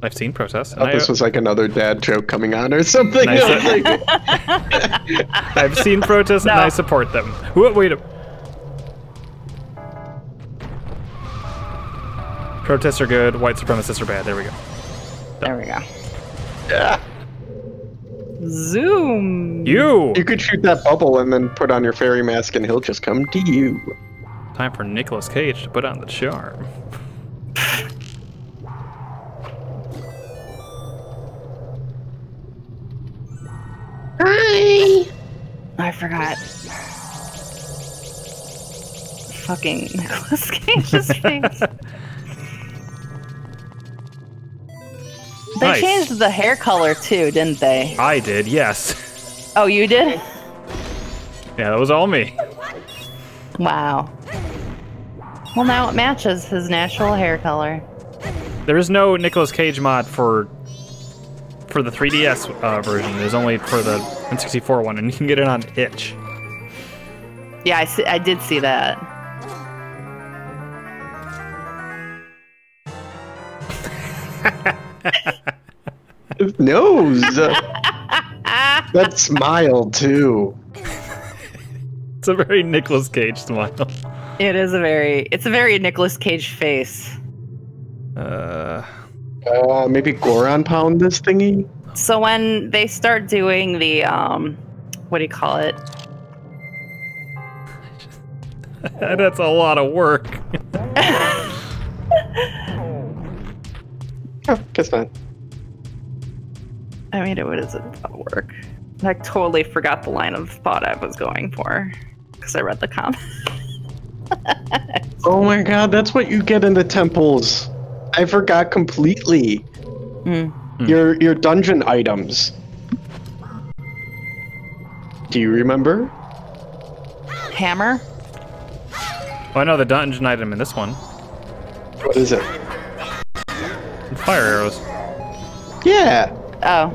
I've seen protests. I thought this was like another dad joke coming on or something. Nice. <laughs> I was like, <laughs> I've seen protests and I support them. Wait, wait. a- Protests are good. White supremacists are bad. There we go. There we go. yeah. Zoom. You. You could shoot that bubble and then put on your fairy mask and he'll just come to you. Time for Nicolas Cage to put on the charm. I forgot. Fucking Nicolas Cage's face. They Nice. changed the hair color too, didn't they? I did, yes. Oh, you did? Yeah, that was all me. Wow. Well, now it matches his natural hair color. There is no Nicolas Cage mod for for the 3DS uh, version. There's only for the N64 one, and you can get it on itch. Yeah, I, see, I did see that. His nose. <laughs> that smile too. <laughs> It's a very Nicolas Cage smile. It is a very, it's a very Nicolas Cage face. Uh, Uh, maybe Goron pound this thingy. So when they start doing the, um, what do you call it? <laughs> that's a lot of work. <laughs> Oh, guess not. I mean, it what is it about work? I totally forgot the line of thought I was going for because I read the comment. <laughs> Oh my god, that's what you get in the temples. I forgot completely. Hmm. Your your dungeon items. Do you remember? Hammer? Oh, I know the dungeon item in this one. What is it? Fire arrows. Yeah. Oh,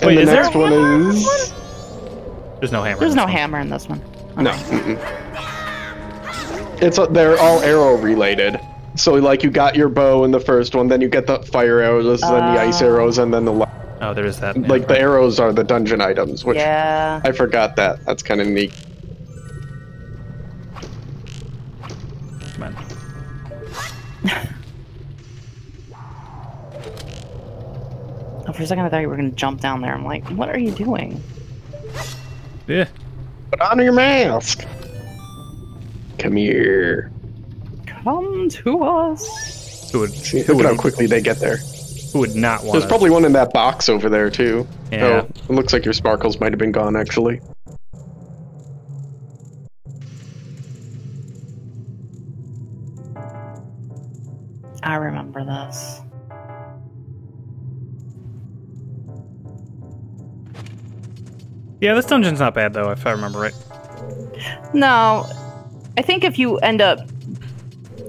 And Wait, the is there next a one hammer on is There's no hammer. there's no one. hammer in this one. no. mm-mm. It's a, they're all arrow related. So like you got your bow in the first one, then you get the fire arrows, then the ah. ice Oh. arrows, and then the li- Oh, there is that. like the arrows are the dungeon items, which Yeah. I forgot that. That's kind of neat. Come on. <laughs> Oh, for a second, I thought you were gonna jump down there. I'm like, what are you doing? Yeah. Put on your mask. Come here. Come to us. Who would, See, who look at how quickly they get there. who would not want There's to- probably one in that box over there too. Yeah. Oh, it looks like your sparkles might have been gone actually. I remember this. Yeah, this dungeon's not bad though, if I remember right. No, I think if you end up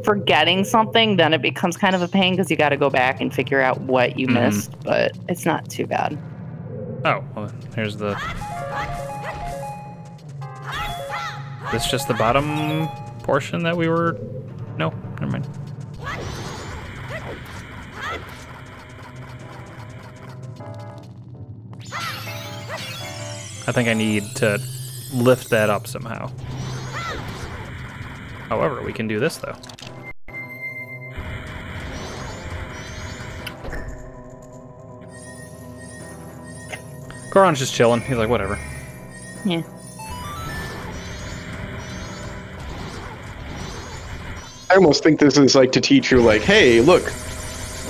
forgetting something, then it becomes kind of a pain because you got to go back and figure out what you Mhm. missed. But it's not too bad. Oh, well, here's the. This just the bottom portion that we were. No, never mind. I think I need to lift that up somehow. However, we can do this though. Goron's just chilling. He's like, whatever. Yeah. I almost think this is like to teach you like, hey, look,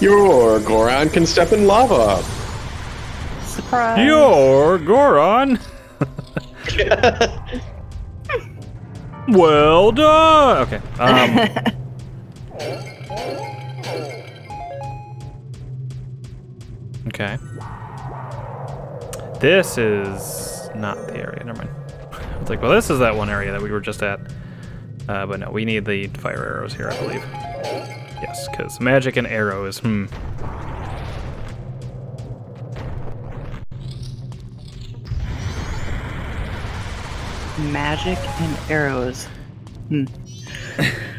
your Goron can step in lava. Surprise. You're Goron. <laughs> well done. Okay. Um, <laughs> okay. This is not the area. Never mind. It's like, well, this is that one area that we were just at. Uh, but no, we need the fire arrows here, I believe. Yes, because magic and arrows. Hmm. Magic and arrows. Hmm. <laughs>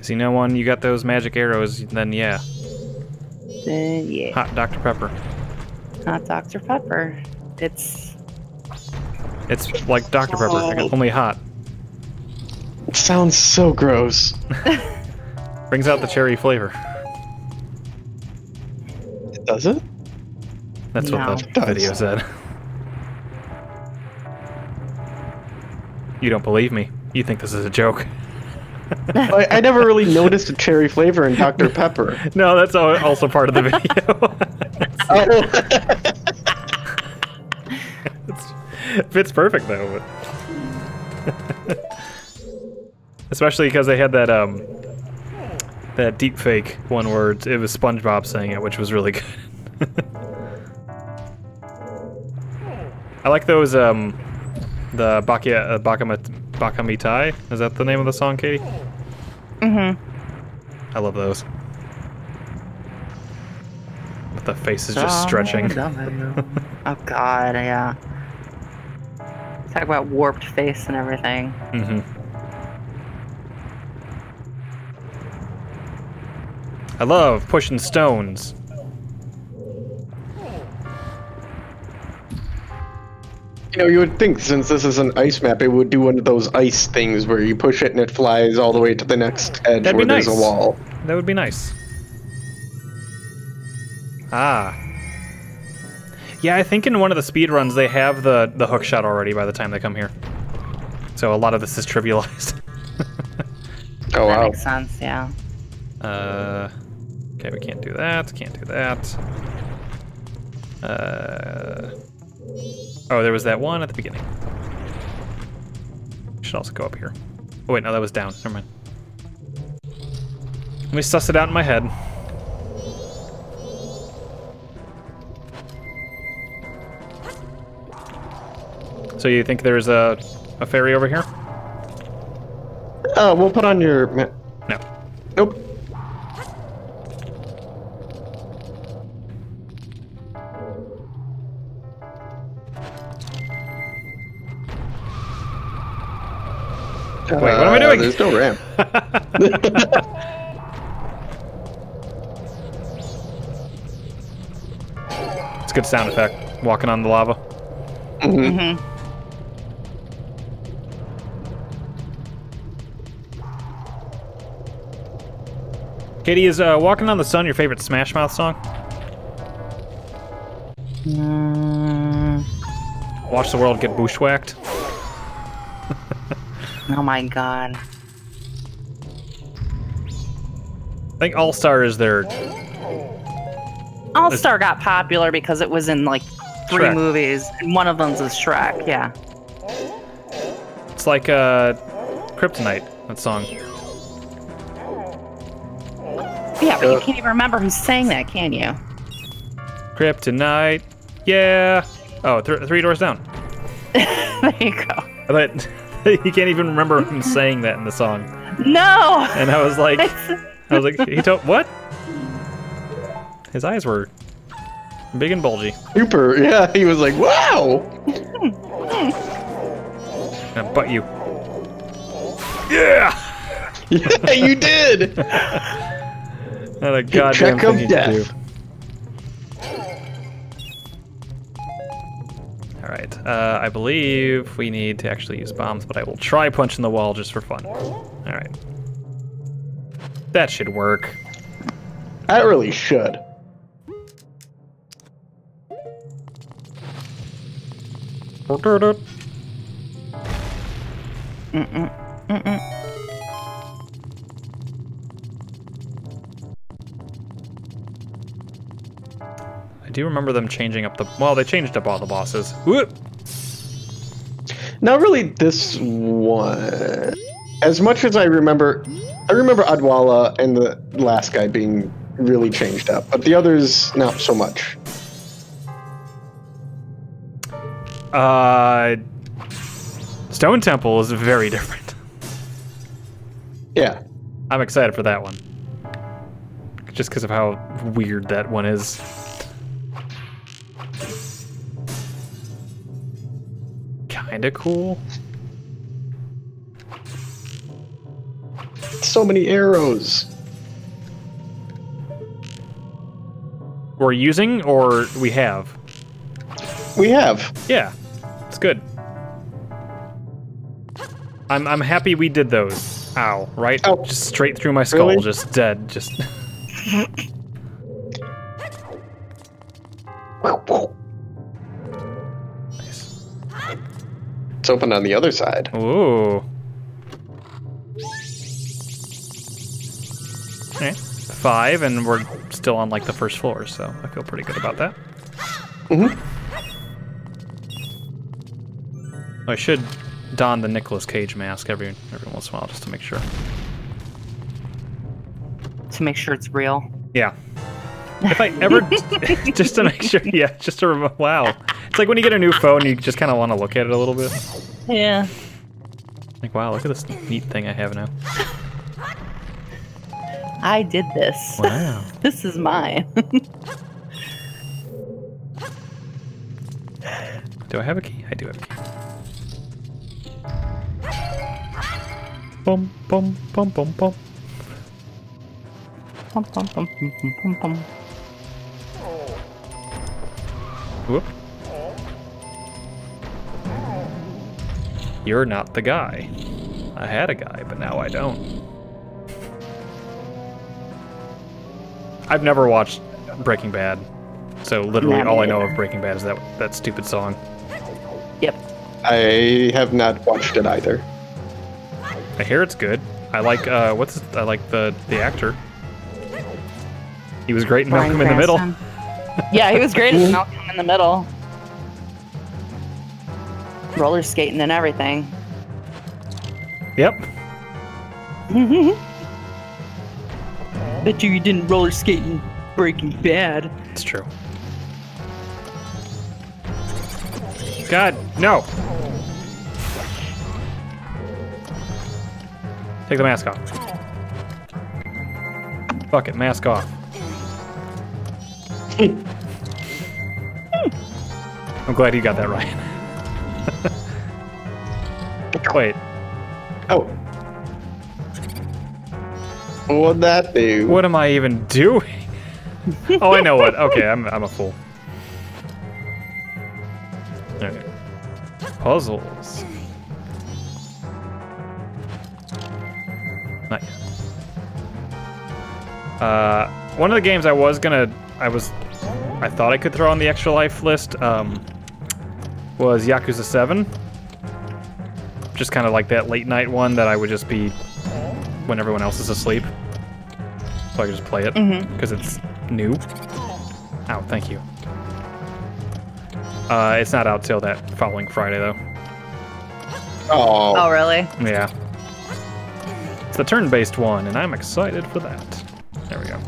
See, you one, you got those magic arrows, then yeah. Then yeah. Hot Dr. Pepper. Not Dr. Pepper. It's It's like Dr. Pepper, only hot. It sounds so gross. <laughs> Brings out the cherry flavor. Does it? That's No. what the video said. You don't believe me. You think this is a joke. <laughs> I, I never really noticed a cherry flavor in Dr. Pepper. <laughs> No, that's also part of the video. <laughs> It's- it fits perfect though. Especially because they had that um that deep fake one where it was SpongeBob saying it, which was really good. I like those um the Bakia uh, Bakamat Bakamitai. Is that the name of the song, Katie? mm-hmm. I love those. With the face is just stretching. <laughs> oh god, yeah. Talk about warped face and everything. Mm-hmm. I love pushing stones. You know, you would think since this is an ice map, it would do one of those ice things where you push it and it flies all the way to the next edge That'd where be there's a wall. That would be nice. Ah. Yeah, I think in one of the speed runs they have the the hook shot already by the time they come here. So a lot of this is trivialized. <laughs> Oh that wow. makes sense, yeah. Uh, okay, we can't do that. Can't do that. Uh, oh, there was that one at the beginning. Should also go up here. Oh wait, no, that was down. Never mind. Let me suss it out in my head. So you think there's a a fairy over here? Oh, we'll put on your. No. Nope. Wait, what am I doing? Uh, There's no ramp. <laughs> It's a good sound effect. Walking on the lava. Mm-hmm. Katie, is uh, Walking on the Sun your favorite Smash Mouth song? Mm, Watch the world get bushwhacked. Oh my god. I think All Star is their. All Star got popular because it was in like three Shrek. movies, and one of them's is Shrek. Yeah. It's like uh, Kryptonite. That song. Yeah, but you Uh, can't even remember who sang that, can you? Kryptonite. Yeah. Oh, th- three doors down. <laughs> there you go. I <laughs> thought you can't even remember him saying that in the song, No. and I was like, I was like, he told what? His eyes were big and bulgy. Super. Yeah, he was like, wow. Uh, but you. Yeah. <laughs> <laughs> Yeah, you did. Not a goddamn Check thing of you can do. Right. Uh, I believe we need to actually use bombs, but I will try punching the wall just for fun. All right. That should work. That really should. Mm-mm. Mm-mm. I do remember them changing up the. Well, they changed up all the bosses. Whoop. Not really this one. As much as I remember, I remember Odolwa and the last guy being really changed up, but the others not so much. Uh, Stone Temple is very different. Yeah. I'm excited for that one. Just because of how weird that one is. Kinda cool. So many arrows. We're using or we have? We have. Yeah, it's good. I'm I'm happy we did those. Ow, right? Oh. Just straight through my skull, Really? just dead. Just nice. <laughs> <laughs> It's open on the other side. Ooh. Okay, five, and we're still on like the first floor, so I feel pretty good about that. Mhm. I should don the Nicolas Cage mask every every once in a while just to make sure. To make sure it's real. Yeah. If I ever, <laughs> <laughs> just to make sure, yeah, just to rem- wow. It's like when you get a new phone, you just kind of want to look at it a little bit. Yeah. Like, wow, look at this neat thing I have now. I did this. Wow. <laughs> This is mine. Do I have a key? I do have a key. Bum bum bum bum bum. Pum, pum, pum, pum, pum, pum. Whoop. You're not the guy. I had a guy, but now I don't. I've never watched Breaking Bad, so literally Not all I know of Breaking Bad is that that stupid song. Yep. I have not watched it either. I hear it's good. I like uh, what's I like the the actor. He was great in Bryan Malcolm in the Middle. Yeah, he was great in <laughs> Malcolm in the Middle. Roller skating and everything. Yep. <laughs> Bet you you didn't roller skate in Breaking Bad. It's true. God, no. Take the mask off. Fuck it, mask off. <laughs> I'm glad you got that right. <laughs> Wait, Oh. What'd that do? what am I even doing? <laughs> oh, I know what. Okay, I'm, I'm a fool. Okay. Puzzles. Not yet. Uh, one of the games I was gonna, I was, I thought I could throw on the extra life list, um, was Yakuza 7. Just kind of like that late night one that I would just be when everyone else is asleep. So I could just play it Mm-hmm. because it's new. Ow, thank you. Uh, it's not out till that following Friday though. Oh. Oh, really? Yeah. It's the turn-based one, and I'm excited for that. There we go.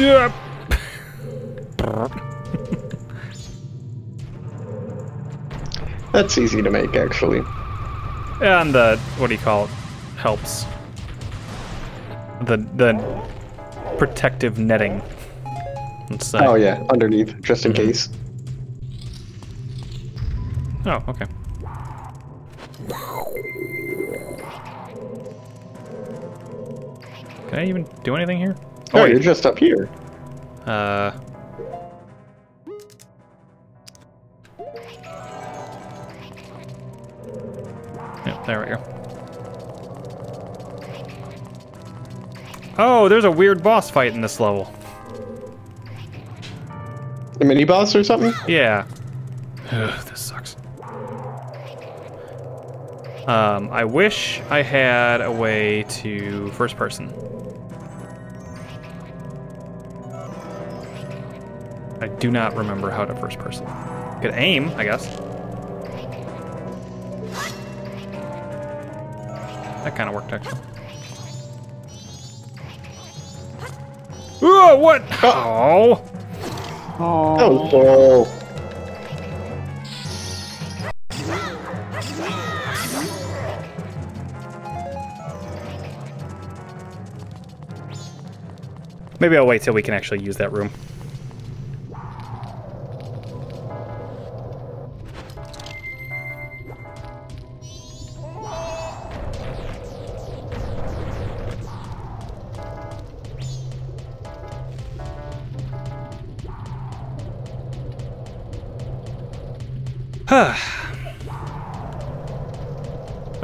Yep. That's easy to make, actually. And the what do you call it? Helps. The the protective netting. Oh, yeah, underneath, just in case. Oh, okay. Can I even do anything here? Oh, you're just up here. Uh. Yeah, there we go. Oh, there's a weird boss fight in this level. A mini boss or something? Yeah. Ugh, this sucks. Um, I wish I had a way to first person. Do not remember how to first person. Could aim, I guess. that kind of worked actually. Whoa, what? Oh. Oh. Oh, Maybe I'll wait till we can actually use that room.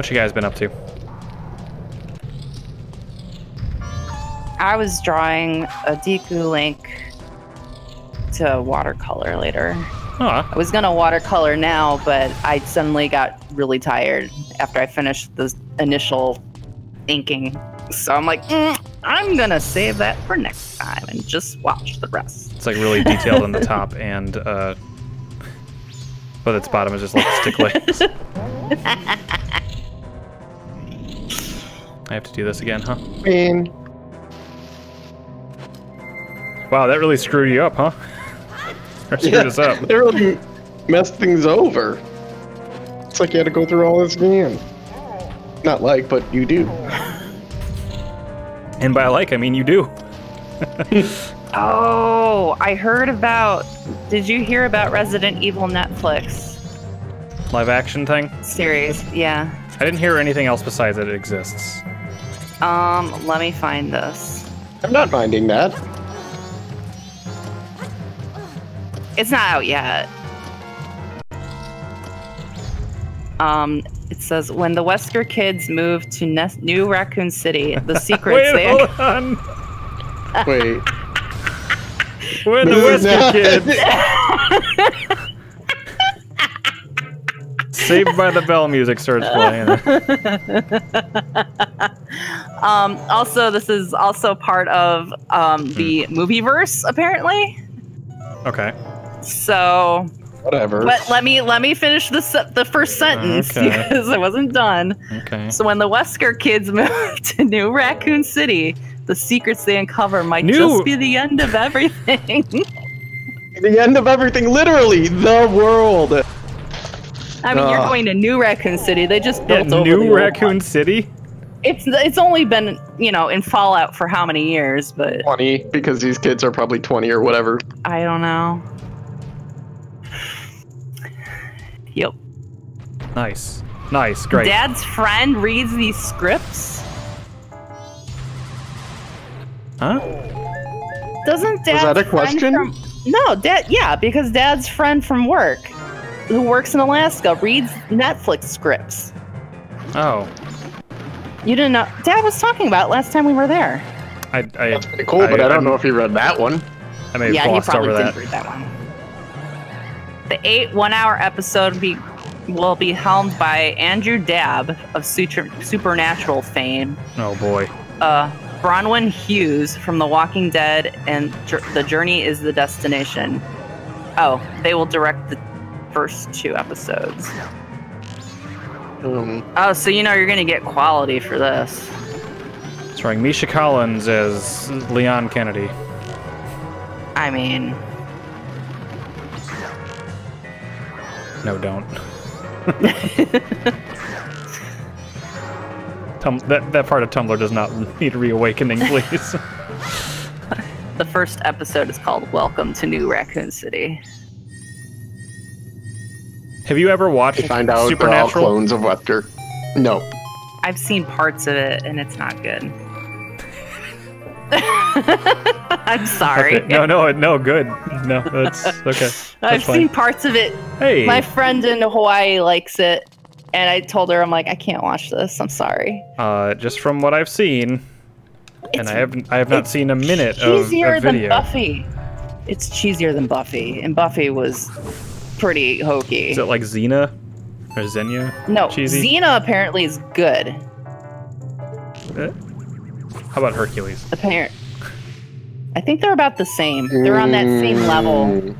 What you guys been up to? I was drawing a Deku Link to watercolor later. Oh, I was gonna watercolor now, but I suddenly got really tired after I finished the initial inking. So I'm like, "Mm, I'm gonna save that for next time and just watch the rest. it's like really detailed on the top <laughs> and uh but its bottom is just like stick legs. <laughs> I have to do this again, huh? man. Wow, that really screwed you up, huh? <laughs> or screwed us up. <laughs> They really messed things over. It's like you had to go through all this again. Not like, but you do. <laughs> And by like, I mean you do. Oh, I heard about. Did you hear about Resident Evil Netflix Live action thing. series? Yeah. I didn't hear anything else besides that it exists. Um, let me find this. I'm not finding that. It's not out yet. Um, it says when the Wesker kids moved to ne- New Raccoon City, the <laughs> secrets Wait, they hold <laughs> on. Wait. When the This Wesker not- kids. <laughs> Saved by the Bell music starts playing. Um, also, this is also part of um, the movie verse, apparently. Okay. So, Whatever. but let me let me finish the se- the first sentence Okay. because <laughs> I wasn't done. Okay. So when the Wesker kids <laughs> moved to New Raccoon City, the secrets they uncover might New- just be the end of everything. <laughs> the end of everything, literally, the world. I mean, you're going to New Raccoon City. They just Yeah, built over the New old Raccoon one. City? It's it's only been you know in Fallout for how many years, but 20, because these kids are probably 20 or whatever. I don't know. Yep. Nice. Nice. Great. Dad's friend reads these scripts. Huh? Doesn't Dad's that a question? From, no, Dad. Yeah, because Dad's friend from work, who works in Alaska, reads Netflix scripts. Oh. You didn't know? Dad was talking about last time we were there. I, I, That's pretty cool, but I, don't know if he read that one. I may yeah, he probably over didn't that. read that one. The eight one-hour episode be, will be helmed by Andrew Dabb of Sutra, Supernatural fame, Oh boy. uh, Bronwyn Hughes from The Walking Dead, and Jour- The Journey is the Destination. Oh, they will direct the first two episodes. Um, Oh, so you know you're gonna get quality for this. Starring Misha Collins as Leon Kennedy. I mean, No, don't. Tum- that, that part of Tumblr does not need reawakening, please. <laughs> the first episode is called "Welcome to New Raccoon City." Have you ever watched to find out they're all Supernatural? clones of Wesker. No. I've seen parts of it, and it's not good. <laughs> I'm sorry. Okay. No, no, no, good. No, that's <laughs> okay. That's I've fine. seen parts of it. Hey, My friend in Hawaii likes it, and I told her, I'm like, I can't watch this. I'm sorry. uh, just from what I've seen, and I haven't, I have not seen a minute of cheesier a than. Buffy. It's cheesier than Buffy, and Buffy was pretty hokey. Is it like Xena or Xenia? no, cheesy? Xena apparently is good. Eh? How about Hercules? Apparent. I think they're about the same. They're on that same level. Mm.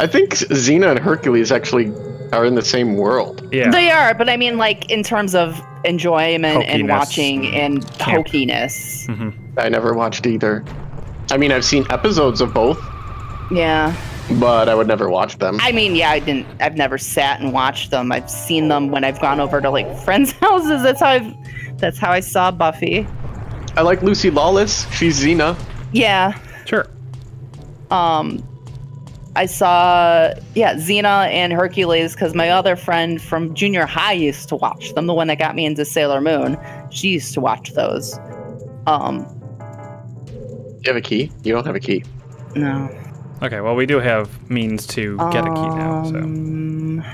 I think Xena and Hercules actually are in the same world. Yeah. They are, but I mean, like in terms of enjoyment in Hokiness. watching and Camp. hokiness. hmm I never watched either. I mean, I've seen episodes of both, Yeah. But I would never watch them. I mean, yeah, I didn't. I've never sat and watched them. I've seen them when I've gone over to like <laughs> friends' houses. That's how I've. That's how I saw Buffy. I like Lucy Lawless. She's Xena. Yeah. Sure. Um, I saw yeah Xena and Hercules because my other friend from junior high used to watch them. The one that got me into Sailor Moon. She used to watch those. Um, You have a key? You don't have a key. no. Okay, well, we do have means to get a key now, so Um,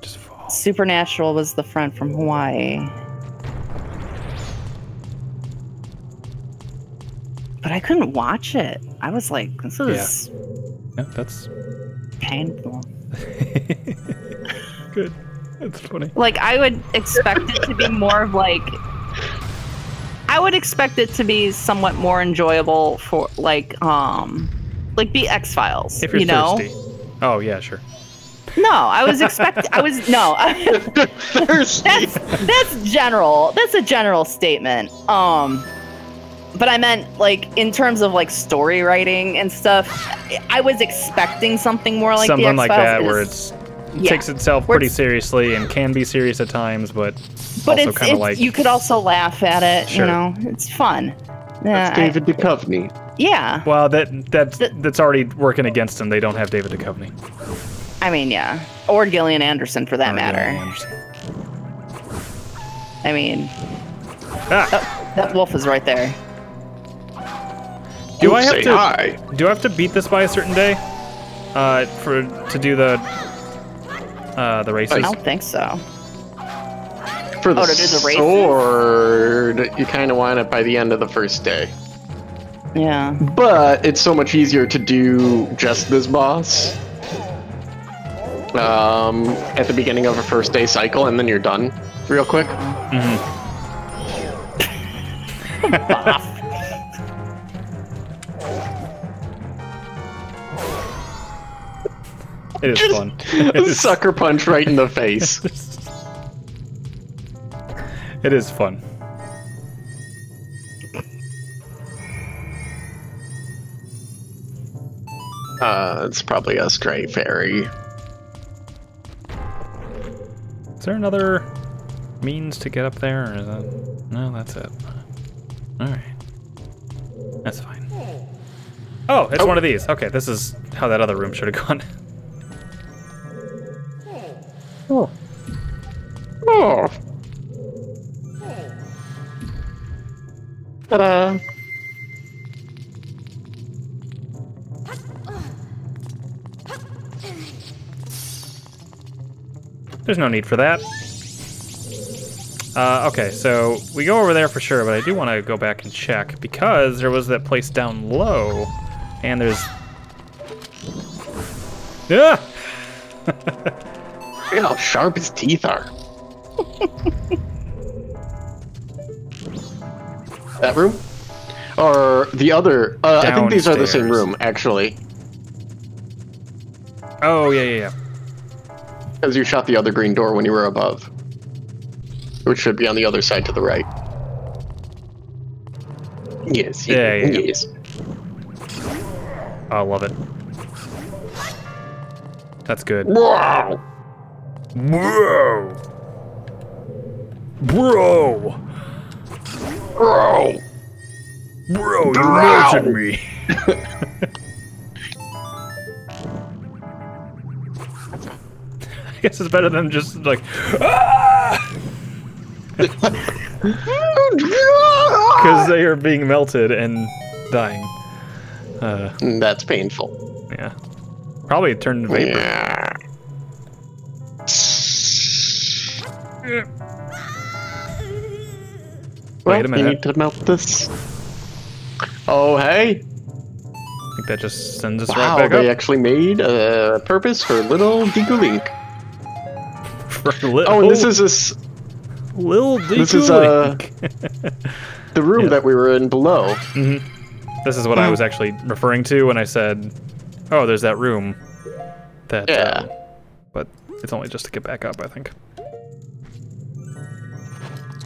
just fall. Supernatural was the friend from Hawaii. But I couldn't watch it. I was like, this is Yeah, that's painful. <laughs> good. That's funny. Like, I would expect it to be more of like. I would expect it to be somewhat more enjoyable for like um like be X Files. If you're you know? thirsty. Oh yeah, sure. No, I was expecting. I was no <laughs> Thirsty. that's that's general. That's a general statement. Um but I meant like in terms of like story writing and stuff, I was expecting something more like the Something like X-Files that is- where it's it yeah. takes itself Where pretty it's- seriously and can be serious at times, but but also it's, kind of it's like you could also laugh at it, Sure. you know. It's fun. Yeah, That's I- David Duchovny. yeah. well, that that's Th- that's already working against them. They don't have David Duchovny. I mean, yeah. Or Gillian Anderson for that Or matter. I mean, Ah, oh, that wolf is right there. do I have Say to hi. do I have to beat this by a certain day? Uh, for to do the uh the races. I don't think so. For the, Oh, to do the races? sword, you kind of want it by the end of the first day. Yeah. But it's so much easier to do just this boss um, at the beginning of a first day cycle, and then you're done real quick. <laughs> <laughs> Mhm. It is Just fun. It <laughs> a is, sucker punch right in the face. <laughs> it is fun. Uh, it's probably a stray fairy. Is there another means to get up there, or is that no? That's it. All right, that's fine. Oh, it's Oh. one of these. Okay, this is how that other room should have gone. <laughs> Oh. Oh. Ta-da. There's no need for that. Uh, okay, so we go over there for sure, but I do want to go back and check because there was that place down low, and there's. Yeah. <laughs> <laughs> Look at how sharp his teeth are. <laughs> that room? Or the other? Uh, I think these are the same room, actually. Oh yeah, yeah, yeah. Because you shot the other green door when you were above. Which should be on the other side to the right. Yes. Yeah, yeah, yeah. yes. I love it. That's good. Wow. Bro. Bro. Bro. Bro, you Drow. melted me. <laughs> I guess it's better than just like. "Ah!" <laughs> <laughs> Because they are being melted and dying. Uh, That's painful. yeah. Probably turned to vapor. Yeah. Well, Wait a You minute. need to melt this. Oh, hey. I think that just sends us Wow, right back they up. actually made a purpose for little Deku Link. <laughs> For li- Oh, and this is this, Lil this is, uh, the room Yeah. that we were in below. hmm This is what I was actually referring to when I said, "Oh, there's that room." That. Yeah. Uh, but it's only just to get back up, I think.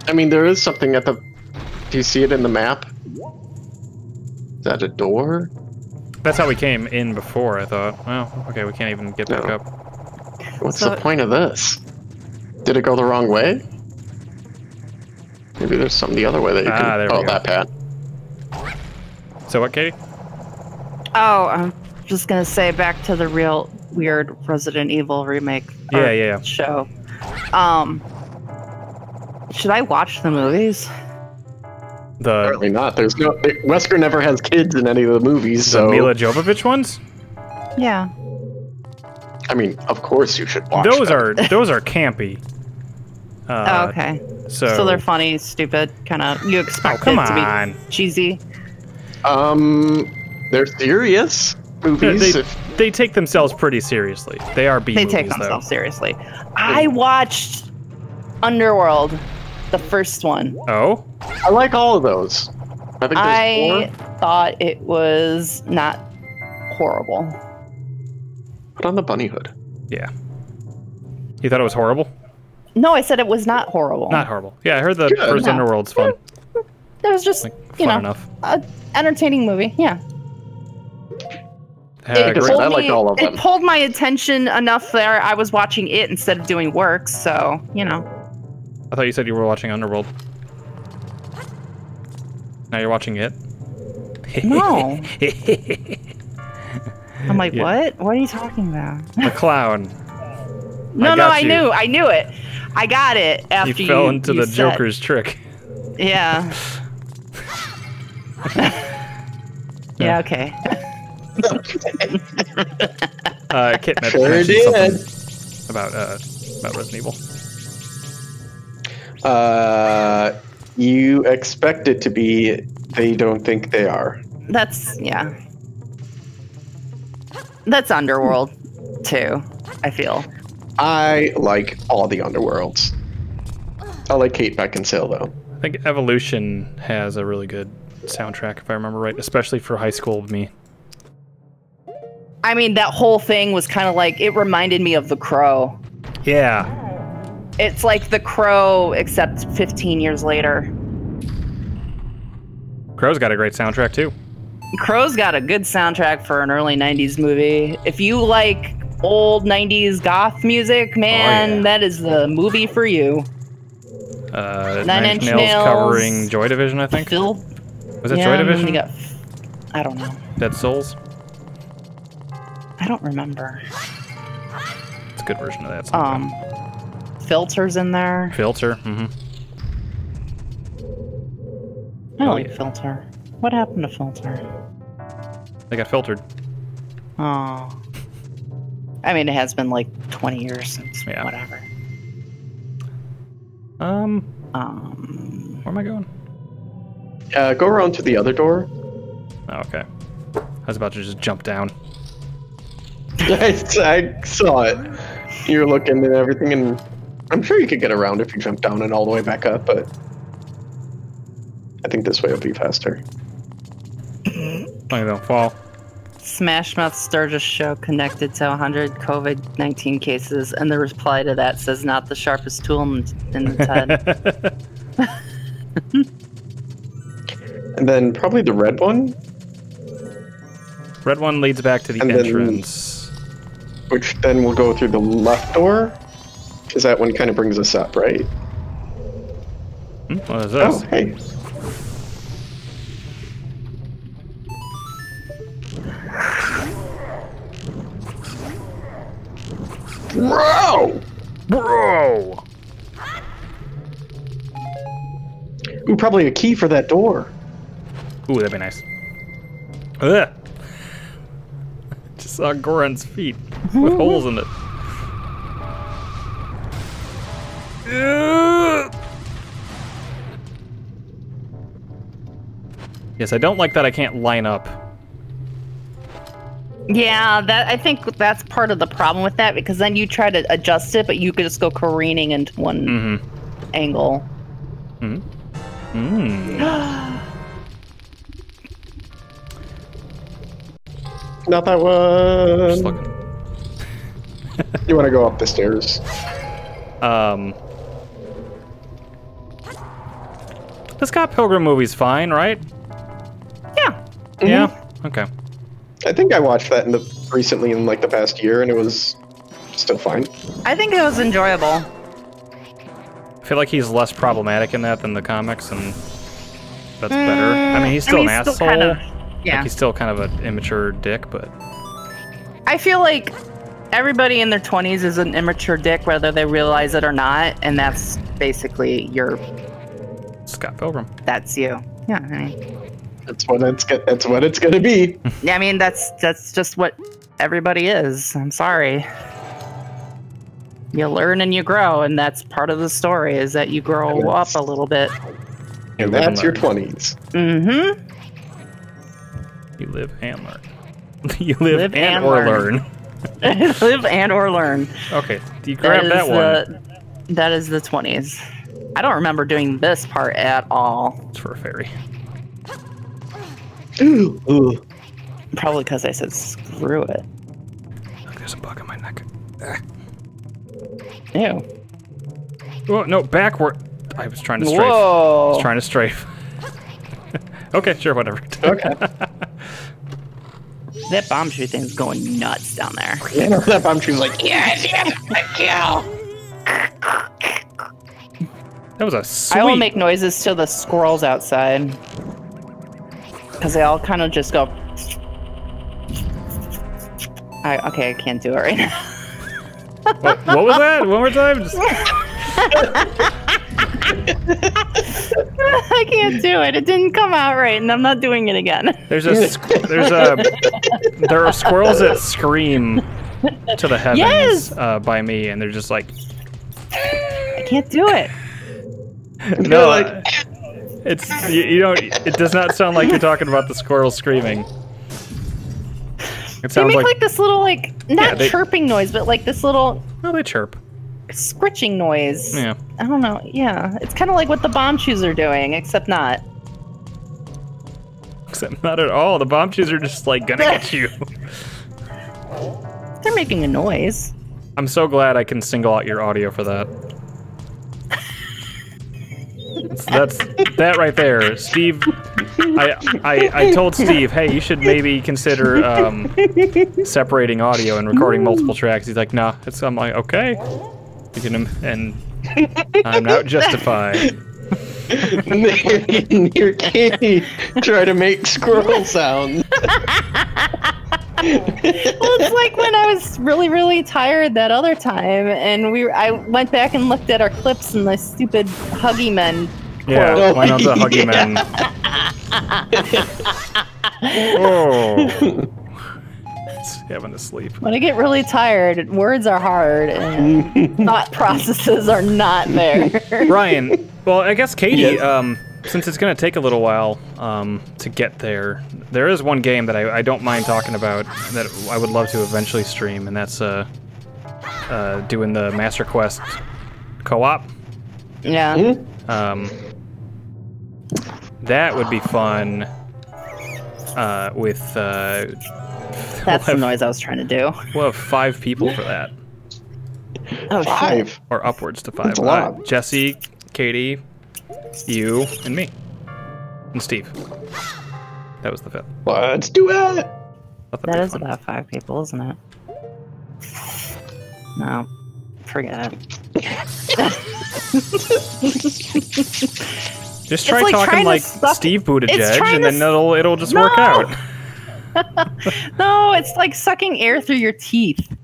I mean, there is something at the. Do you see it in the map? Is that a door? That's how we came in before, I thought. Well, okay, we can't even get back up. What's So- the point of this? Did it go the wrong way? Maybe there's something the other way that you Ah, can. there we oh, that path. So what, Katie? Oh, I'm just gonna say back to the real weird Resident Evil remake. Yeah, yeah, yeah. Show. Um, should I watch the movies? The, Apparently not. There's no. Wesker never has kids in any of the movies, the so. Milla Jovovich ones? Yeah. I mean, of course you should watch. Those them. are those are campy. <laughs> Uh, oh, okay. So, So, they're funny, stupid, kind of. You oh expect come it to on. be cheesy. Um, they're serious movies. They, if- they take themselves pretty seriously. They are B They movies, take though. themselves seriously. I watched Underworld, the first one. Oh, I like all of those. I think I thought it was not horrible. Put on the bunny hood. yeah. You thought it was horrible? No, I said it was not horrible. Not horrible. Yeah, I heard the Good. first No. Underworld's fun. It was just, Like you fun know, enough. a entertaining movie. Yeah. It, Like I I liked all of it pulled my attention enough there. I was watching it instead of doing work, so you know. I thought you said you were watching Underworld. Now you're watching it. No. <laughs> I'm like, Yeah. what? What are you talking about? a clown. <laughs> No, no, got I you. knew, I knew it. I got it after You you fell into you the said- Joker's trick. Yeah. <laughs> yeah. Okay. Uh, Kit met- Sure mentioned did. something about uh, about Resident Evil. Uh, you expect it to be. They don't think they are. That's yeah. That's Underworld too. I feel. I like all the underworlds. I like Kate Beckinsale though. I think Evolution has a really good soundtrack, if I remember right, especially for high school me. I mean, that whole thing was kind of like it reminded me of The Crow. Yeah. It's like The Crow, except 15 years later. Crow's got a great soundtrack too. Crow's got a good soundtrack for an early 90s movie. If you like old 90s goth music, man, yeah. that is the movie for you. Uh, Nine Nine Inch Inch Nails, Nails. covering Joy Division, I think. Phil, Was it yeah, Joy and then Division? Got, I don't know. Dead Souls. I don't remember. It's a good version of that song. Um, filters in there. Filter. hmm I Oh, like yeah. filter. What happened to filter? They got filtered. Oh. I mean, it has been like 20 years since Yeah. whatever. Um, Um, where am I going? Uh, go around to the other door. Oh, okay. I was about to just jump down. I, <laughs> I saw it. You're looking and everything, and I'm sure you could get around if you jump down and all the way back up, but I think this way will be faster. I don't fall. Smash Mouth Sturgis show connected to 100 COVID 19 cases, and the reply to that says, not the sharpest tool in, in the <laughs> TED. And then probably the red one, Red one leads back to the And then- entrance. Which then will go through the left door, because that one kind of brings us up, right? Hmm, what is Oh, hey. Bro! Bro! Ooh, probably a key for that door. Ooh, that'd be nice. Ugh. Just saw Goron's feet with holes in it. Yes, I don't like that I can't line up. yeah, that I think that's part of the problem with that because then you try to adjust it, but you could just go careening into one Mm-hmm. angle. Mm. <gasps> <gasps> <gasps> Mm. Not that one. You want to go up the stairs? Um. The Scott Pilgrim movie's fine, right? Yeah. Yeah. Okay. I think I watched that in the recently in like the past year, and it was still fine. I think it was enjoyable. I feel like he's less problematic in that than the comics, and that's better. I mean, he's Mm, still mean, an still asshole. Kind of- yeah. Like he's still kind of an immature dick, but I feel like everybody in their 20s is an immature dick, whether they realize it or not, and that's basically your. Scott Pilgrim. That's you. Yeah. I mean, That's what it's that's what it's gonna be. <laughs> yeah, I mean that's that's just what everybody is. I'm sorry. You learn and you grow, and that's part of the story is that you grow up a little bit. And that's your twenties. Mm-hmm. You live and learn. <laughs> you live, Live and, and or learn. learn. <laughs> Live and or learn. Okay, you grab is that one. the that is the 20s. I don't remember doing this part at all. It's for a fairy. Ooh, ooh. Probably because I said screw it. Look, there's a bug on my neck. Ew. Oh no, backward. I was trying to strafe. I Whoa. was trying to strafe. Okay, sure, whatever. Okay. <laughs> That bomb shoot thing's going nuts down there. yeah, no, that bomb tree's like, yes, yes, kill. That was a sweet. I will make noises to the squirrels outside. Because they all kind of just go. I, okay, I can't do it right now. what, what was that? One more time. Just... <laughs> <laughs> <laughs> I can't do it. It didn't come out right, and I'm not doing it again. There's a there's a there are squirrels that scream to the heavens Yes! uh, by me, and they're just like I can't do it. <laughs> no. like- it's you, you don't. It does not sound like you're talking about the squirrel screaming. It They sounds make like, like, this little, like, not they- chirping noise, but like this little oh, they chirp. Scritching noise. Yeah. I don't know. Yeah. It's kind of like what the bomb shoes are doing, except not. Except not at all. The bomb shoes are just like gonna get you. <laughs> <laughs> They're making a noise. I'm so glad I can single out your audio for that. That's that right there, Steve. I, I I told Steve, hey, you should maybe consider um, separating audio and recording multiple tracks. He's like, nah. It's I'm like, okay. You can and I'm not justified. Your kitty try to make squirrel sounds. well, it's like when I was really, really tired that other time, and we I went back and looked at our clips and the stupid Huggy Men. Yeah, quote. why not the <laughs> huggy men? <laughs> oh. It's having to sleep. When I get really tired, words are hard and <laughs> thought processes are not there. <laughs> Ryan, well, I guess Katie, Yes. um, since it's going to take a little while um, to get there, there is one game that I, I don't mind talking about that I would love to eventually stream, and that's uh, uh, doing the Master Quest co-op. yeah. Um, that would be fun uh, with uh, That's the we'll have, noise I was trying to do. we'll have five people for that, Oh, shit. Five. or upwards to five. That's a lot. Uh, Jesse, Katie, you, and me, and Steve. That was the fifth. Let's do it. Thought that'd That be is fun. about five people, isn't it? No. Forget it. Just try like talking trying to like Steve it's Buttigieg, and then it'll it'll just work out. <laughs> No, it's like sucking air through your teeth.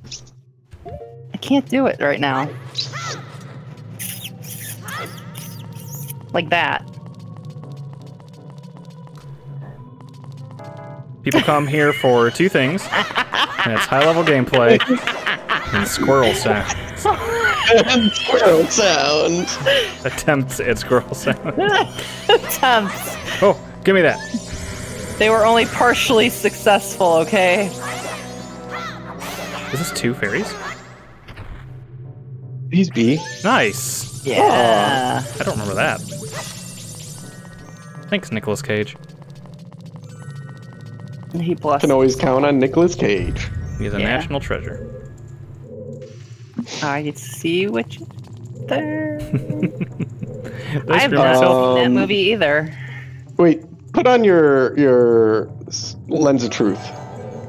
I can't do it right now. Like that. People come here for two things, <laughs> and it's high level gameplay and squirrel sound. Squirrel sounds. Attempts at squirrel sound. <laughs> Attempts. Oh, give me that. They were only partially successful, okay? Is this two fairies? These be. Nice. Yeah. I don't remember that. Thanks, Nicolas Cage. He blessed. Can always count on Nicolas Cage. He's a Yeah. national treasure. I see what you there. <laughs> I have screw not myself. seen that movie either. Wait, put on your your lens of truth,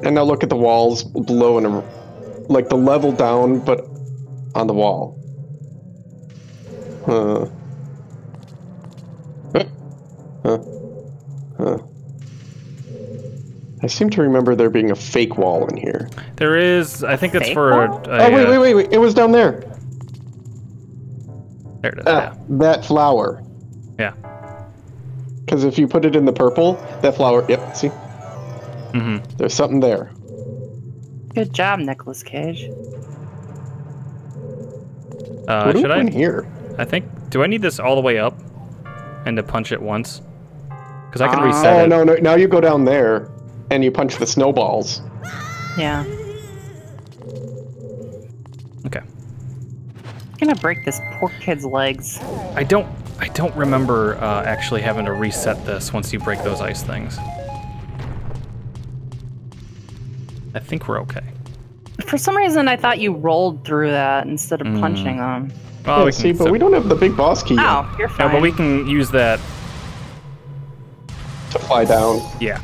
and now look at the walls below and like the level down, but on the wall. Huh. Huh. Huh. Huh. I seem to remember there being a fake wall in here. There is, I think it's for. wall? a- oh wait, wait, wait, wait! It was down there. There it is. Ah, that flower. Yeah. Because if you put it in the purple, that flower. Yep. See, yeah. hmm there's something there. Good job, Nicolas Cage. Uh, what do should I? in here? I think. Do I need this all the way up, and to punch it once? Because I can Uh, reset Oh it. no, no! Now you go down there, and you punch the snowballs. Yeah. Okay. I'm gonna break this poor kid's legs. I don't. I don't remember uh, actually having to reset this once you break those ice things. I think we're okay. For some reason, I thought you rolled through that instead of Mm. punching them. Well, yeah, we see, but so- we don't have the big boss key yet Oh, you're No, fine. but we can use that. to fly down. Yeah.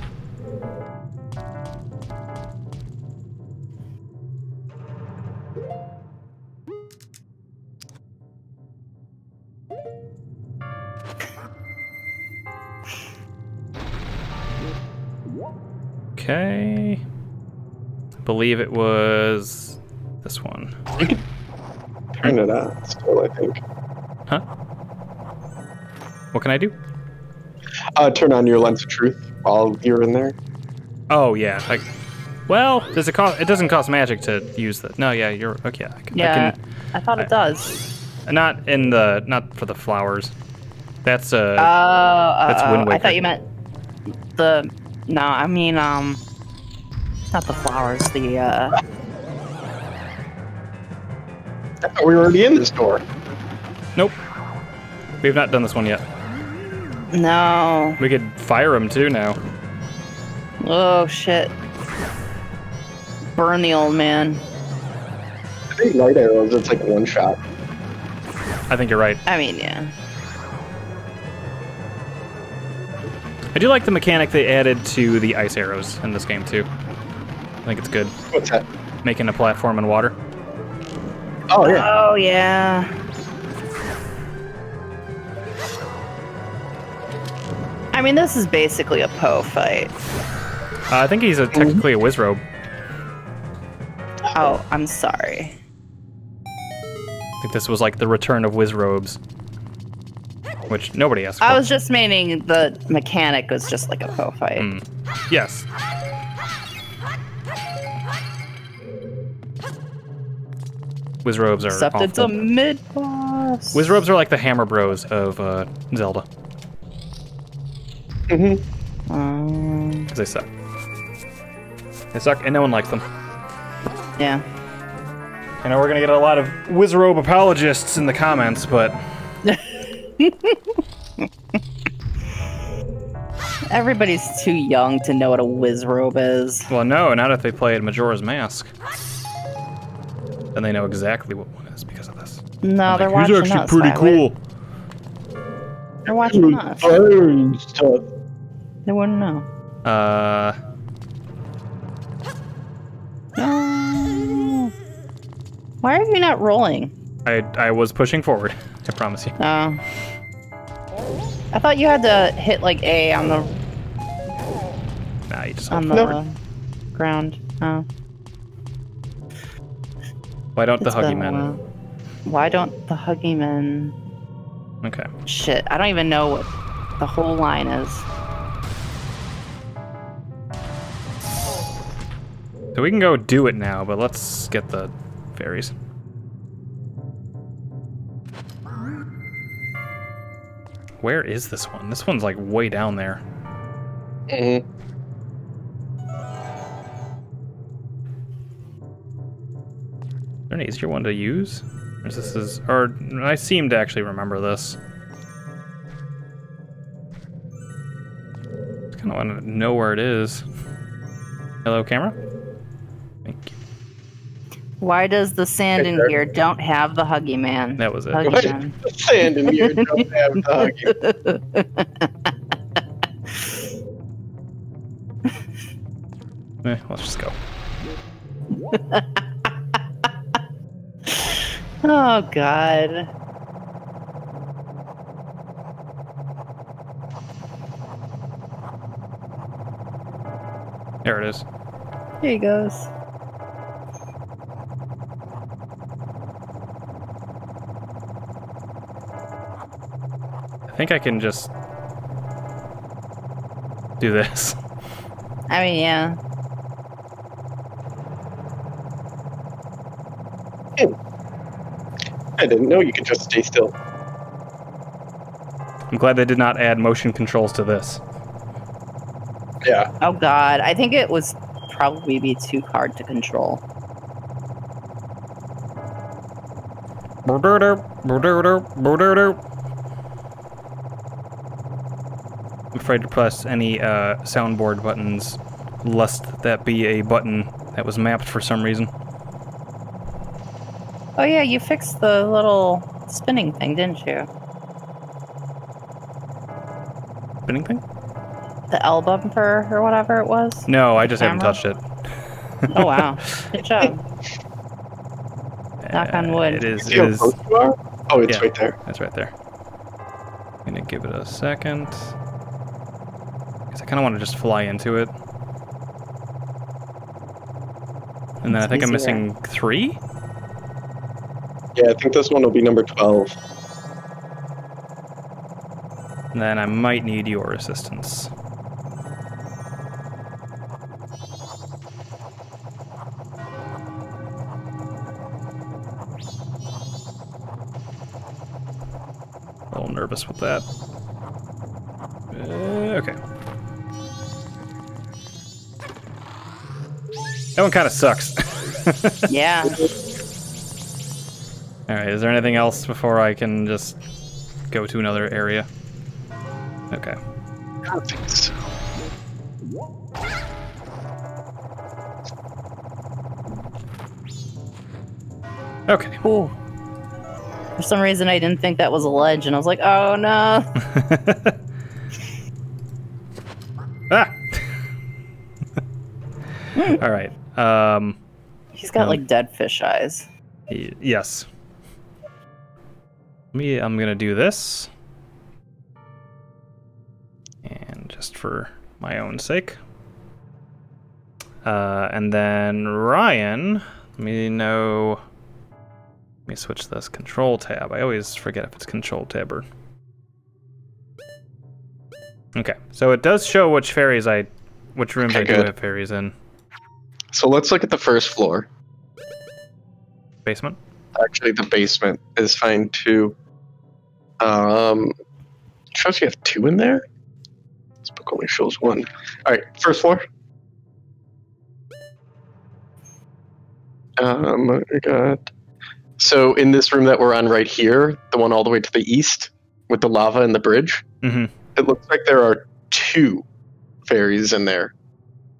Okay. I believe it was this one. You could turn it on still, I think. Huh? What can I do? Uh, turn on your lens of truth while you're in there. Oh yeah. I, well, does it cost? It doesn't cost magic to use that. No, yeah, you're okay. I can, yeah, I I thought it does. not in the not for the flowers. That's uh. Oh, uh, That's Wind I thought you meant the. No, I mean um, not the flowers. The uh, I thought we were already in this door. nope. We have not done this one yet. no. We could fire him too now. Oh shit. Burn the old man. I think light arrows, it's like one shot. I think you're right. I mean, yeah. I do like the mechanic they added to the ice arrows in this game too. I think it's good. What's that? Making a platform in water. Oh, yeah. Oh yeah. I mean, this is basically a Poe fight. Uh, I think he's a, technically a Wizrobe. Oh, I'm sorry. I think this was like the return of Wizrobes. Which nobody asked for. I was just meaning the mechanic was just like a Poe fight. Mm. Yes. Wizrobes are Except it's a mid boss. Wizrobes are like the Hammer Bros of uh, Zelda, Mm-hmm. Um, because they suck. They suck, and no one likes them. yeah. I know we're gonna get a lot of Wizrobe apologists in the comments, but <laughs> Everybody's too young to know what a Wizrobe is. well, no, not if they play at Majora's Mask. Then they know exactly what one is because of this. No, they're Like, watching He's actually us. pretty Why would- cool. They're watching us. Burn stuff. They wouldn't know. Uh, No. Why are you not rolling? I I was pushing forward. <laughs> I promise you. Oh. I thought you had to hit like A on the Nah, you just on the forward. ground. Oh. Why don't the huggy a men? Why don't the huggy men? Okay. Shit, I don't even know what the whole line is. So we can go do it now, but let's get the fairies. Where is this one? This one's like way down there. Mm-hmm. Is there an easier one to use? Or is this is or I seem to actually remember this. Just kinda wanna know where it is. Hello camera? Thank you. Why does the sand in here don't have the huggy man? That was it. Huggy What? man. <laughs> Sand in here don't have the hugging. <laughs> Eh, let's just go. <laughs> Oh god. There it is. Here he goes. Think I can just do this. <laughs> I mean, yeah. Hmm. I didn't know you could just stay still. I'm glad they did not add motion controls to this. Yeah. Oh god. I think it was probably be too hard to control. I'm afraid to press any uh, soundboard buttons, lest that be a button that was mapped for some reason. Oh yeah, you fixed the little spinning thing, didn't you? Spinning thing? The L bumper or whatever it was. No, I just haven't touched it. Oh wow. <laughs> Good job. Knock on Uh, wood. It is. See It how is. close you are? Oh, it's Yeah. right there. That's right there. I'm gonna give it a second. Because I kind of want to just fly into it. And then I It's think I'm missing three? Yeah, I think this one will be number 12. And then I might need your assistance. A little nervous with that. That one kind of sucks. <laughs> yeah. Alright, is there anything else before I can just go to another area? Okay. I don't think so. Okay. Ooh. For some reason, I didn't think that was a ledge, and I was like, "Oh no!" <laughs> ah! <laughs> All right. Um, He's got Um, like dead fish eyes. y- yes. Me, I'm gonna do this, and just for my own sake. Uh, and then Ryan, let me know. Let me switch this control tab. I always forget if it's control tab or. Okay, so it does show which fairies I, which rooms Okay, I do good. have fairies in. So let's look at the first floor. Basement. Actually, the basement is fine too. Um, shows you have two in there. This book only shows one. All right, first floor. Um, we got. So in this room that we're on right here, the one all the way to the east with the lava and the bridge, Mm-hmm. it looks like there are two fairies in there.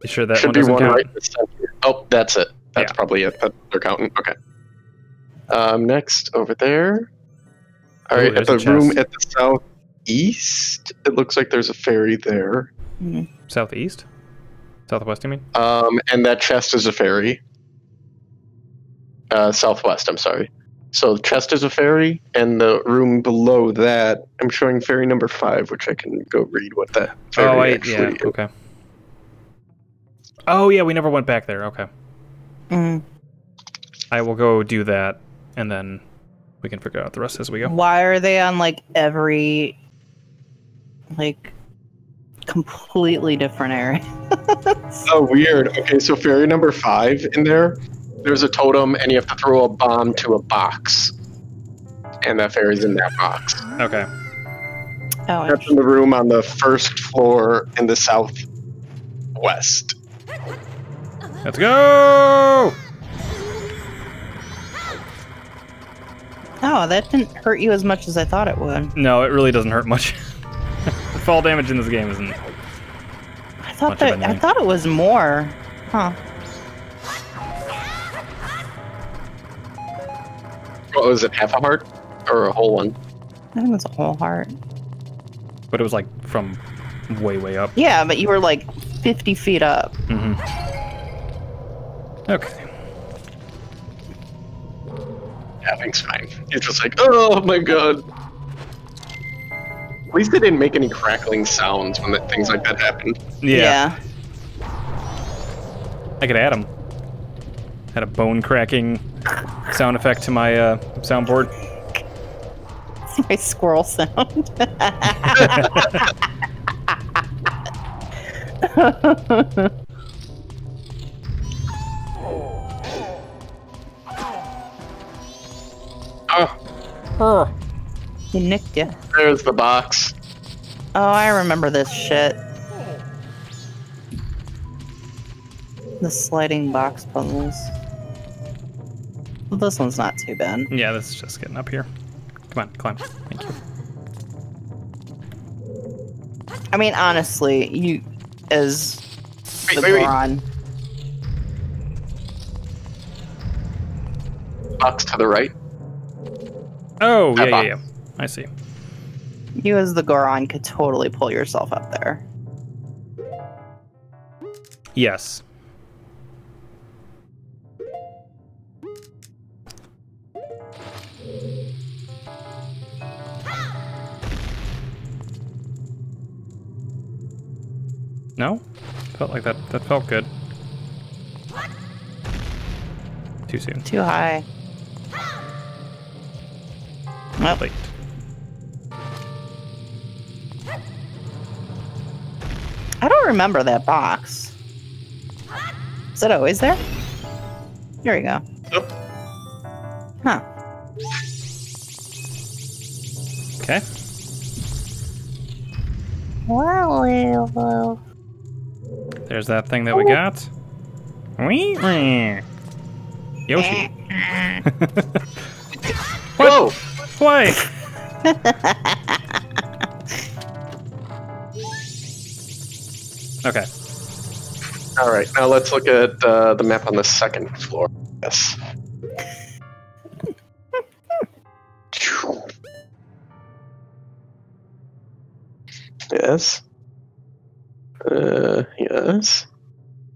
You sure that Should one be one count? right in the. Oh, that's it. That's Yeah. probably it. They're counting. Okay. Um, next over there. All Ooh, right, at the room at the southeast, it looks like there's a fairy there. Southeast? Southwest, you mean? Um, and that chest is a fairy. Uh, southwest. I'm sorry. So the chest is a fairy, and the room below that, I'm showing fairy number five, which I can go read what that fairy oh, I, actually yeah, is. okay. Oh, yeah, we never went back there. Okay. Mm. I will go do that, and then we can figure out the rest as we go. Why are they on like every like completely different area? <laughs> Oh, weird. Okay, so fairy number five in there, there's a totem, and you have to throw a bomb to a box. And that fairy's in that box. Okay. Oh, That's in the room on the first floor in the southwest. Let's go! oh, that didn't hurt you as much as I thought it would. No, it really doesn't hurt much. the <laughs> fall damage in this game isn't. I thought Much of that I thought it was more. Huh. What was it? Half a heart or a whole one? I think it's a whole heart. But it was like from way, way up. Yeah, but you were like 50 feet up. hmm Okay. Having's fine. It's just like, oh my god. At least they didn't make any crackling sounds when that, things like that happened. Yeah, I could add them. Had a bone cracking sound effect to my uh, soundboard. It's <laughs> my squirrel sound. <laughs> <laughs> Oh, he nicked you. there's the box. Oh, I remember this shit. The sliding box puzzles. Well, this one's not too bad. Yeah, this is just getting up here. Come on, climb. Thank you. I mean, honestly, you as Wait, the wait, wait. Box to the right. Oh, yeah, yeah, yeah. I see. You as the Goron could totally pull yourself up there. Yes. No? Felt like that that felt good. Too soon. Too high. Well, Late. I don't remember that box. Is it always oh, there? Here we go. Nope. Huh. Okay. Well, There's that thing that we got. Yoshi. <laughs> Whoa! Why? <laughs> okay. All right, now let's look at uh, the map on the second floor. Yes. Yes. Uh, yes.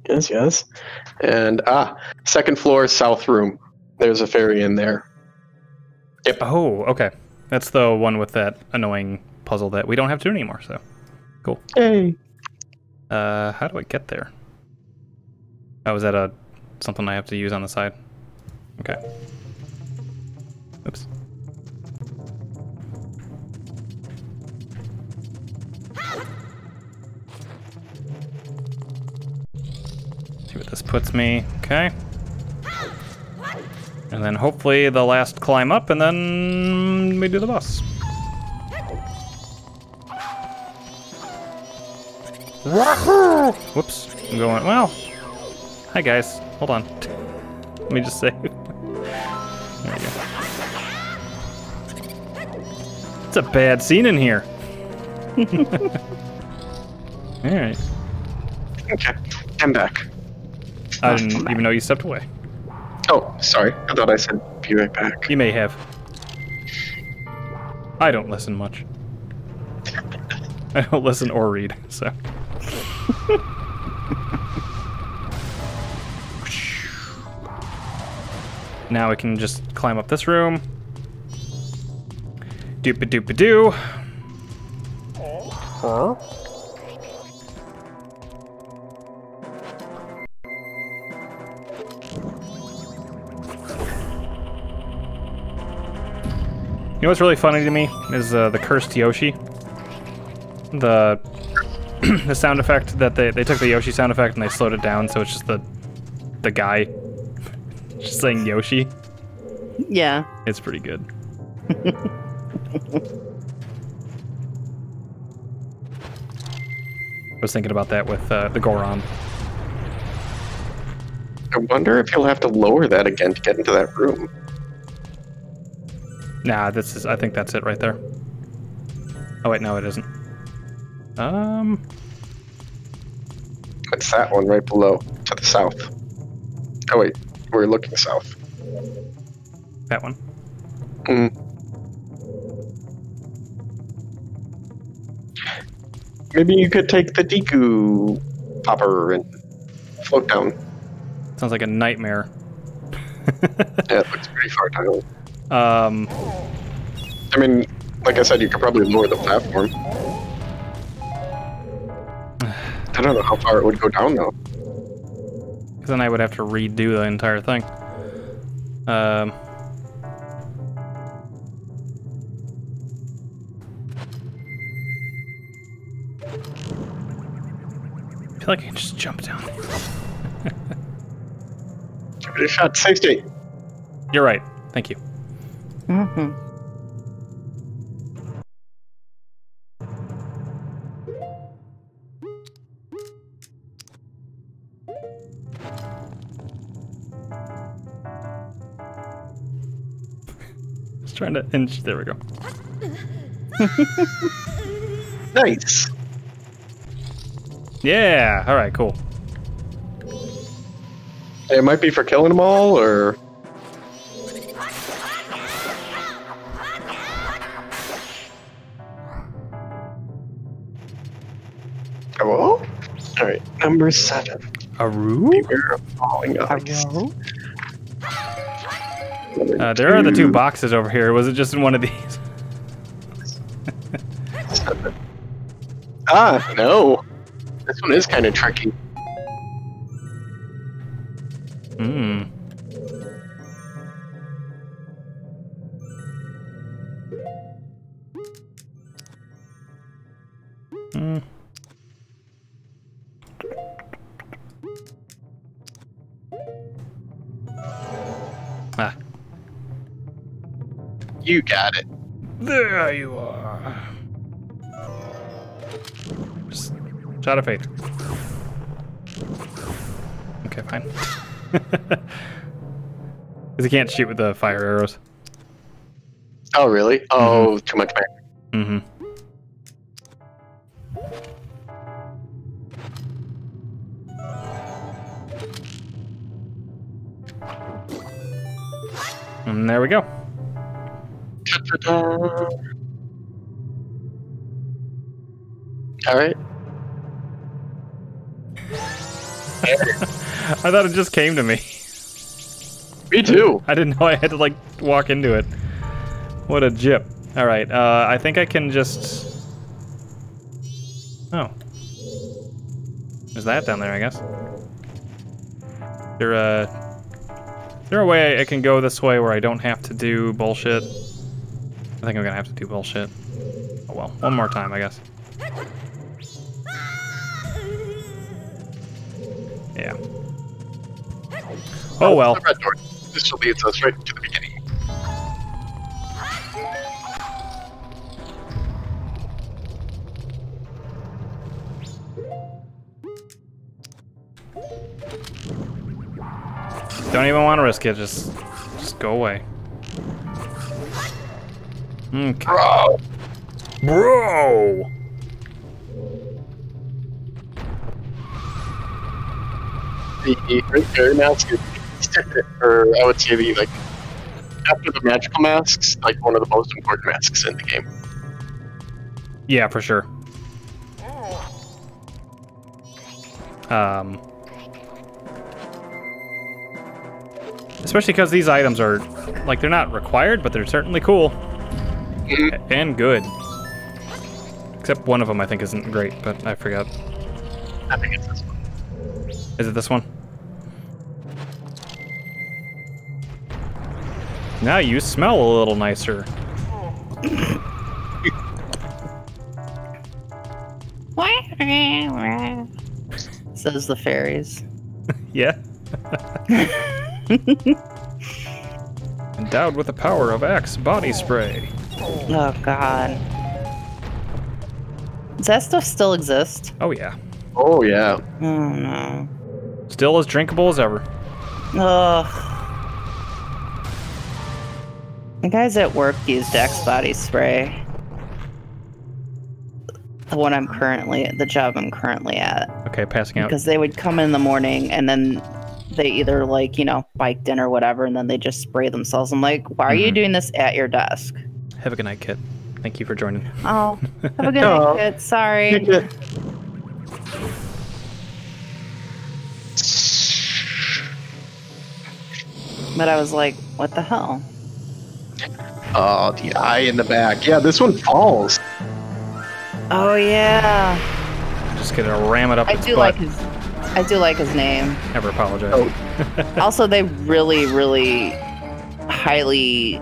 Yes, yes. And ah, second floor, south room. There's a fairy in there. Oh, okay. That's the one with that annoying puzzle that we don't have to do anymore, so. Cool. Hey. Uh, how do I get there? Oh, is that a something I have to use on the side? Okay. Oops. See what this puts me. Okay. And then hopefully the last climb up, and then we do the boss. Whoops. I'm going, well. Hi, guys. Hold on. <laughs> Let me just say. <laughs> There we go. It's a bad scene in here. <laughs> Alright. Okay, I'm back. I didn't even know you stepped away. Oh, sorry. I thought I said be right back. You may have. I don't listen much. I don't listen or read, so. now we can just climb up this room. Doop a doop a doo. You know what's really funny to me is uh, the cursed Yoshi. The <clears throat> the sound effect that they they took the Yoshi sound effect and they slowed it down so it's just the the guy <laughs> just saying Yoshi. Yeah. It's pretty good. <laughs> I was thinking about that with uh, the Goron. I wonder if you'll have to lower that again to get into that room. Nah, this is. I think that's it right there. Oh wait, no, it isn't. Um, It's that one right below, to the south. Oh wait, we're looking south. that one. Mm. Maybe you could take the Deku popper and float down. Sounds like a nightmare. <laughs> Yeah, it looks pretty far down. Um, I mean, like I said, you could probably lower the platform. I don't know how far it would go down though. then I would have to redo the entire thing. Um, I feel like I can just jump down. <laughs> Give it a shot. 60. You're right. Thank you. Hmm Just trying to inch. There we go. Nice. Yeah. All right. Cool. It might be for killing them all, or number seven. Aru? Beware of falling ice. Uh, there are the two boxes over here. Was it just in one of these? <laughs> Ah, no. This one is kind of tricky. Hmm. You got it. there you are. Just shot of faith. Okay, fine. <laughs> Because he can't shoot with the fire arrows. Oh, really? Oh, too much back. Mm-hmm. And there we go. Ta-ta-ta. <laughs> All right. I thought it just came to me. Me too. I didn't know I had to like walk into it. What a jip. All right, uh, I think I can just. Oh, there's that down there, I guess. There, uh, is there a way I can go this way where I don't have to do bullshit? I think I'm gonna have to do bullshit. Oh well, one more time, I guess. Yeah. Oh well. The red door. This will lead us uh, right to the beginning. Don't even want to risk it. Just, just go away. Okay. Bro. Bro. The fairy mask is, <laughs> or I would say the like after the magical masks, like one of the most important masks in the game. Yeah, for sure. Um, especially because these items are like they're not required, but they're certainly cool. And good. Except one of them I think isn't great, but I forgot. I think it's this one. Is it this one? Now you smell a little nicer. <laughs> Says the fairies. <laughs> Yeah. <laughs> Endowed with the power of Axe body spray. Oh god. Does that stuff still exist? Oh yeah. Oh yeah. Oh no. Still as drinkable as ever. Ugh. The guys at work used Axe body spray. The one I'm currently, the job I'm currently at, Okay, passing out. because they would come in the morning and then they either like you know biked in or whatever, and then they just spray themselves. I'm like, why are you Mhm. doing this at your desk? Have a good night, Kit. Thank you for joining. Oh, have a good <laughs> Oh. night, kid. Sorry. But I was like, what the hell? Oh, the eye in the back. Yeah, this one falls. Oh yeah, Just gonna ram it up I its do butt. like his. I do like his name. Never apologize. Oh. <laughs> also, they really, really highly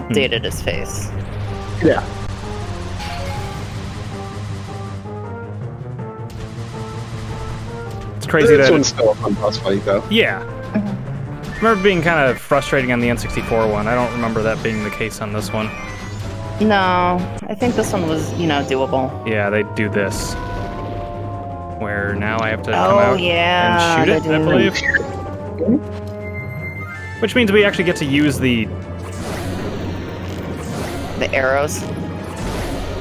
Hmm. updated his face. Yeah. It's crazy this that one's still a fun boss fight, though. Yeah. I remember being kind of frustrating on the N64 one. I don't remember that being the case on this one. No, I think this one was, you know, doable. Yeah, they do this. Where now I have to come Oh out yeah, and shoot it, I believe. <laughs> Which means we actually get to use the The arrows.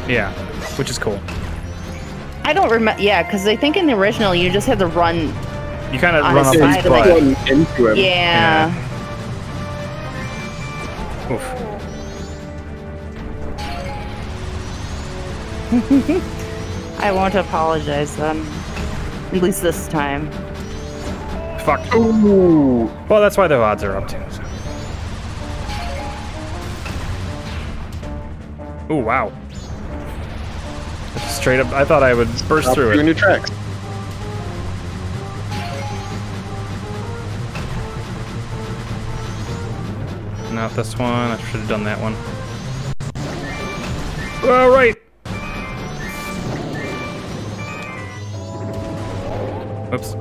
yeah, which is cool. I don't remember. Yeah, because I think in the original you just had to run. You kind of run his up his of butt. One into him. Yeah. Oof. <laughs> I won't apologize then. At least this time. Fuck. Ooh. Well, that's why the odds are up too. So. Ooh, wow. Straight up, I thought I would burst through it. new tracks. Not this one. I should have done that one. All right. Oops.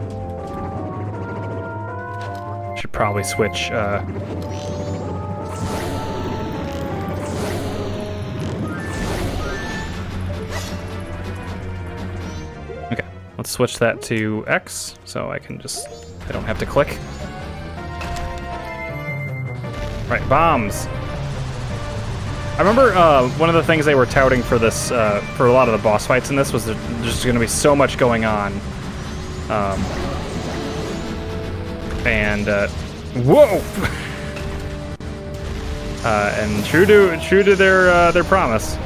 Should probably switch. Uh... let's switch that to X so I can just. I don't have to click. Right, bombs. I remember uh, one of the things they were touting for this, uh, for a lot of the boss fights in this, was there's going to be so much going on. Um, and uh, whoa, <laughs> uh, and true to true to their uh, their promise,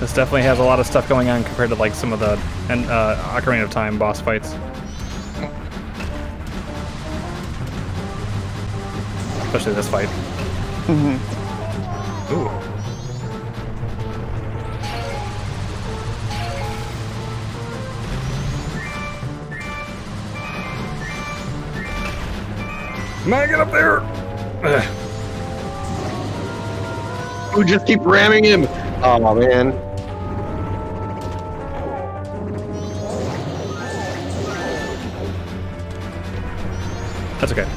this definitely has a lot of stuff going on compared to like some of the and uh, Ocarina of Time boss fights. Especially this fight. Mm-hmm. Ooh. Come on, get up there! Ugh. Ooh, just keep ramming him. Oh man. That's okay.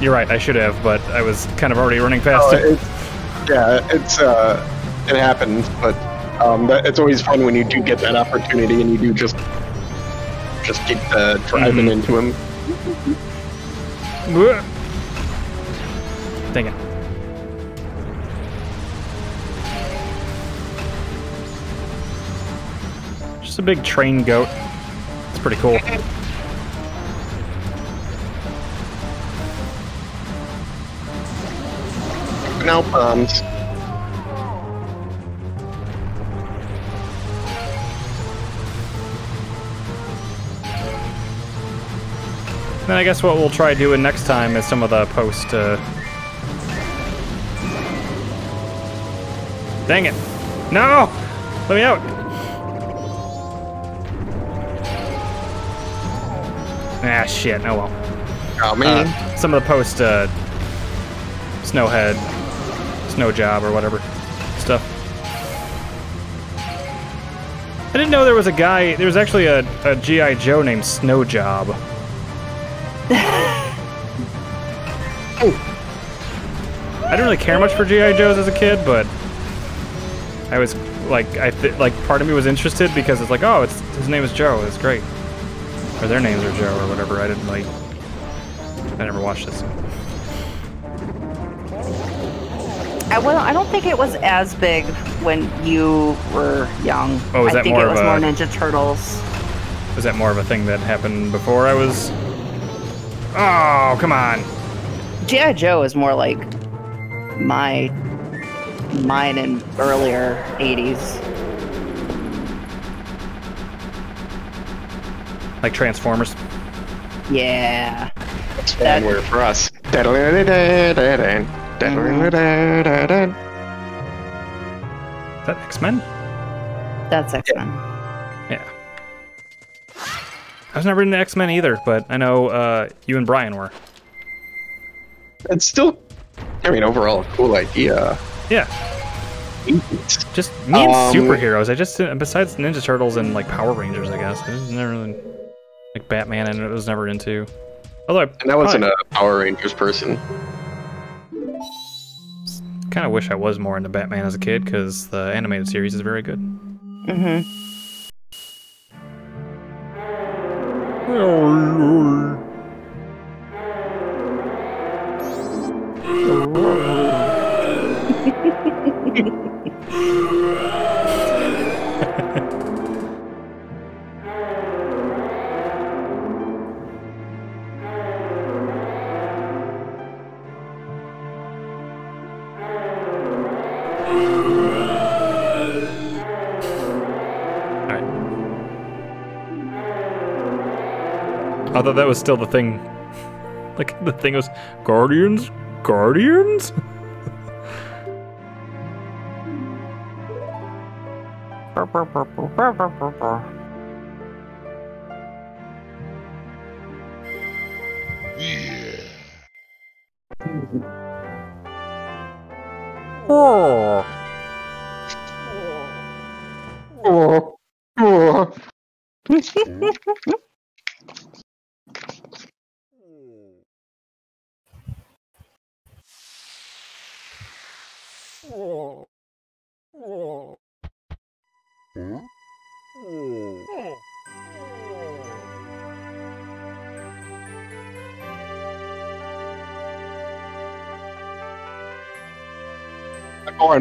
You're right, I should have, but I was kind of already running past Oh, it's, yeah, it's uh, it happens, but um, that, it's always fun when you do get that opportunity and you do just just keep uh, driving Mhm. into him. Dang it. Just a big train goat. It's pretty cool. Now bombs. Then I guess what we'll try doing next time is some of the post. Uh... Dang it! No! Let me out! Ah, shit. Oh well. Oh man. Uh, some of the post uh, snowhead, snow job or whatever stuff. I didn't know there was a guy. There was actually a, a GI Joe named Snow Job. <laughs> Oh. I didn't really care much for GI Joes as a kid, but I was like, I th- like part of me was interested because it's like, oh, it's his name is Joe. It's great. Or their names are Joe or whatever. I didn't like. I never watched this. I, well, I don't think it was as big when you were young. Oh, is I that think more it of was a- more Ninja Turtles. Was that more of a thing that happened before I was? Oh, come on. G.I. Joe is more like my mine in earlier 80s. Like Transformers. Yeah. And where for us. Is that X Men? That's X Men. Yeah. I was never into X Men either, but I know uh, you and Brian were. It's still, I mean, overall, a cool idea. Yeah. Just me and Um, superheroes. I just besides Ninja Turtles and like Power Rangers, I guess. I just never really like Batman, and it was never into. Although I And I wasn't a Power Rangers person. Kind of wish I was more into Batman as a kid because the animated series is very good. Mm-hmm. All <laughs> I thought that was still the thing. Like the thing was Guardians, Guardians. Oh. Oh, oh. Goron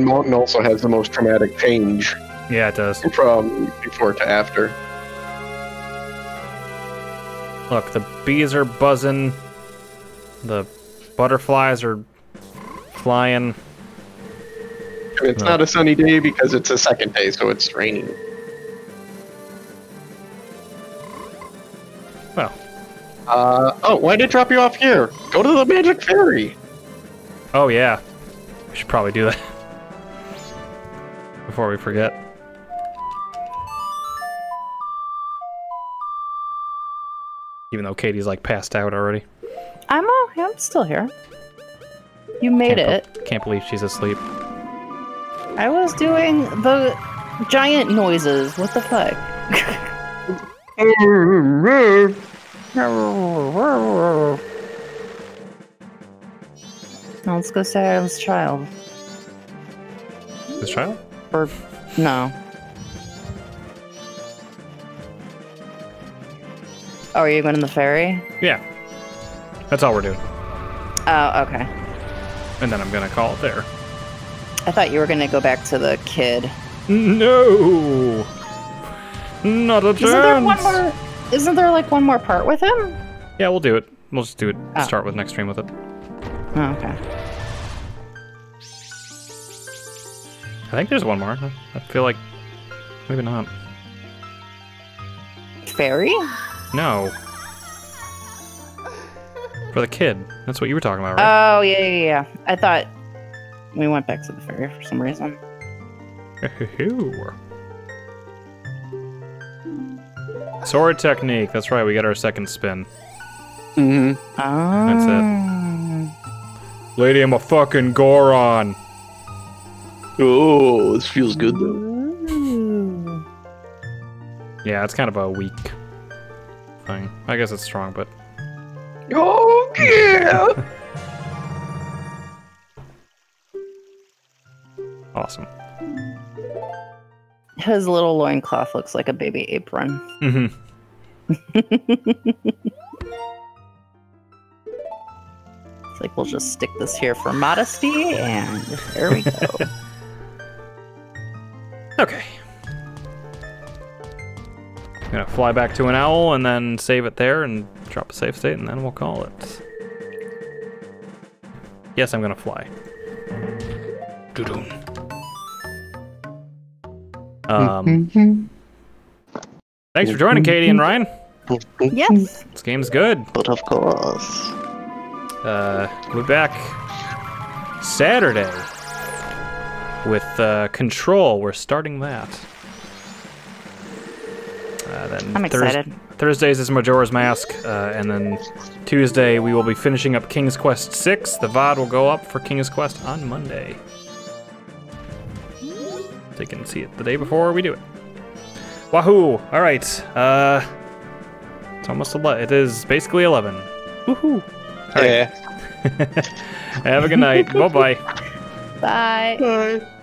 Mountain also has the most dramatic change Yeah, it does. from before to after. Look, the bees are buzzing. The butterflies are flying. I it's No. not a sunny day because it's a second day, so it's raining. Well, Uh, oh, why did it drop you off here? Go to the Magic Fairy. oh yeah. We should probably do that. Before we forget. Even though Katie's like passed out already. I'm all, I'm still here. You made Can't it. be- can't believe she's asleep. I was doing the giant noises. What the fuck? <laughs> Now let's go say I was a child. This child? Or no. Oh, are you going in the fairy? Yeah. That's all we're doing. Oh, okay. And then I'm gonna call it there. I thought you were gonna go back to the kid. No! Not a Isn't there one more? Isn't there like one more part with him? Yeah, we'll do it. We'll just do it. Oh. Start with next stream with it. Oh, okay. I think there's one more. I feel like maybe not. Fairy? No. For the kid. That's what you were talking about, right? Oh yeah, yeah, yeah. I thought we went back to the fairy for some reason. <laughs> Sword technique. That's right. We got our second spin. Mm-hmm. Oh. That's it. Lady, I'm a fucking Goron. Oh, this feels good though. Yeah, it's kind of a weak thing. I guess it's strong, but Oh yeah. <laughs> awesome. His little loincloth looks like a baby apron. Mm-hmm. <laughs> It's like we'll just stick this here for modesty, and there we go. <laughs> Okay. I'm gonna fly back to an owl and then save it there and drop a save state, and then we'll call it. Yes, I'm gonna fly. Doo-doon. Um, thanks for joining, Katie and Ryan. Yes. This game's good. But of course. Uh, we'll be back Saturday with uh, Control. We're starting that. Uh, then I'm Thurs- excited. Thursdays is Majora's Mask, uh, and then Tuesday we will be finishing up King's Quest 6. The VOD will go up for King's Quest on Monday. So you can see it the day before we do it. Wahoo! All right. Uh, it's almost 11. It is basically 11. Woohoo! Yeah. <laughs> Have a good night. <laughs> bye bye. Bye. Bye.